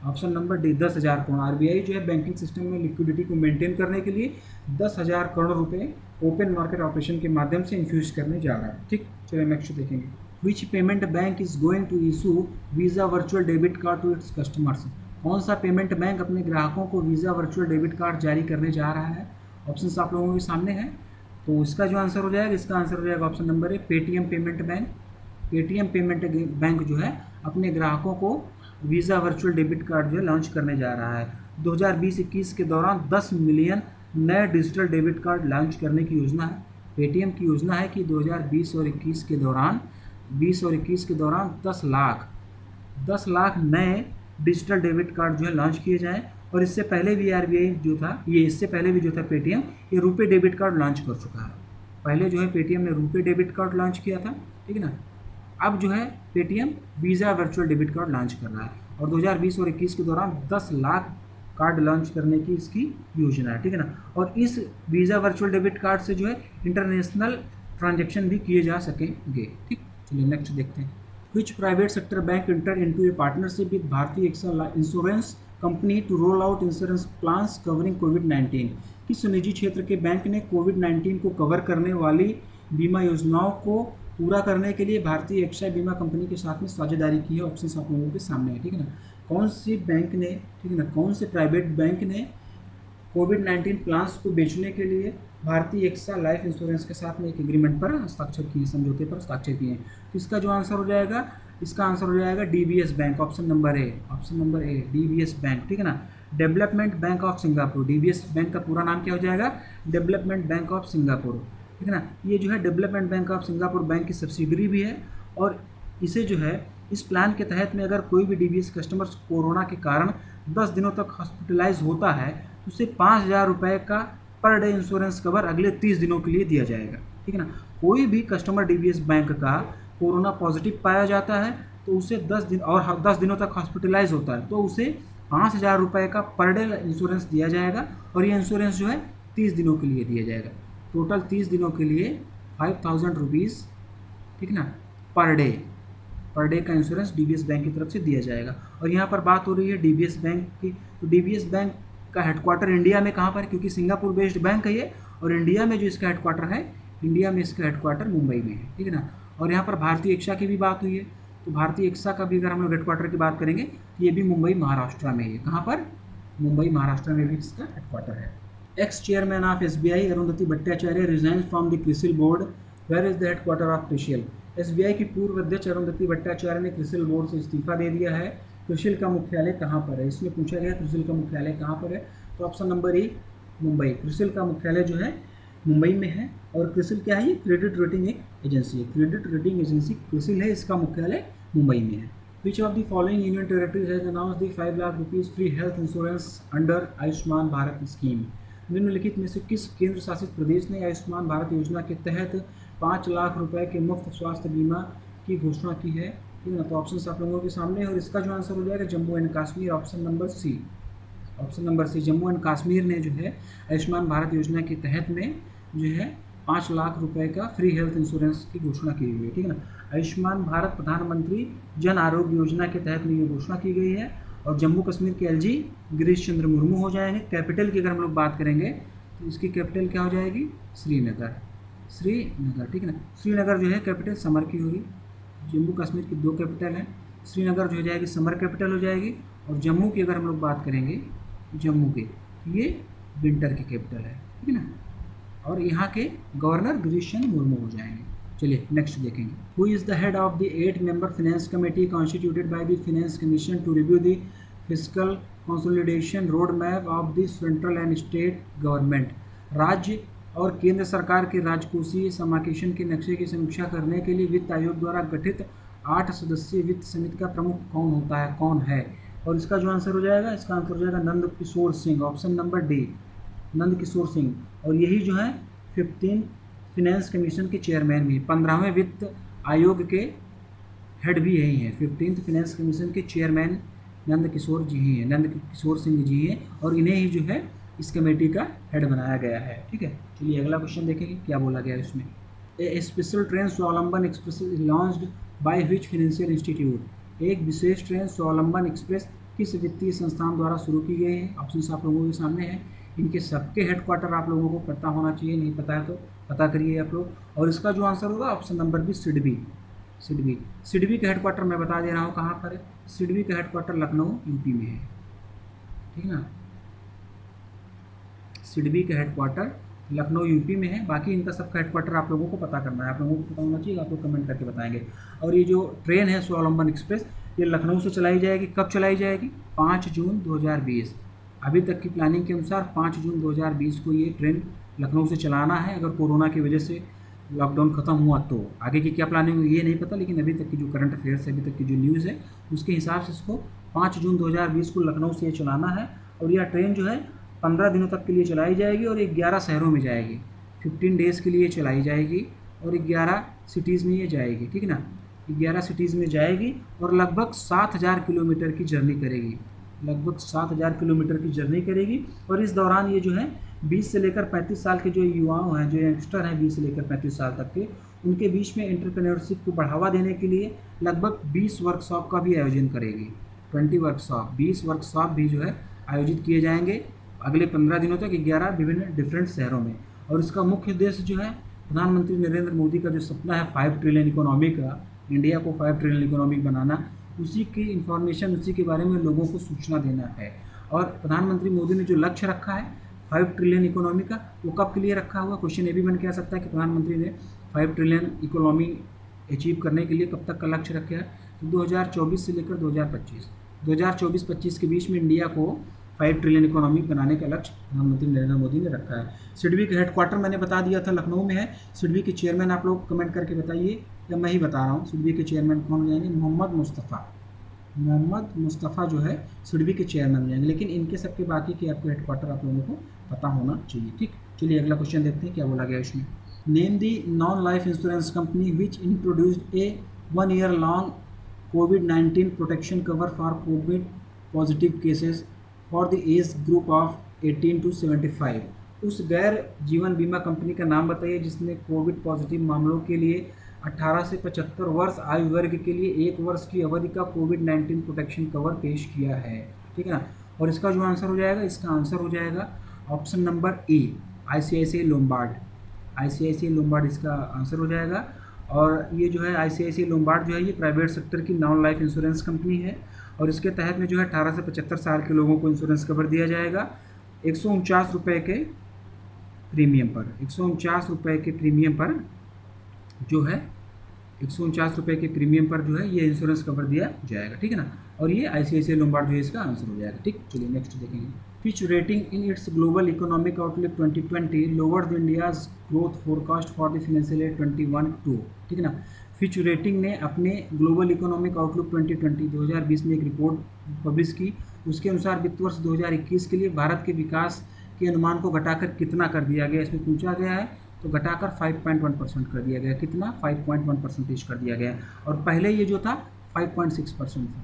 Speaker 2: option number D दस हज़ार करोड़ आरबीआई जो है बैंकिंग सिस्टम में लिक्विडिटी को मेंटेन करने के लिए दस हज़ार करोड़ रुपए ओपन मार्केट ऑपरेशन के माध्यम से इन्फ्यूज करने जा रहा है। ठीक? चलिए नेक्स्ट देखेंगे। Which payment bank is going to issue Visa virtual debit card to its customers कौन सा पेमेंट बैंक अपने ग्राहकों को वीज़ा वर्चुअल डेबिट कार्ड जारी करने जा रहा है? ऑप्शन आप लोगों के सामने है। तो इसका जो आंसर हो जाएगा, इसका आंसर हो जाएगा option number A Paytm payment bank Paytm payment bank जो है, अपने ग्राहकों को वीज़ा वर्चुअल डेबिट कार्ड जो है लॉन्च करने जा रहा है। 2020-21 के दौरान 10 मिलियन नए डिजिटल डेबिट कार्ड लॉन्च करने की योजना है। पेटीएम की योजना है कि 2020 और 21 के दौरान 20 और 21 के दौरान 10 लाख 10 लाख नए डिजिटल डेबिट कार्ड जो है लॉन्च किए जाएँ। और इससे पहले भी आर जो था, ये इससे पहले भी जो था पेटीएम ये रुपे डेबिट कार्ड लॉन्च कर चुका है। पहले जो है पेटीएम ने रुपे डेबिट कार्ड लॉन्च किया था, ठीक है ना? अब जो है Paytm Visa virtual debit card launch कर रहा है और 2020 और 21 के दौरान 10 लाख कार्ड लॉन्च करने की इसकी योजना है, ठीक है ना? और इस वीज़ा वर्चुअल डेबिट कार्ड से जो है इंटरनेशनल ट्रांजेक्शन भी किए जा सकेंगे, ठीक? चलिए नेक्स्ट देखते हैं। Which private sector bank enter into a partnership with Bharti AXA insurance company to roll out insurance plans covering COVID nineteen किस निजी क्षेत्र के बैंक ने कोविड नाइन्टीन को कवर करने वाली बीमा योजनाओं को पूरा करने के लिए भारतीय एक्साई बीमा कंपनी के साथ में साझेदारी की है ऑप्शन आप लोगों के सामने है, ठीक है ना? कौन सी बैंक ने, ठीक है ना? कौन से प्राइवेट बैंक ने कोविड नाइन्टीन प्लान्स को बेचने के लिए भारतीय एक्सा लाइफ इंश्योरेंस के साथ में एक एग्रीमेंट पर हस्ताक्षर किए समझौते पर हस्ताक्षर किए तो इसका जो आंसर हो जाएगा इसका आंसर हो जाएगा DBS bank option number A option number A DBS bank ठीक है ना? Development bank of Singapore DBS bank का पूरा नाम क्या हो जाएगा? डेवलपमेंट बैंक ऑफ़ सिंगापुर ठीक है ना? ये जो है development bank of Singapore bank की सब्सिडरी भी है और इसे जो है, इस प्लान के तहत में अगर कोई भी डी कस्टमर कोरोना के कारण 10 दिनों तक हॉस्पिटलाइज होता है तो उसे पाँच हज़ार रुपये का पर डे इंश्योरेंस कवर अगले 30 दिनों के लिए दिया जाएगा, ठीक है ना? कोई भी कस्टमर डीबीएस बैंक का कोरोना पॉजिटिव पाया जाता है तो उसे 10 दिन और 10 दिनों तक हॉस्पिटलाइज होता है। तो उसे पाँच हज़ार रुपये का पर डे इंश्योरेंस दिया जाएगा और ये इंश्योरेंस जो है तीस दिनों के लिए दिया जाएगा। टोटल तीस दिनों के लिए फाइव थाउज़ेंड रुपीज़, ठीक ना, पर डे पर डे का इंश्योरेंस DBS बैंक की तरफ़ से दिया जाएगा। और यहाँ पर बात हो रही है DBS बैंक की तो डी बैंक का हेडक्वार्टर इंडिया में कहाँ पर क्योंकि सिंगापुर बेस्ड बैंक है ये, और इंडिया में जो इसका हेडक्वार्टर है इंडिया में इसका हेडक्वार्टर मुंबई में है, ठीक है ना। और यहाँ पर भारतीय इच्छा की भी बात हुई है। तो भारतीय इच्छा का भी अगर हम लोग हेडक्वार्टर की बात करेंगे तो ये भी मुंबई, महाराष्ट्र में है कहाँ पर? मुंबई, महाराष्ट्र में भी इसका हेडक्वार्टर है। Ex chairman of S B I Arundhati Bhattacharya resign from the CRISIL board where is the headquarter of CRISIL S B I की पूर्व अध्यक्ष अरुंधति भट्टाचार्य ने क्रिसिल बोर्ड से इस्तीफा दे दिया है। क्रिशिल का मुख्यालय कहाँ पर है? इसमें पूछा गया क्रिसिल का मुख्यालय कहाँ पर है? तो option number A Mumbai. CRISIL का मुख्यालय जो है मुंबई में है और क्रिसिल क्या है? ये क्रेडिट रेटिंग एक एजेंसी है। क्रेडिट रेटिंग एजेंसी क्रिसिल है, इसका मुख्यालय मुंबई में है। Which of the following union territories has announce the five lakh rupees free health insurance under Ayushman Bharat scheme निम्नलिखित में से किस केंद्र शासित प्रदेश ने आयुष्मान भारत योजना के तहत पाँच लाख रुपए के मुफ़्त स्वास्थ्य बीमा की घोषणा की है? ठीक है तो ऑप्शन आप लोगों के सामने और इसका जो आंसर हो जाएगा Jammu and Kashmir option number C option number C Jammu and Kashmir ने जो है आयुष्मान भारत योजना के तहत में जो है, पाँच लाख रुपए का फ्री हेल्थ इंश्योरेंस की घोषणा की हुई है, ठीक है ना? आयुष्मान भारत प्रधानमंत्री जन आरोग्य योजना के तहत ये घोषणा की गई है और जम्मू कश्मीर के एलजी गिरीश चंद्र मुर्मू हो जाएँगे कैपिटल की अगर हम लोग बात करेंगे तो इसकी कैपिटल क्या हो जाएगी? श्रीनगर। श्रीनगर, ठीक है ना? श्रीनगर जो है कैपिटल समर की होगी। जम्मू कश्मीर की दो कैपिटल हैं। श्रीनगर जो हो जाएगी, समर कैपिटल हो जाएगी और जम्मू की अगर हम लोग बात करेंगे, जम्मू की, ये विंटर की कैपिटल है, ठीक है ना? और यहाँ के गवर्नर गिरीश मुर्मू हो जाएँगे। चलिए नेक्स्ट देखेंगे। Who is the head of the eight member finance committee constituted by the finance commission to review the physical consolidation road map of the central and state government राज्य और केंद्र सरकार के राजकोषीय समाकेशन के नक्शे की समीक्षा करने के लिए वित्त आयोग द्वारा गठित आठ सदस्यीय वित्त समिति का प्रमुख कौन होता है? कौन है? और इसका जो आंसर हो जाएगा, इसका आंसर हो जाएगा Nand Kishore Singh option number D Nand Kishore Singh. और यही जो है फिफ्टीन फिनेंस कमीशन के चेयरमैन भी। पंद्रहवें वित्त आयोग के हेड भी यही हैं। फिफ्टींथ फिनेंस कमीशन के चेयरमैन नंद किशोर जी ही हैं। नंद किशोर सिंह जी हैं और इन्हें ही जो है, इस कमेटी का हेड बनाया गया है। ठीक है? चलिए अगला क्वेश्चन देखेंगे, क्या बोला गया है इसमें। A special train Swavalamban express is launched by which financial institute एक विशेष ट्रेन स्वावलंबन एक्सप्रेस किस वित्तीय संस्थान द्वारा शुरू की गई है? ऑप्शन आप लोगों के सामने है। इनके सबके हेडक्वार्टर आप लोगों को पता होना चाहिए, नहीं पता है तो पता करिए आप लोग। और इसका जो आंसर होगा option number B SIDBI SIDBI SIDBI का हेडक्वार्टर मैं बता दे रहा हूँ कहाँ पर है। सिडबी का हेडक्वार्टर लखनऊ यूपी में है। ठीक ना? सिडबी का हेडक्वार्टर लखनऊ यूपी में है। बाकी इनका सबका हेडक्वार्टर आप लोगों को पता करना है। आप लोगों को पता होना चाहिए, आप लोग कमेंट करके बताएँगे। और ये जो ट्रेन है स्वावलंबन एक्सप्रेस ये लखनऊ से चलाई जाएगी। कब चलाई जाएगी? पाँच जून 2020 अभी तक की प्लानिंग के अनुसार पाँच जून 2020 को ये ट्रेन लखनऊ से चलाना है। अगर कोरोना की वजह से लॉकडाउन ख़त्म हुआ तो आगे की क्या प्लानिंग हुई ये नहीं पता, लेकिन अभी तक की जो करंट अफेयर्स है, अभी तक की जो न्यूज़ है, उसके हिसाब से इसको पाँच जून 2020 को लखनऊ से ये चलाना है और यह ट्रेन जो है पंद्रह दिनों तक के लिए चलाई जाएगी और ग्यारह शहरों में जाएगी। फिफ्टीन डेज़ के लिए चलाई जाएगी और ग्यारह सिटीज़ में ये जाएगी, ठीक ना? ग्यारह सिटीज़ में जाएगी और लगभग सात हज़ार किलोमीटर की जर्नी करेगी। लगभग सात हज़ार किलोमीटर की जर्नी करेगी और इस दौरान ये जो है, बीस से लेकर पैंतीस साल के जो युवाओं हैं, जो यंगस्टर हैं, बीस से लेकर पैंतीस साल तक के, उनके बीच में एंटरप्रेन्योरशिप को बढ़ावा देने के लिए लगभग बीस वर्कशॉप का भी आयोजन करेगी। ट्वेंटी वर्कशॉप बीस वर्कशॉप भी जो है आयोजित किए जाएँगे अगले पंद्रह दिनों तक, ग्यारह विभिन्न डिफरेंट शहरों में। और इसका मुख्य उद्देश्य जो है, प्रधानमंत्री नरेंद्र मोदी का जो सपना है फाइव ट्रिलियन इकोनॉमी का इंडिया को फाइव ट्रिलियन इकोनॉमी बनाना उसी की इंफॉर्मेशन उसी के बारे में लोगों को सूचना देना है। और प्रधानमंत्री मोदी ने जो लक्ष्य रखा है फाइव ट्रिलियन इकोनॉमी का, वो कब के लिए रखा हुआ? क्वेश्चन ये भी बन के आ सकता है कि प्रधानमंत्री ने फाइव ट्रिलियन इकोनॉमी अचीव करने के लिए कब तक का लक्ष्य रखा है? तो 2024 से लेकर 2025 2024-25 के बीच में इंडिया को फाइव ट्रिलियन इकोनॉमी बनाने का लक्ष्य प्रधानमंत्री नरेंद्र मोदी ने रखा है। सिडबी का हेडक्वार्टर मैंने बता दिया था, लखनऊ में है। सिडबी के चेयरमैन आप लोग कमेंट करके बताइए। या मैं ही बता रहा हूँ, सिडबी के चेयरमैन कौन हो जाएँगे? मोहम्मद मुस्तफ़ा। मोहम्मद मुस्तफ़ा जो है, सिडबी के चेयरमैन हो जाएँगे। लेकिन इनके सबके बाकी के आपके हेडक्वार्टर आप लोगों को पता होना चाहिए, ठीक? चलिए अगला क्वेश्चन देखते हैं, क्या बोला गया इसमें। Name the non life insurance company which introduced a one year long Covid nineteen protection cover for Covid positive cases for the age group of 18 to 75 उस गैर जीवन बीमा कंपनी का नाम बताइए, जिसने कोविड पॉजिटिव मामलों के लिए 18 से 75 वर्ष आयु वर्ग के लिए एक वर्ष की अवधि का कोविड 19 प्रोटेक्शन कवर पेश किया है। ठीक है ना? और इसका जो आंसर हो जाएगा, इसका आंसर हो जाएगा option number A I C I C Lombard. I C I C Lombard इसका आंसर हो जाएगा। और ये जो है I C I C Lombard जो है, ये प्राइवेट सेक्टर की नॉन लाइफ इंश्योरेंस कंपनी है। और इसके तहत में जो है, अठारह से पचहत्तर साल के लोगों को इंश्योरेंस कवर दिया जाएगा। एक सौ उनचास रुपये के प्रीमियम पर, एक सौ उनचास रुपये के प्रीमियम पर जो है एक सौ उनचास रुपये के प्रीमियम पर जो है ये इंश्योरेंस कवर दिया जाएगा, ठीक है ना? और ये आई सी आई जो है इसका आंसर हो जाएगा, ठीक? चलिए नेक्स्ट देखेंगे। Fitch rating in its global economic outlook 2020 lower the India's growth forecast for the financial year 21 two ठीक है ना? फिच रेटिंग ने अपने ग्लोबल इकोनॉमिक आउटलुक 2020 2020 में एक रिपोर्ट पब्लिश की। उसके अनुसार वित्त वर्ष 2021 के लिए भारत के विकास के अनुमान को घटाकर कितना कर दिया गया इसमें पूछा गया है तो घटाकर 5.1 परसेंट कर दिया गया। कितना? 5.1 परसेंटेज कर दिया गया। और पहले ये जो था 5.6 परसेंट था।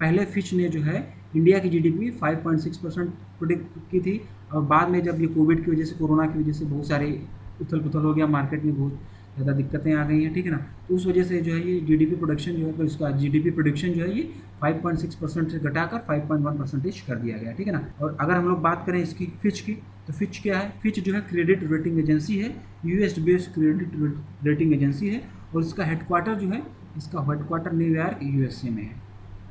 Speaker 2: पहले फिच ने जो है इंडिया की जीडीपी 5.6 परसेंट प्रोडिक्ट की थी। और बाद में जब ये कोविड की वजह से, कोरोना की वजह से बहुत सारे उथल पुथल हो गया मार्केट में बहुत ज़्यादा दिक्कतें आ गई हैं, ठीक है ना? तो उस वजह से जो है ये जीडीपी प्रोडक्शन जो है तो इसका जीडीपी प्रोडक्शन जो है ये 5.6 परसेंट से घटाकर 5.1 परसेंटेज कर दिया गया, ठीक है ना? और अगर हम लोग बात करें इसकी फिच की तो फिच क्या है? फिच जो है क्रेडिट रेटिंग एजेंसी है US based credit rating agency है, और इसका हेडक्वार्टर जो है, इसका हेडक्वार्टर न्यूयॉर्क यूएसए में है।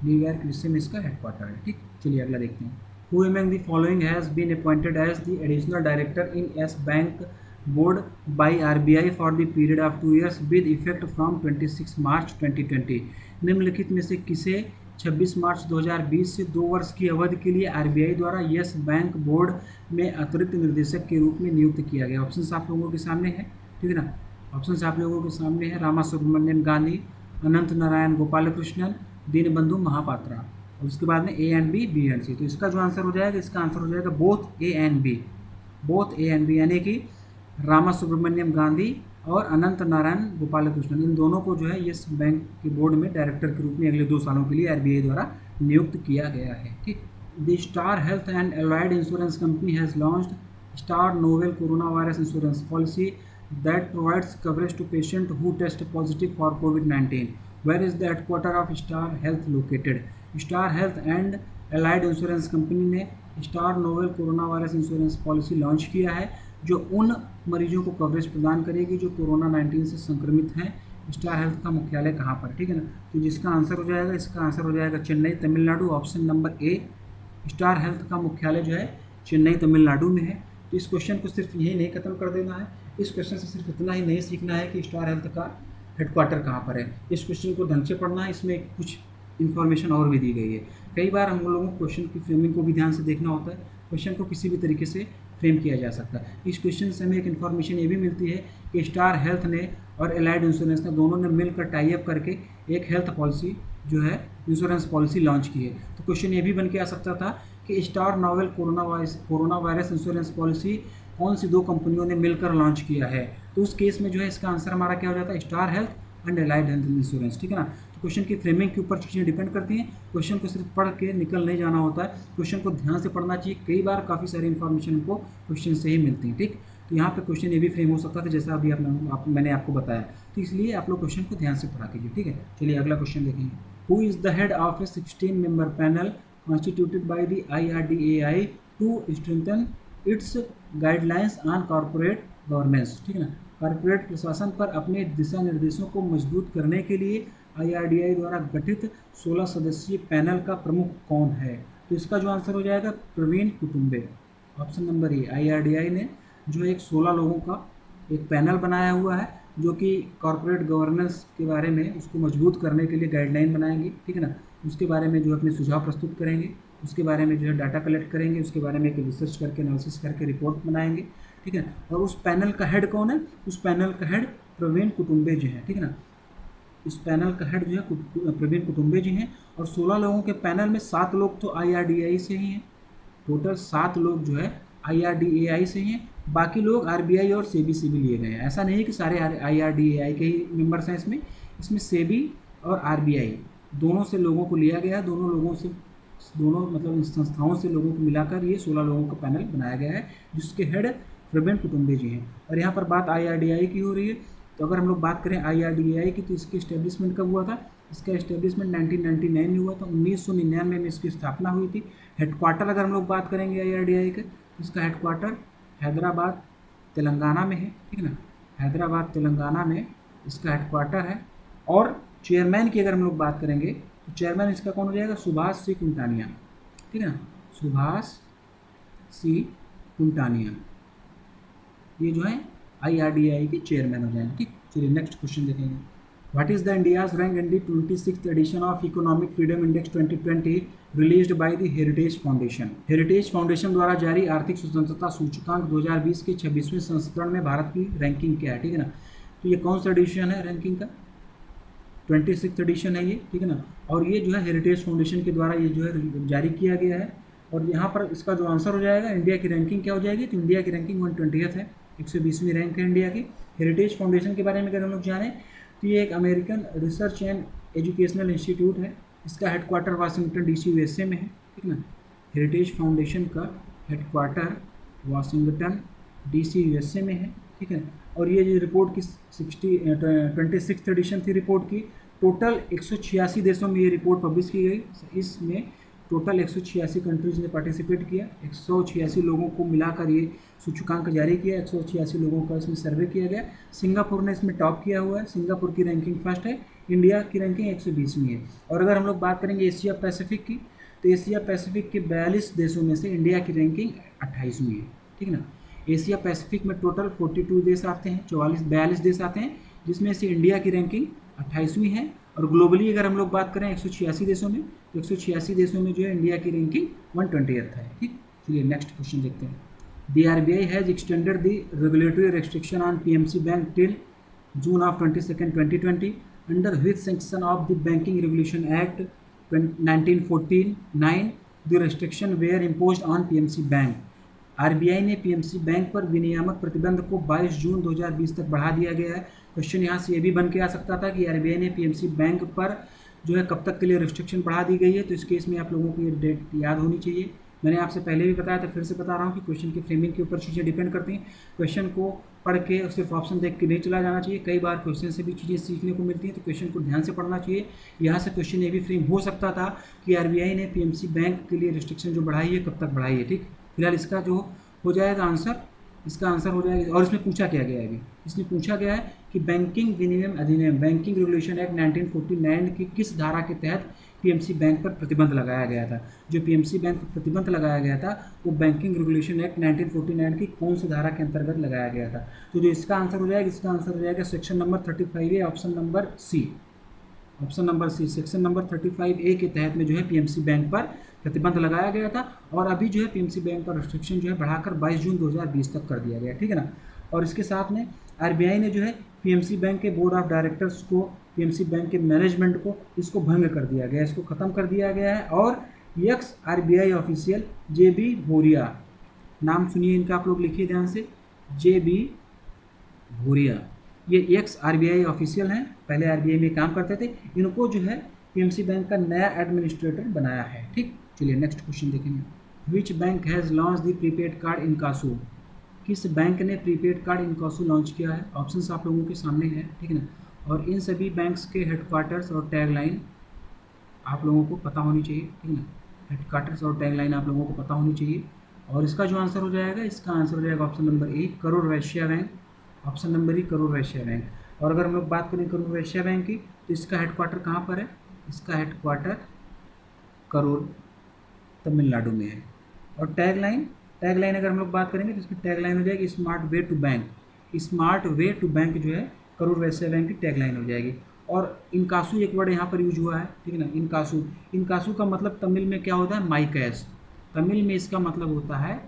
Speaker 2: न्यूयॉर्क यूएसए में इसका हेडक्वार्टर है, ठीक? चलिए अगला देखते हैं। Who among the following has been appointed as the additional director in Yes bank board by RBI for the period of two years with effect from 26 March 2020 निम्नलिखित में से किसे 26 मार्च 2020 से दो वर्ष की अवधि के लिए आरबीआई द्वारा यस बैंक बोर्ड में अतिरिक्त निर्देशक के रूप में नियुक्त किया गया? ऑप्शन आप लोगों के सामने है, ठीक है ना? ऑप्शन आप लोगों के सामने है। रामा सुब्रमण्यन गांधी, अनंत नारायण गोपाल कृष्णन दीनबंधु महापात्रा। और उसके बाद में A and B B and C तो इसका जो आंसर हो जाएगा, इसका आंसर हो जाएगा both A and B both A and B यानी कि रामा सुब्रमण्यम गांधी और अनंत नारायण गोपाल कृष्णन इन दोनों को जो है, यस बैंक के बोर्ड में डायरेक्टर के रूप में अगले दो सालों के लिए आरबीआई द्वारा नियुक्त किया गया है ठीक the Star Health and allied insurance company has launched star novel corona virus insurance policy that provides coverage to patient who test positive for COVID-19. Where is the headquarter of Star Health located? Star Health and Allied Insurance Company ने star novel corona virus insurance policy launch किया है जो उन मरीजों को coverage प्रदान करेगी जो कोरोना 19 से संक्रमित हैं, स्टार हेल्थ का मुख्यालय कहाँ पर? ठीक है ना? तो जिसका आंसर हो जाएगा, इसका आंसर हो जाएगा Chennai, Tamil Nadu option number A Star Health का मुख्यालय जो है चेन्नई, तमिलनाडु में है। तो इस क्वेश्चन को सिर्फ़ यही नहीं खत्म कर देना है, इस क्वेश्चन से सिर्फ़ इतना ही नहीं सीखना है कि स्टार हेल्थ का हेडक्वार्टर कहाँ पर है। इस क्वेश्चन को ढंग से पढ़ना है, इसमें कुछ इन्फॉर्मेशन और भी दी गई है। कई बार हम लोगों को क्वेश्चन की फ्रेमिंग को भी ध्यान से देखना होता है क्वेश्चन को किसी भी तरीके से फ्रेम किया जा सकता है। इस क्वेश्चन से हमें एक इन्फॉर्मेशन ये भी मिलती है कि स्टार हेल्थ ने और एलाइड इंश्योरेंस ने दोनों ने मिलकर टाइप करके एक हेल्थ पॉलिसी जो है इंश्योरेंस पॉलिसी लॉन्च की है। तो क्वेश्चन ये भी बन के आ सकता था कि star novel corona virus corona virus insurance policy कौन सी दो कंपनियों ने मिलकर लॉन्च किया है? तो उस केस में जो है इसका आंसर हमारा क्या हो जाता है? Star Health and allied health insurance ठीक है ना? क्वेश्चन की फ्रेमिंग के ऊपर चीज़ें डिपेंड करती हैं। क्वेश्चन को सिर्फ़ पढ़ के निकल नहीं जाना होता है। क्वेश्चन को ध्यान से पढ़ना चाहिए। कई बार काफ़ी सारी इन्फॉर्मेशन हमको क्वेश्चन से ही मिलती है ठीक? तो यहाँ पे क्वेश्चन ये भी फ्रेम हो सकता था जैसा अभी आपने आप, मैंने आपको बताया। तो इसलिए आप लोग क्वेश्चन को ध्यान से पढ़ा कीजिए ठीक है? चलिए अगला क्वेश्चन देखेंगे। Who is the head of a sixteen member panel constituted by the IRDAI to strengthen its guidelines on corporate governance? ठीक है ना? कॉरपोरेट प्रशासन पर अपने दिशा निर्देशों को मज़बूत करने के लिए आईआरडीआई द्वारा गठित 16 सदस्यीय पैनल का प्रमुख कौन है? तो इसका जो आंसर हो जाएगा प्रवीण कुटुम्बे ऑप्शन नंबर ए, आईआरडीआई ने जो एक 16 लोगों का एक पैनल बनाया हुआ है, जो कि कॉरपोरेट गवर्नेंस के बारे में उसको मज़बूत करने के लिए गाइडलाइन बनाएँगे, ठीक है ना? उसके बारे में जो अपने सुझाव प्रस्तुत करेंगे, उसके बारे में जो है डाटा कलेक्ट करेंगे, उसके बारे में एक रिसर्च करके, एनालिसिस करके रिपोर्ट बनाएँगे, ठीक है और उस पैनल का हेड कौन है? उस पैनल का हेड प्रवीण कुटुम्बे जी हैं, ठीक है ना? इस पैनल का हेड जो है प्रवीण कुटुम्बे जी हैं और सोलह लोगों के पैनल में सात लोग तो आई से ही हैं। टोटल सात लोग जो है आई से ही हैं। बाकी लोग आरबीआई और सेबी से भी लिए गए हैं। ऐसा नहीं कि सारे आई के ही मेंबर्स हैं इसमें। इसमें सेबी और आरबीआई दोनों से लोगों को लिया गया दोनों लोगों से दोनों मतलब संस्थाओं से लोगों को मिलाकर ये सोलह लोगों का पैनल बनाया गया है, जिसके हेड प्रवीण कुटुम्बे जी हैं। और यहाँ पर बात आई की हो रही है। तो अगर हम लोग बात करें आई की तो इसकी इस्टेब्लिशमेंट कब हुआ था? इसका इस्टेब्लिशमेंट 1999 में हुआ था। उन्नीस सौ निन्यानवे में इसकी स्थापना हुई थी। हेडक्वार्टर अगर हम लोग बात करेंगे आई के तो इसका हेडक्वार्टर हैदराबाद, तेलंगाना में है, ठीक है ना? हैदराबाद, तेलंगाना में इसका हेडक्वार्टर है। और चेयरमैन की अगर हम लोग बात करेंगे तो चेयरमैन इसका कौन हो जाएगा? सुभाष सी कुंटानिया। ठीक है ना? सुभाष सी कुंटानिया। ये जो है आईआरडीआई के चेयरमैन हो जाएँगे। ठीक? चलिए नेक्स्ट क्वेश्चन देखेंगे। What is the India's rank in the twenty six edition of economic freedom index 2020 released by the Heritage Foundation Heritage Foundation द्वारा जारी आर्थिक स्वतंत्रता सूचकांक 2020 के 26वें संस्करण में भारत की रैंकिंग क्या है? ठीक है ना? तो ये कौन सा एडिशन है रैंकिंग का? ट्वेंटी सिक्स एडिशन है ये, ठीक है ना? और ये जो है हेरिटेज फाउंडेशन के द्वारा ये जो है जारी किया गया है। और यहाँ पर इसका जो आंसर हो जाएगा इंडिया की रैंकिंग क्या हो जाएगी? तो इंडिया की रैंकिंग वन ट्वेंटी है। एक सौ बीसवीं रैंक है इंडिया की। हेरिटेज फाउंडेशन के बारे में अगर हम लोग जानें तो ये एक American research and educational institute है। इसका हेडक्वार्टर वाशिंगटन डी सी में है, ठीक ना? हेरिटेज फाउंडेशन का हेडक्वार्टर वाशिंगटन डी सी में है, ठीक है? और ये जो रिपोर्ट की सिक्सटी ट्वेंटी सिक्स एडिशन थी रिपोर्ट की टोटल एक सौ छियासी देशों में ये रिपोर्ट पब्लिश की गई। इसमें टोटल एक सौ छियासी कंट्रीज़ ने पार्टिसिपेट किया, एक सौ छियासी लोगों को मिलाकर ये सूचकांक जारी किया, एक सौ छियासी लोगों का इसमें सर्वे किया गया। सिंगापुर ने इसमें टॉप किया हुआ है, सिंगापुर की रैंकिंग फ़र्स्ट है इंडिया की रैंकिंग एक सौ है। और अगर हम लोग बात करेंगे एशिया पैसिफिक की तो एशिया पैसिफिक के बयालीस देशों में से इंडिया की रैंकिंग अट्ठाईसवीं है, ठीक ना? एशिया पैसिफिक में टोटल 42 देश आते हैं, चौवालीस, बयालीस देश आते हैं, जिसमें से इंडिया की रैंकिंग अट्ठाईसवीं है और ग्लोबली अगर हम लोग बात करें एक सौ छियासी देशों में तो एक सौ छियासी देशों में जो है इंडिया की रैंकिंग वन ट्वेंटी है, ठीक? चलिए नेक्स्ट क्वेश्चन देखते हैं। The R B I has extended the regulatory restriction on P M C bank till June of twenty second twenty twenty under with section of the banking regulation act nineteen fourteen RBI ने PMC bank पर विनियामक प्रतिबंध को 22 जून 2020 तक बढ़ा दिया गया है। क्वेश्चन यहाँ से ये भी बन के आ सकता था कि आरबीआई ने पीएमसी बैंक पर जो है कब तक के लिए रिस्ट्रिक्शन बढ़ा दी गई है तो इस केस में आप लोगों को ये डेट याद होनी चाहिए। मैंने आपसे पहले भी बताया था, फिर से बता रहा हूँ कि क्वेश्चन की फ्रेमिंग के ऊपर चीज़ें डिपेंड करती हैं। क्वेश्चन को पढ़ के सिर्फ़ ऑप्शन देख के नहीं चला जाना चाहिए। कई बार क्वेश्चन से भी चीज़ें सीखने को मिलती हैं तो क्वेश्चन को ध्यान से पढ़ना चाहिए। यहाँ से क्वेश्चन ये भी फ्रेम हो सकता था कि आरबीआई ने पीएमसी बैंक के लिए रिस्ट्रिक्शन जो बढ़ाई है, कब तक बढ़ाई है, ठीक? फ़िलहाल इसका जो हो जाएगा आंसर, इसका आंसर हो जाएगा, और इसमें पूछा क्या गया है अभी? इसमें पूछा गया है कि बैंकिंग विनियम अधिनियम, बैंकिंग रेगुलेशन एक्ट 1949 की किस धारा के तहत पीएमसी बैंक पर प्रतिबंध लगाया गया था? जो पीएमसी बैंक पर प्रतिबंध लगाया गया था, वो बैंकिंग रेगुलेशन एक्ट 1949 की कौन सी धारा के अंतर्गत लगाया गया था? तो जो इसका आंसर हो जाएगा, इसका आंसर हो जाएगा section number thirty five A option number C option number C section number thirty five A के तहत में जो है पीएमसी बैंक पर प्रतिबंध लगाया गया था और अभी जो है पीएमसी बैंक का रिस्ट्रिक्शन जो है बढ़ाकर 22 जून 2020 तक कर दिया गया, ठीक है ना? और इसके साथ में आरबीआई ने जो है पीएमसी बैंक के बोर्ड ऑफ़ डायरेक्टर्स को पीएमसी बैंक के मैनेजमेंट को इसको भंग कर दिया गया, इसको ख़त्म कर दिया गया है। और ex RBI official J B Bhoria नाम सुनिए इनका आप लोग लिखिए ध्यान से जे बी भोरिया ये एक्स आरबीआई ऑफिशियल हैं, पहले आरबीआई में काम करते थे, इनको जो है पीएमसी बैंक का नया एडमिनिस्ट्रेटर बनाया है, ठीक? चलिए नेक्स्ट क्वेश्चन देखेंगे। Which bank has launch the prepaid card InCaSo किस बैंक ने प्रीपेड कार्ड इनकासो लॉन्च किया है? ऑप्शंस आप लोगों के सामने हैं, ठीक है ना? और इन सभी बैंक्स के हेडक्वार्टर्स और टैगलाइन आप लोगों को पता होनी चाहिए, ठीक है ना? हेडक्वार्टर्स और टैगलाइन आप लोगों को पता होनी चाहिए। और इसका जो आंसर हो जाएगा, इसका आंसर हो जाएगा option number A Karur Vysya bank. Option number E Karur Vysya bank. और अगर हम लोग बात करें करोड़ वैश्या बैंक की तो इसका हेडक्वार्टर कहाँ पर है? इसका हेडक्वार्टर करोड़ तमिलनाडु में है। और टैग लाइन टैग लाइन अगर हम लोग बात करेंगे तो इसकी टैग लाइन हो जाएगी smart way to bank smart way to bank जो है, करोड़ वैश्य बैंक की टैग लाइन हो जाएगी। और इनकासू एक वर्ड यहाँ पर यूज़ हुआ है, ठीक है ना? इनकासू। इनकासू का मतलब तमिल में क्या होता है? माई कैश तमिल में इसका मतलब होता है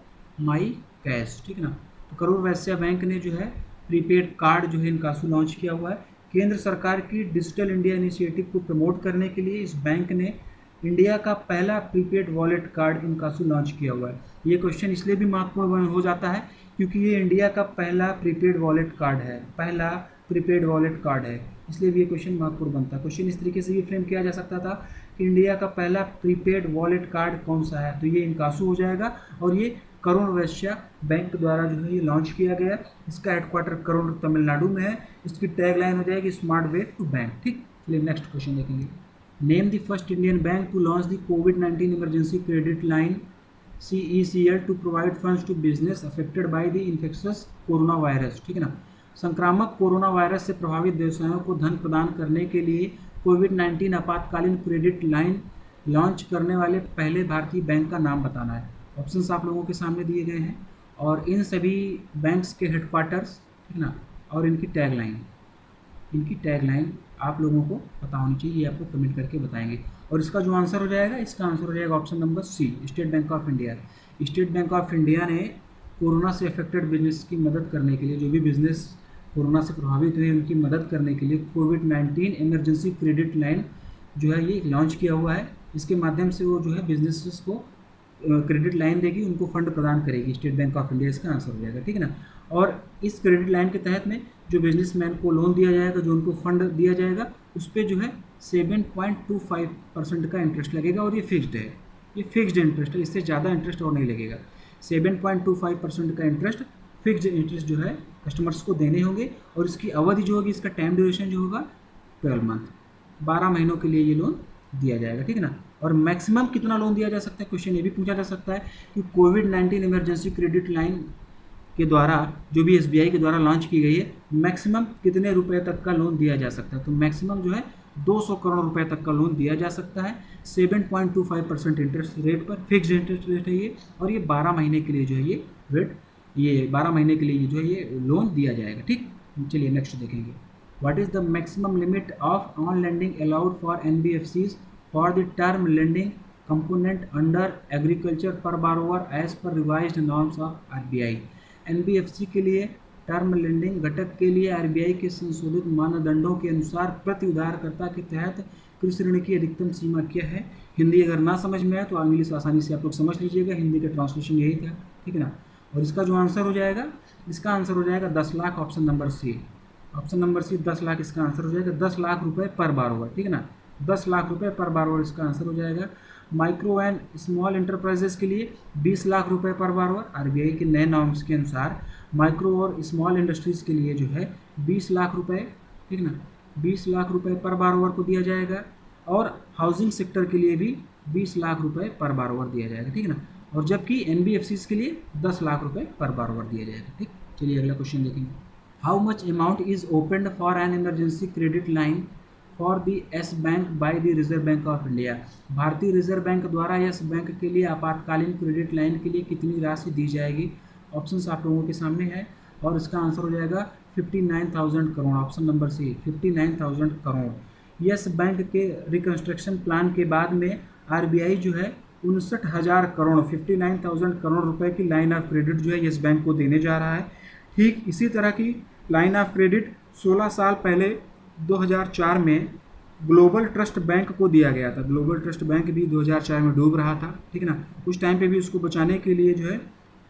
Speaker 2: माई कैश ठीक है ना? तो करोड़ वैश्य बैंक ने जो है प्रीपेड कार्ड जो है इनकासू लॉन्च किया हुआ है। केंद्र सरकार की डिजिटल इंडिया इनिशिएटिव को प्रमोट करने के लिए इस बैंक ने इंडिया का पहला prepaid wallet card InCaSo launch किया हुआ है। ये क्वेश्चन इसलिए भी महत्वपूर्ण हो जाता है, क्योंकि ये इंडिया का पहला प्रीपेड वॉलेट कार्ड है, पहला प्रीपेड वॉलेट कार्ड है। इसलिए भी ये क्वेश्चन महत्वपूर्ण बनता है। क्वेश्चन इस तरीके से भी फ्रेम किया जा सकता था कि इंडिया का पहला प्रीपेड वॉलेट कार्ड कौन सा है। तो ये इनकासू हो जाएगा और ये करुण वैश्या बैंक द्वारा जो है ये लॉन्च किया गया इसका हेडक्वार्टर करुण तमिलनाडु में है। इसकी टैग लाइन हो जाएगी स्मार्ट वे टू बैंक ठीक? चलिए नेक्स्ट क्वेश्चन देखेंगे। Name the first Indian bank to launch the Covid nineteen emergency credit line C E C L to provide funds to business affected by the infectious corona virus ठीक है ना? संक्रामक corona virus से प्रभावित व्यवसायों को धन प्रदान करने के लिए कोविड नाइन्टीन आपातकालीन क्रेडिट लाइन लॉन्च करने वाले पहले भारतीय बैंक का नाम बताना है। ऑप्शंस आप लोगों के सामने दिए गए हैं और इन सभी बैंक्स के हेडक्वार्टर्स ठीक है ना? और इनकी टैग लाइन इनकी टैग लाइन आप लोगों को पता होनी चाहिए, ये आपको कमेंट करके बताएँगे। और इसका जो आंसर हो जाएगा, इसका आंसर हो जाएगा option number C State Bank of India State Bank of India ने कोरोना से अफेक्टेड बिज़नेस की मदद करने के लिए, जो भी बिज़नेस कोरोना से प्रभावित हुए, उनकी मदद करने के लिए Covid nineteen emergency credit line जो है, ये लॉन्च किया हुआ है। इसके माध्यम से वो जो है बिजनेसेस को क्रेडिट लाइन देगी, उनको फंड प्रदान करेगी। स्टेट बैंक ऑफ़ इंडिया इसका आंसर हो जाएगा, ठीक है ना? और इस क्रेडिट लाइन के तहत में जो बिजनेसमैन को लोन दिया जाएगा, जो उनको फंड दिया जाएगा, उस पर जो है seven point two five percent का इंटरेस्ट लगेगा और ये फिक्स्ड है। ये फिक्स्ड इंटरेस्ट है, इससे ज़्यादा इंटरेस्ट और नहीं लगेगा। Seven point two five percent का इंटरेस्ट फिक्स्ड इंटरेस्ट जो है कस्टमर्स को देने होंगे और इसकी अवधि जो होगी, इसका टाइम ड्यूरेशन जो होगा ट्वेल्व मंथ बारह महीनों के लिए ये लोन दिया जाएगा, ठीक है ना? और मैक्सिमम कितना लोन दिया जा सकता है? क्वेश्चन ये भी पूछा जा सकता है कि Covid nineteen emergency credit line के द्वारा, जो भी एसबीआई के द्वारा लॉन्च की गई है मैक्सिमम कितने रुपए तक का लोन दिया जा सकता है? तो मैक्सिमम जो है 200 करोड़ रुपए तक का लोन दिया जा सकता है। 7.25 परसेंट इंटरेस्ट रेट पर फिक्स्ड इंटरेस्ट रेट है ये, और ये 12 महीने के लिए जो है ये रेट ये 12 महीने के लिए जो है ये लोन दिया जाएगा, ठीक? चलिए नेक्स्ट देखेंगे। What is the maximum limit of on landing allowed for an for for the term lending component under agriculture per borrower as per revised norms of RBI. NBFC के लिए टर्म लेंडिंग घटक के लिए RBI के संशोधित मानदंडों के अनुसार प्रति उधारकर्ता के तहत कृषि ऋण की अधिकतम सीमा क्या है? हिंदी अगर ना समझ में आए तो इंग्लिश आसानी से आप लोग समझ लीजिएगा। हिंदी का ट्रांसलेशन यही था, ठीक है ना? और इसका जो आंसर हो जाएगा, इसका आंसर हो जाएगा दस lakh option number C option number C दस लाख इसका आंसर हो जाएगा। दस लाख रुपये पर बार होगा ठीक है ना? दस लाख रुपये पर बार और इसका आंसर हो जाएगा। माइक्रो एंड स्मॉल इंटरप्राइजेस के लिए बीस लाख रुपए पर बार और आर के नए नॉर्म्स के अनुसार माइक्रो और स्मॉल इंडस्ट्रीज़ के लिए जो है बीस लाख रुपए, ठीक ना? बीस लाख रुपए पर बार को दिया जाएगा और हाउसिंग सेक्टर के लिए भी बीस लाख रुपए पर बार दिया जाएगा, ठीक ना? और जबकि एनबीएफसी के लिए दस लाख रुपये पर बार दिया जाएगा, ठीक? चलिए अगला क्वेश्चन देखेंगे। How much amount is opened for an emergency credit line for the Yes bank by the Reserve Bank of India भारतीय रिज़र्व बैंक द्वारा यस बैंक के लिए आपातकालीन क्रेडिट लाइन के लिए कितनी राशि दी जाएगी? ऑप्शन आप लोगों के सामने है और इसका आंसर हो जाएगा fifty nine thousand crore. Option number C fifty nine thousand crore. Yes Bank के रिकन्स्ट्रक्शन प्लान के बाद में आरबीआई जो है उनसठ हज़ार crore fifty nine thousand crore रुपए की लाइन ऑफ़ क्रेडिट जो है यस बैंक को देने जा रहा है। ठीक इसी तरह की लाइन ऑफ़ क्रेडिट 16 साल पहले 2004 में ग्लोबल ट्रस्ट बैंक को दिया गया था। ग्लोबल ट्रस्ट बैंक भी 2004 में डूब रहा था, ठीक है ना? उस टाइम पे भी उसको बचाने के लिए जो है,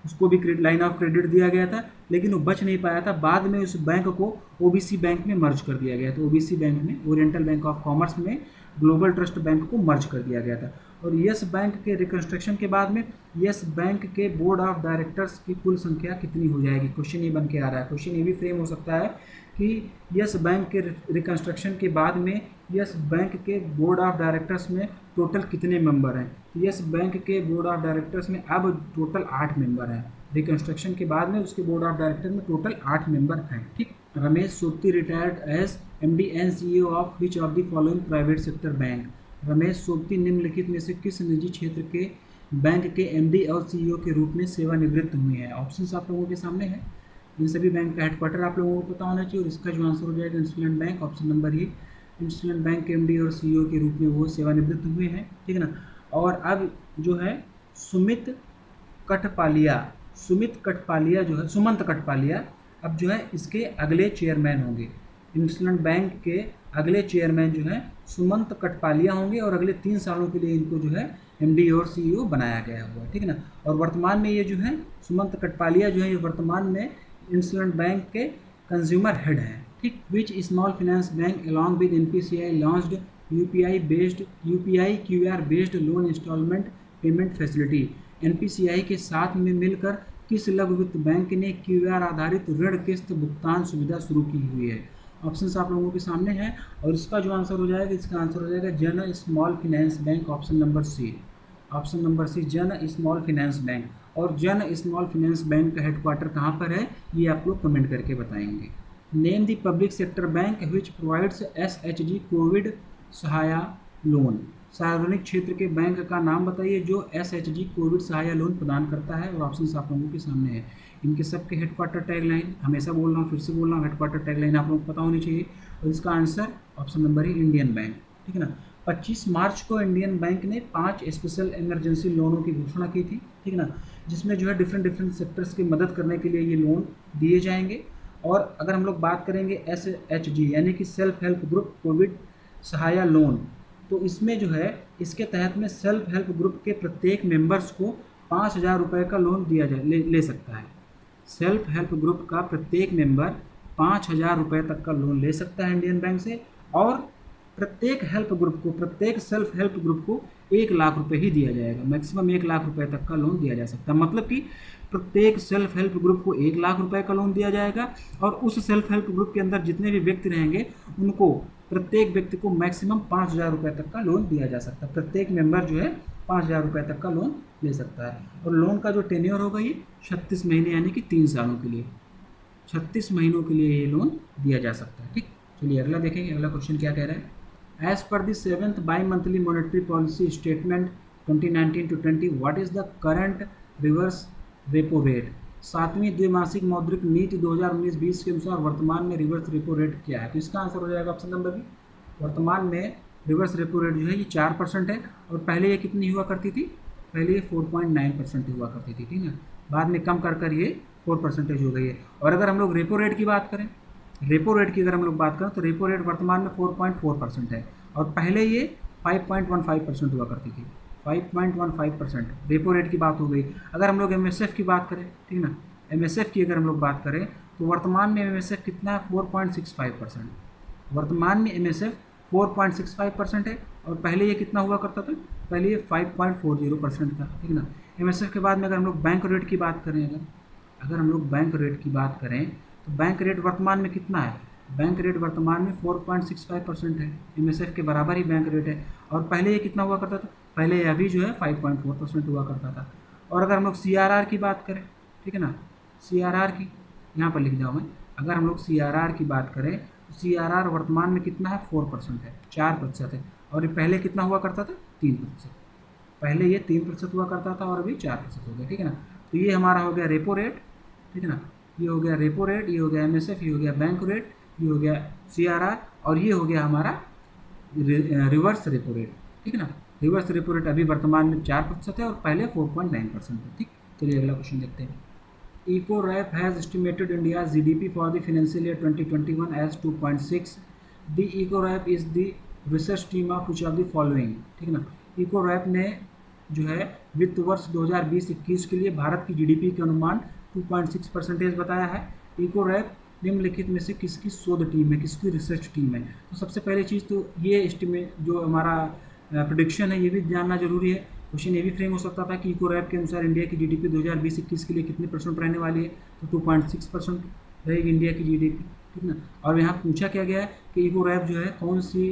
Speaker 2: उसको भी लाइन ऑफ़ क्रेडिट दिया गया था, लेकिन वो बच नहीं पाया था। बाद में उस बैंक को ओबीसी बैंक में मर्ज कर दिया गया था। ओबीसी बैंक में ओरिएंटल बैंक ऑफ़ कॉमर्स में ग्लोबल ट्रस्ट बैंक को मर्ज कर दिया गया था। और यस बैंक के रिकन्स्ट्रक्शन के बाद में यस बैंक के बोर्ड ऑफ़ डायरेक्टर्स की कुल संख्या कितनी हो जाएगी? क्वेश्चन ये बन के आ रहा है। क्वेश्चन ये भी फ्रेम हो सकता है कि यस बैंक के रिकन्स्ट्रक्शन के बाद में यस बैंक के बोर्ड ऑफ़ डायरेक्टर्स में टोटल कितने मेंबर हैं? यस बैंक के बोर्ड ऑफ़ डायरेक्टर्स में अब टोटल आठ मेंबर हैं। रिकन्स्ट्रक्शन के बाद में उसके बोर्ड ऑफ़ डायरेक्टर में टोटल आठ मेंबर हैं, ठीक? Ramesh Sobti retired as M D and C E of which of the following private sector bank Ramesh Sobti निम्नलिखित में से किस निजी क्षेत्र के बैंक के एमडी और सीईओ के रूप में सेवानिवृत्त हुए हैं? ऑप्शन आप लोगों के सामने है। इन सभी बैंक का हेडक्वार्टर आप लोगों को पता होना चाहिए और इसका जो आंसर हो जाएगा इंस्टूलेंट बैंक ऑप्शन नंबर ही इंस्टूलेंट बैंक के एमडी और सीईओ के रूप में वो सेवानिवृत्त हुए हैं, ठीक है ना? और अब जो है, सुमित कठपालिया सुमित कठपालिया जो है, सुमंत कठपालिया अब जो है इसके अगले चेयरमैन होंगे। इंस्टूलेंट बैंक के अगले चेयरमैन जो है, सुमंत कटपालिया होंगे और अगले तीन सालों के लिए इनको जो है एमडी और सीईओ बनाया गया हुआ है, ठीक है ना? और वर्तमान में ये जो है, सुमंत कटपालिया जो है, ये वर्तमान में इंस्टूलेंट बैंक के कंज्यूमर हेड हैं। ठीक which small finance bank along with N P C I launched U P I based U P I Q R based loan installment payment facility N P C I के साथ में मिलकर किस लघु वित्त bank ने क्यू आर आधारित ऋण किस्त भुगतान सुविधा शुरू की हुई है? ऑप्शन आप लोगों के सामने हैं और इसका जो आंसर हो जाएगा, इसका आंसर हो जाएगा Jana small finance bank option number C option number C Jana small finance bank और जन स्मॉल फिनेंस बैंक का हेडक्वार्टर कहाँ पर है, ये आप लोग कमेंट करके बताएँगे। Name the public sector bank which provides S H G Covid Sahaya loan सार्वजनिक क्षेत्र के बैंक का नाम बताइए जो S H G Covid Sahayata loan प्रदान करता है और ऑप्शन आप लोगों के सामने है। इनके सबके हेडक्वार्टर टैगलाइन हमेशा बोल रहा हूँ फिर से बोल रहा हूँ हेडक्वार्टर टैगलाइन आप लोगों को पता होनी चाहिए। और इसका आंसर ऑप्शन नंबर है इंडियन बैंक ठीक है ना? 25 मार्च को इंडियन बैंक ने पाँच स्पेशल इमरजेंसी लोनों की घोषणा की थी। ठीक है ना? जिसमें जो है डिफरेंट डिफरेंट सेक्टर्स की मदद करने के लिए ये लोन दिए जाएँगे। और अगर हम लोग बात करेंगे एस एच जी यानी कि self help group Covid Sahaya loan तो इसमें जो है इसके तहत में सेल्फ हेल्प ग्रुप के प्रत्येक मेंबर्स को पाँच हज़ार रुपये का लोन दिया जाए ले, ले सकता है। सेल्फ हेल्प ग्रुप का प्रत्येक मेंबर पाँच हज़ार रुपये तक का लोन ले सकता है इंडियन बैंक से और प्रत्येक हेल्प ग्रुप को, प्रत्येक सेल्फ हेल्प ग्रुप को एक लाख रुपए ही दिया जाएगा। मैक्सिमम एक लाख रुपए तक का लोन दिया जा सकता है। मतलब कि प्रत्येक सेल्फ हेल्प ग्रुप को एक लाख रुपए का लोन दिया जाएगा और उस सेल्फ हेल्प ग्रुप के अंदर जितने भी व्यक्ति रहेंगे, उनको प्रत्येक व्यक्ति को मैक्सिमम पाँच हज़ार रुपये तक का लोन दिया जा सकता है। प्रत्येक मेंबर जो है, पाँच हज़ार रुपये तक का लोन ले सकता है। और लोन का जो टेन्योर होगा ये छत्तीस महीने, यानी कि तीन सालों के लिए। छत्तीस महीनों के लिए ये लोन दिया जा सकता है। ठीक? चलिए अगला देखेंगे। अगला क्वेश्चन क्या कह रहा है? As per the seventh bi monthly monetary policy statement 2019 to 20 what is the current reverse repo rate सातवीं द्विमासिक मौद्रिक नीति 2019-20 के अनुसार वर्तमान में रिवर्स रेपो रेट क्या है? तो इसका आंसर हो जाएगा ऑप्शन नंबर बी वर्तमान में रिवर्स रेपो रेट जो है ये चार परसेंट है और पहले ये कितनी हुआ करती थी? पहले ये फोर पॉइंट नाइन परसेंट हुआ करती थी, ठीक है? बाद में कम कर कर ये फोर परसेंटेज हो गई है। और अगर हम लोग रेपो रेट की बात करें रेपो रेट की अगर हम लोग बात करें तो रेपो रेट वर्तमान में फोर पॉइंट फोर परसेंट है और पहले ये five point one five percent हुआ करती थी। 5.15 परसेंट रेपो रेट की बात हो गई। अगर हम लोग एमएसएफ की बात करें, ठीक ना? एमएसएफ की अगर हम लोग बात करें तो वर्तमान में एमएसएफ कितना है? फोर परसेंट वर्तमान में M S F four point six five percent है और पहले ये कितना हुआ करता था? पहले ये five point four zero percent था, ठीक ना? एम एस एफ़ के बाद में अगर हम लोग बैंक रेट की बात करें अगर अगर हम लोग बैंक रेट की बात करें तो बैंक रेट वर्तमान में कितना है? बैंक रेट वर्तमान में 4.65 परसेंट है। एमएसएफ के बराबर ही बैंक रेट है। और पहले ये कितना हुआ करता था? पहले अभी जो है 5.4 परसेंट हुआ करता था। और अगर हम लोग सीआरआर की बात करें, ठीक है ना? सीआरआर की, यहाँ पर लिख जाओ मैं अगर हम लोग सीआरआर की बात करें तो सी वर्तमान में कितना है? फोर परसेंट है। चार प्रतिशत है। और ये पहले कितना हुआ करता था? तीन प्रतिशत। पहले ये तीन प्रतिशत हुआ करता था और अभी चार प्रतिशत हो गया, ठीक है ना? तो ये हमारा हो गया रेपो रेट ठीक है ना? ये हो गया रेपो रेट ये हो गया एम ये हो गया बैंक रेट ये हो गया सीआरआर और ये हो गया हमारा रिवर्स रेपो रेट ठीक है ना? रिवर्स रेपो रेट अभी वर्तमान में चार प्रतिशत है और पहले फोर पॉइंट नाइन परसेंट है, ठीक? चलिए अगला क्वेश्चन देखते हैं। Ecowrap has estimated India G D P for the financial year twenty twenty one as two point six the Ecowrap is the research team of which of the following ठीक है ना? Eco rap ने जो है वित्त वर्ष 2020-21 के लिए भारत की जीडीपी के अनुमान 2.6 परसेंटेज बताया है। इको रैप, निम्नलिखित में से किसकी शोध टीम है, किसकी रिसर्च टीम है? तो सबसे पहली चीज़ तो ये एस्टिमेट जो हमारा प्रोडिक्शन है, ये भी जानना ज़रूरी है। क्वेश्चन ये भी फ्रेम हो सकता था कि इको रैप के अनुसार इंडिया की जीडीपी 2020-21 के लिए कितने परसेंट रहने वाली है? तो 2.6 परसेंट रहेगी इंडिया की जीडीपी ठीक ना? और यहाँ पूछा क्या गया है कि इको रैप जो है, कौन सी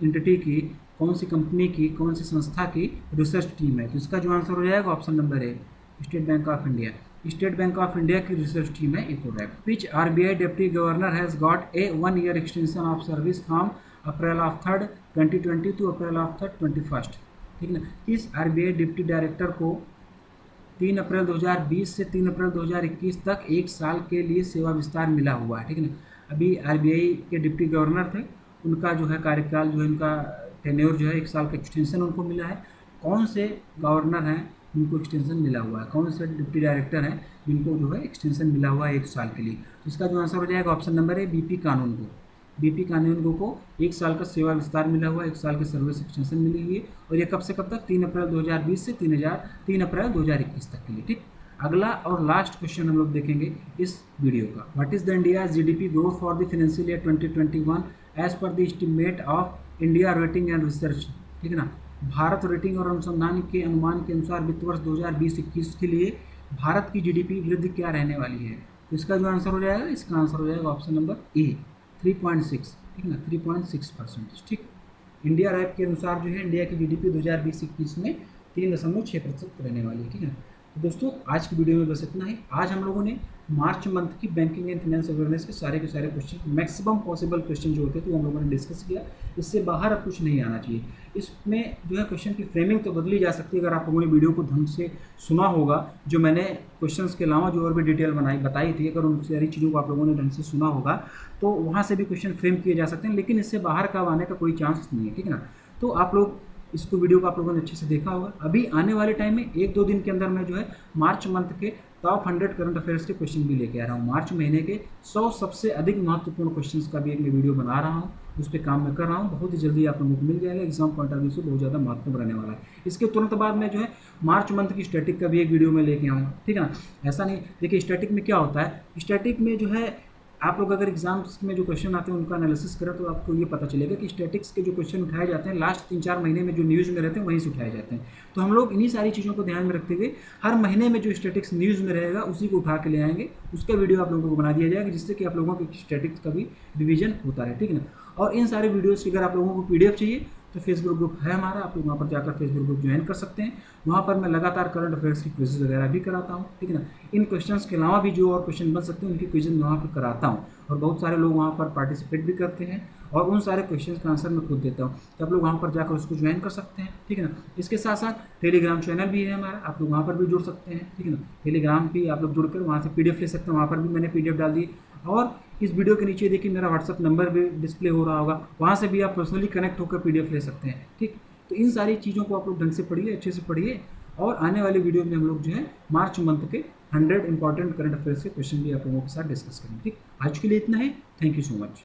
Speaker 2: इंटिटी की, कौन सी कंपनी की, कौन सी संस्था की रिसर्च टीम है? तो इसका जो आंसर हो जाएगा option number A State Bank of India State Bank of India की रिसर्च टीम है Ecowrap which R B I deputy governor has got a one year extension of service from April of third twenty twenty two April of third twenty first ठीक है ना? इस R B I deputy director को तीन अप्रैल 2020 से तीन अप्रैल 2021 तक एक साल के लिए सेवा विस्तार मिला हुआ है। ठीक है ना? अभी आरबीआई के डिप्टी गवर्नर थे, उनका जो है कार्यकाल, जो है उनका टेन्योर जो है एक साल का एक्सटेंशन उनको मिला है। कौन से गवर्नर हैं? जिनको एक्सटेंशन मिला हुआ है। कौन से डिप्टी डायरेक्टर हैं, जिनको जो है एक्सटेंशन मिला हुआ है एक साल के लिए। तो इसका जो आंसर हो जाएगा ऑप्शन नंबर है बीपी कानून को। बीपी कानून को को एक साल का सेवा विस्तार मिला हुआ है, एक साल की सर्विस एक्सटेंशन मिली हुई है और ये कब से कब तक? तीन अप्रैल 2020 से तीन हज़ार, तीन अप्रैल 2021 तक के लिए, ठीक? अगला और लास्ट क्वेश्चन हम लोग देखेंगे इस वीडियो का। What is the India GDP growth for the financial year 2021 as per the estimate of India rating and research ठीक है ना? भारत रेटिंग और अनुसंधान के अनुमान के अनुसार वित्त वर्ष 2020-21 के लिए भारत की जीडीपी वृद्धि क्या रहने वाली है? तो इसका जो आंसर हो जाएगा, इसका आंसर हो जाएगा ऑप्शन नंबर ए 3.6 ठीक है ना 3.6 परसेंट ठीक? इंडिया रैप के अनुसार जो है इंडिया की जीडीपी 2020-21 में तीन दशमलव छः प्रतिशत रहने वाली है, ठीक है दोस्तों, आज की वीडियो में बस इतना ही। आज हम लोगों ने मार्च मंथ की बैंकिंग एंड फाइनेंस अवेयरनेस के सारे के सारे क्वेश्चन मैक्सिमम पॉसिबल क्वेश्चन जो होते थे, वो हम लोगों ने डिस्कस किया। इससे बाहर अब कुछ नहीं आना चाहिए। इसमें जो है क्वेश्चन की फ्रेमिंग तो बदली जा सकती है, अगर आप लोगों ने वीडियो को ढंग से सुना होगा। जो मैंने क्वेश्चन के अलावा जो और भी डिटेल बनाई, बताई थी, अगर उन सारी चीज़ों को आप लोगों ने ढंग से सुना होगा तो वहाँ से भी क्वेश्चन फ्रेम किए जा सकते हैं। लेकिन इससे बाहर का आने का कोई चांस नहीं है, ठीक है ना? तो आप लोग इसको वीडियो को आप लोगों ने अच्छे से देखा होगा। अभी आने वाले टाइम में एक दो दिन के अंदर मैं जो है मार्च मंथ के टॉप हंड्रेड करंट अफेयर्स के क्वेश्चन भी लेके आ रहा हूँ। मार्च महीने के सौ सबसे अधिक महत्वपूर्ण क्वेश्चंस का भी एक मैं वीडियो बना रहा हूँ। उस पर काम मैं कर रहा हूँ। बहुत ही जल्दी आप लोगों को मिल जाएगा। एग्ज़ाम पॉइंट ऑफ़ व्यू से बहुत ज़्यादा महत्वपूर्ण रहने वाला है। इसके तुरंत बाद में जो है मार्च मंथ की स्टैटिक का भी एक वीडियो में लेके आऊँगा। ठीक है ना? ऐसा नहीं। देखिए स्टैटिक में क्या होता है? स्टैटिक में जो है आप लोग अगर एग्ज़ाम्स में जो क्वेश्चन आते हैं, उनका एनालिसिस करें तो आपको ये पता चलेगा कि स्टैटिक्स के जो क्वेश्चन उठाए जाते हैं लास्ट तीन चार महीने में जो न्यूज़ में रहते हैं, वहीं से उठाए जाते हैं। तो हम लोग इन्हीं सारी चीज़ों को ध्यान में रखते हुए हर महीने में जो स्टैटिक्स न्यूज़ में रहेगा, उसी को उठा के ले आएँगे। उसका वीडियो आप लोगों को बना दिया जाएगा, जिससे कि आप लोगों के स्टैटिक्स का भी रिविजन होता है ठीक है ना? और इन सारे वीडियोज़ की अगर आप लोगों को पीडीएफ चाहिए तो फेसबुक ग्रुप है हमारा, आप लोग वहाँ पर जाकर फेसबुक ग्रुप ज्वाइन कर सकते हैं। वहाँ पर मैं लगातार करंट अफेयर्स की क्विजेज वगैरह भी कराता हूँ, ठीक है ना? इन क्वेश्चंस के अलावा भी जो और क्वेश्चन बन सकते हैं, उनकी मैं वहाँ पर कराता हूँ और बहुत सारे लोग वहाँ पर पार्टिसिपेट भी करते हैं और उन सारे क्वेश्चन का आंसर मैं खुद देता हूँ। तो आप लोग वहाँ पर जाकर उसको ज्वाइन कर सकते हैं, ठीक है ना? इसके साथ साथ टेलीग्राम चैनल भी है हमारा, आप लोग वहाँ पर भी जुड़ सकते हैं, ठीक है ना? टेलीग्राम भी आप लोग जुड़कर वहाँ से पीडीएफ ले सकते हैं, वहाँ पर भी मैंने पीडीएफ डाल दी। और इस वीडियो के नीचे देखिए मेरा व्हाट्सअप नंबर भी डिस्प्ले हो रहा होगा। वहाँ से भी आप पर्सनली कनेक्ट होकर पीडीएफ ले सकते हैं, ठीक? तो इन सारी चीज़ों को आप लोग ढंग से पढ़िए, अच्छे से पढ़िए और आने वाले वीडियो में हम लोग जो है मार्च मंथ के हंड्रेड इंपॉर्टेंट करंट अफेयर्स के क्वेश्चन भी आप लोगों के साथ डिस्कस करेंगे, ठीक? आज के लिए इतना है। Thank you so much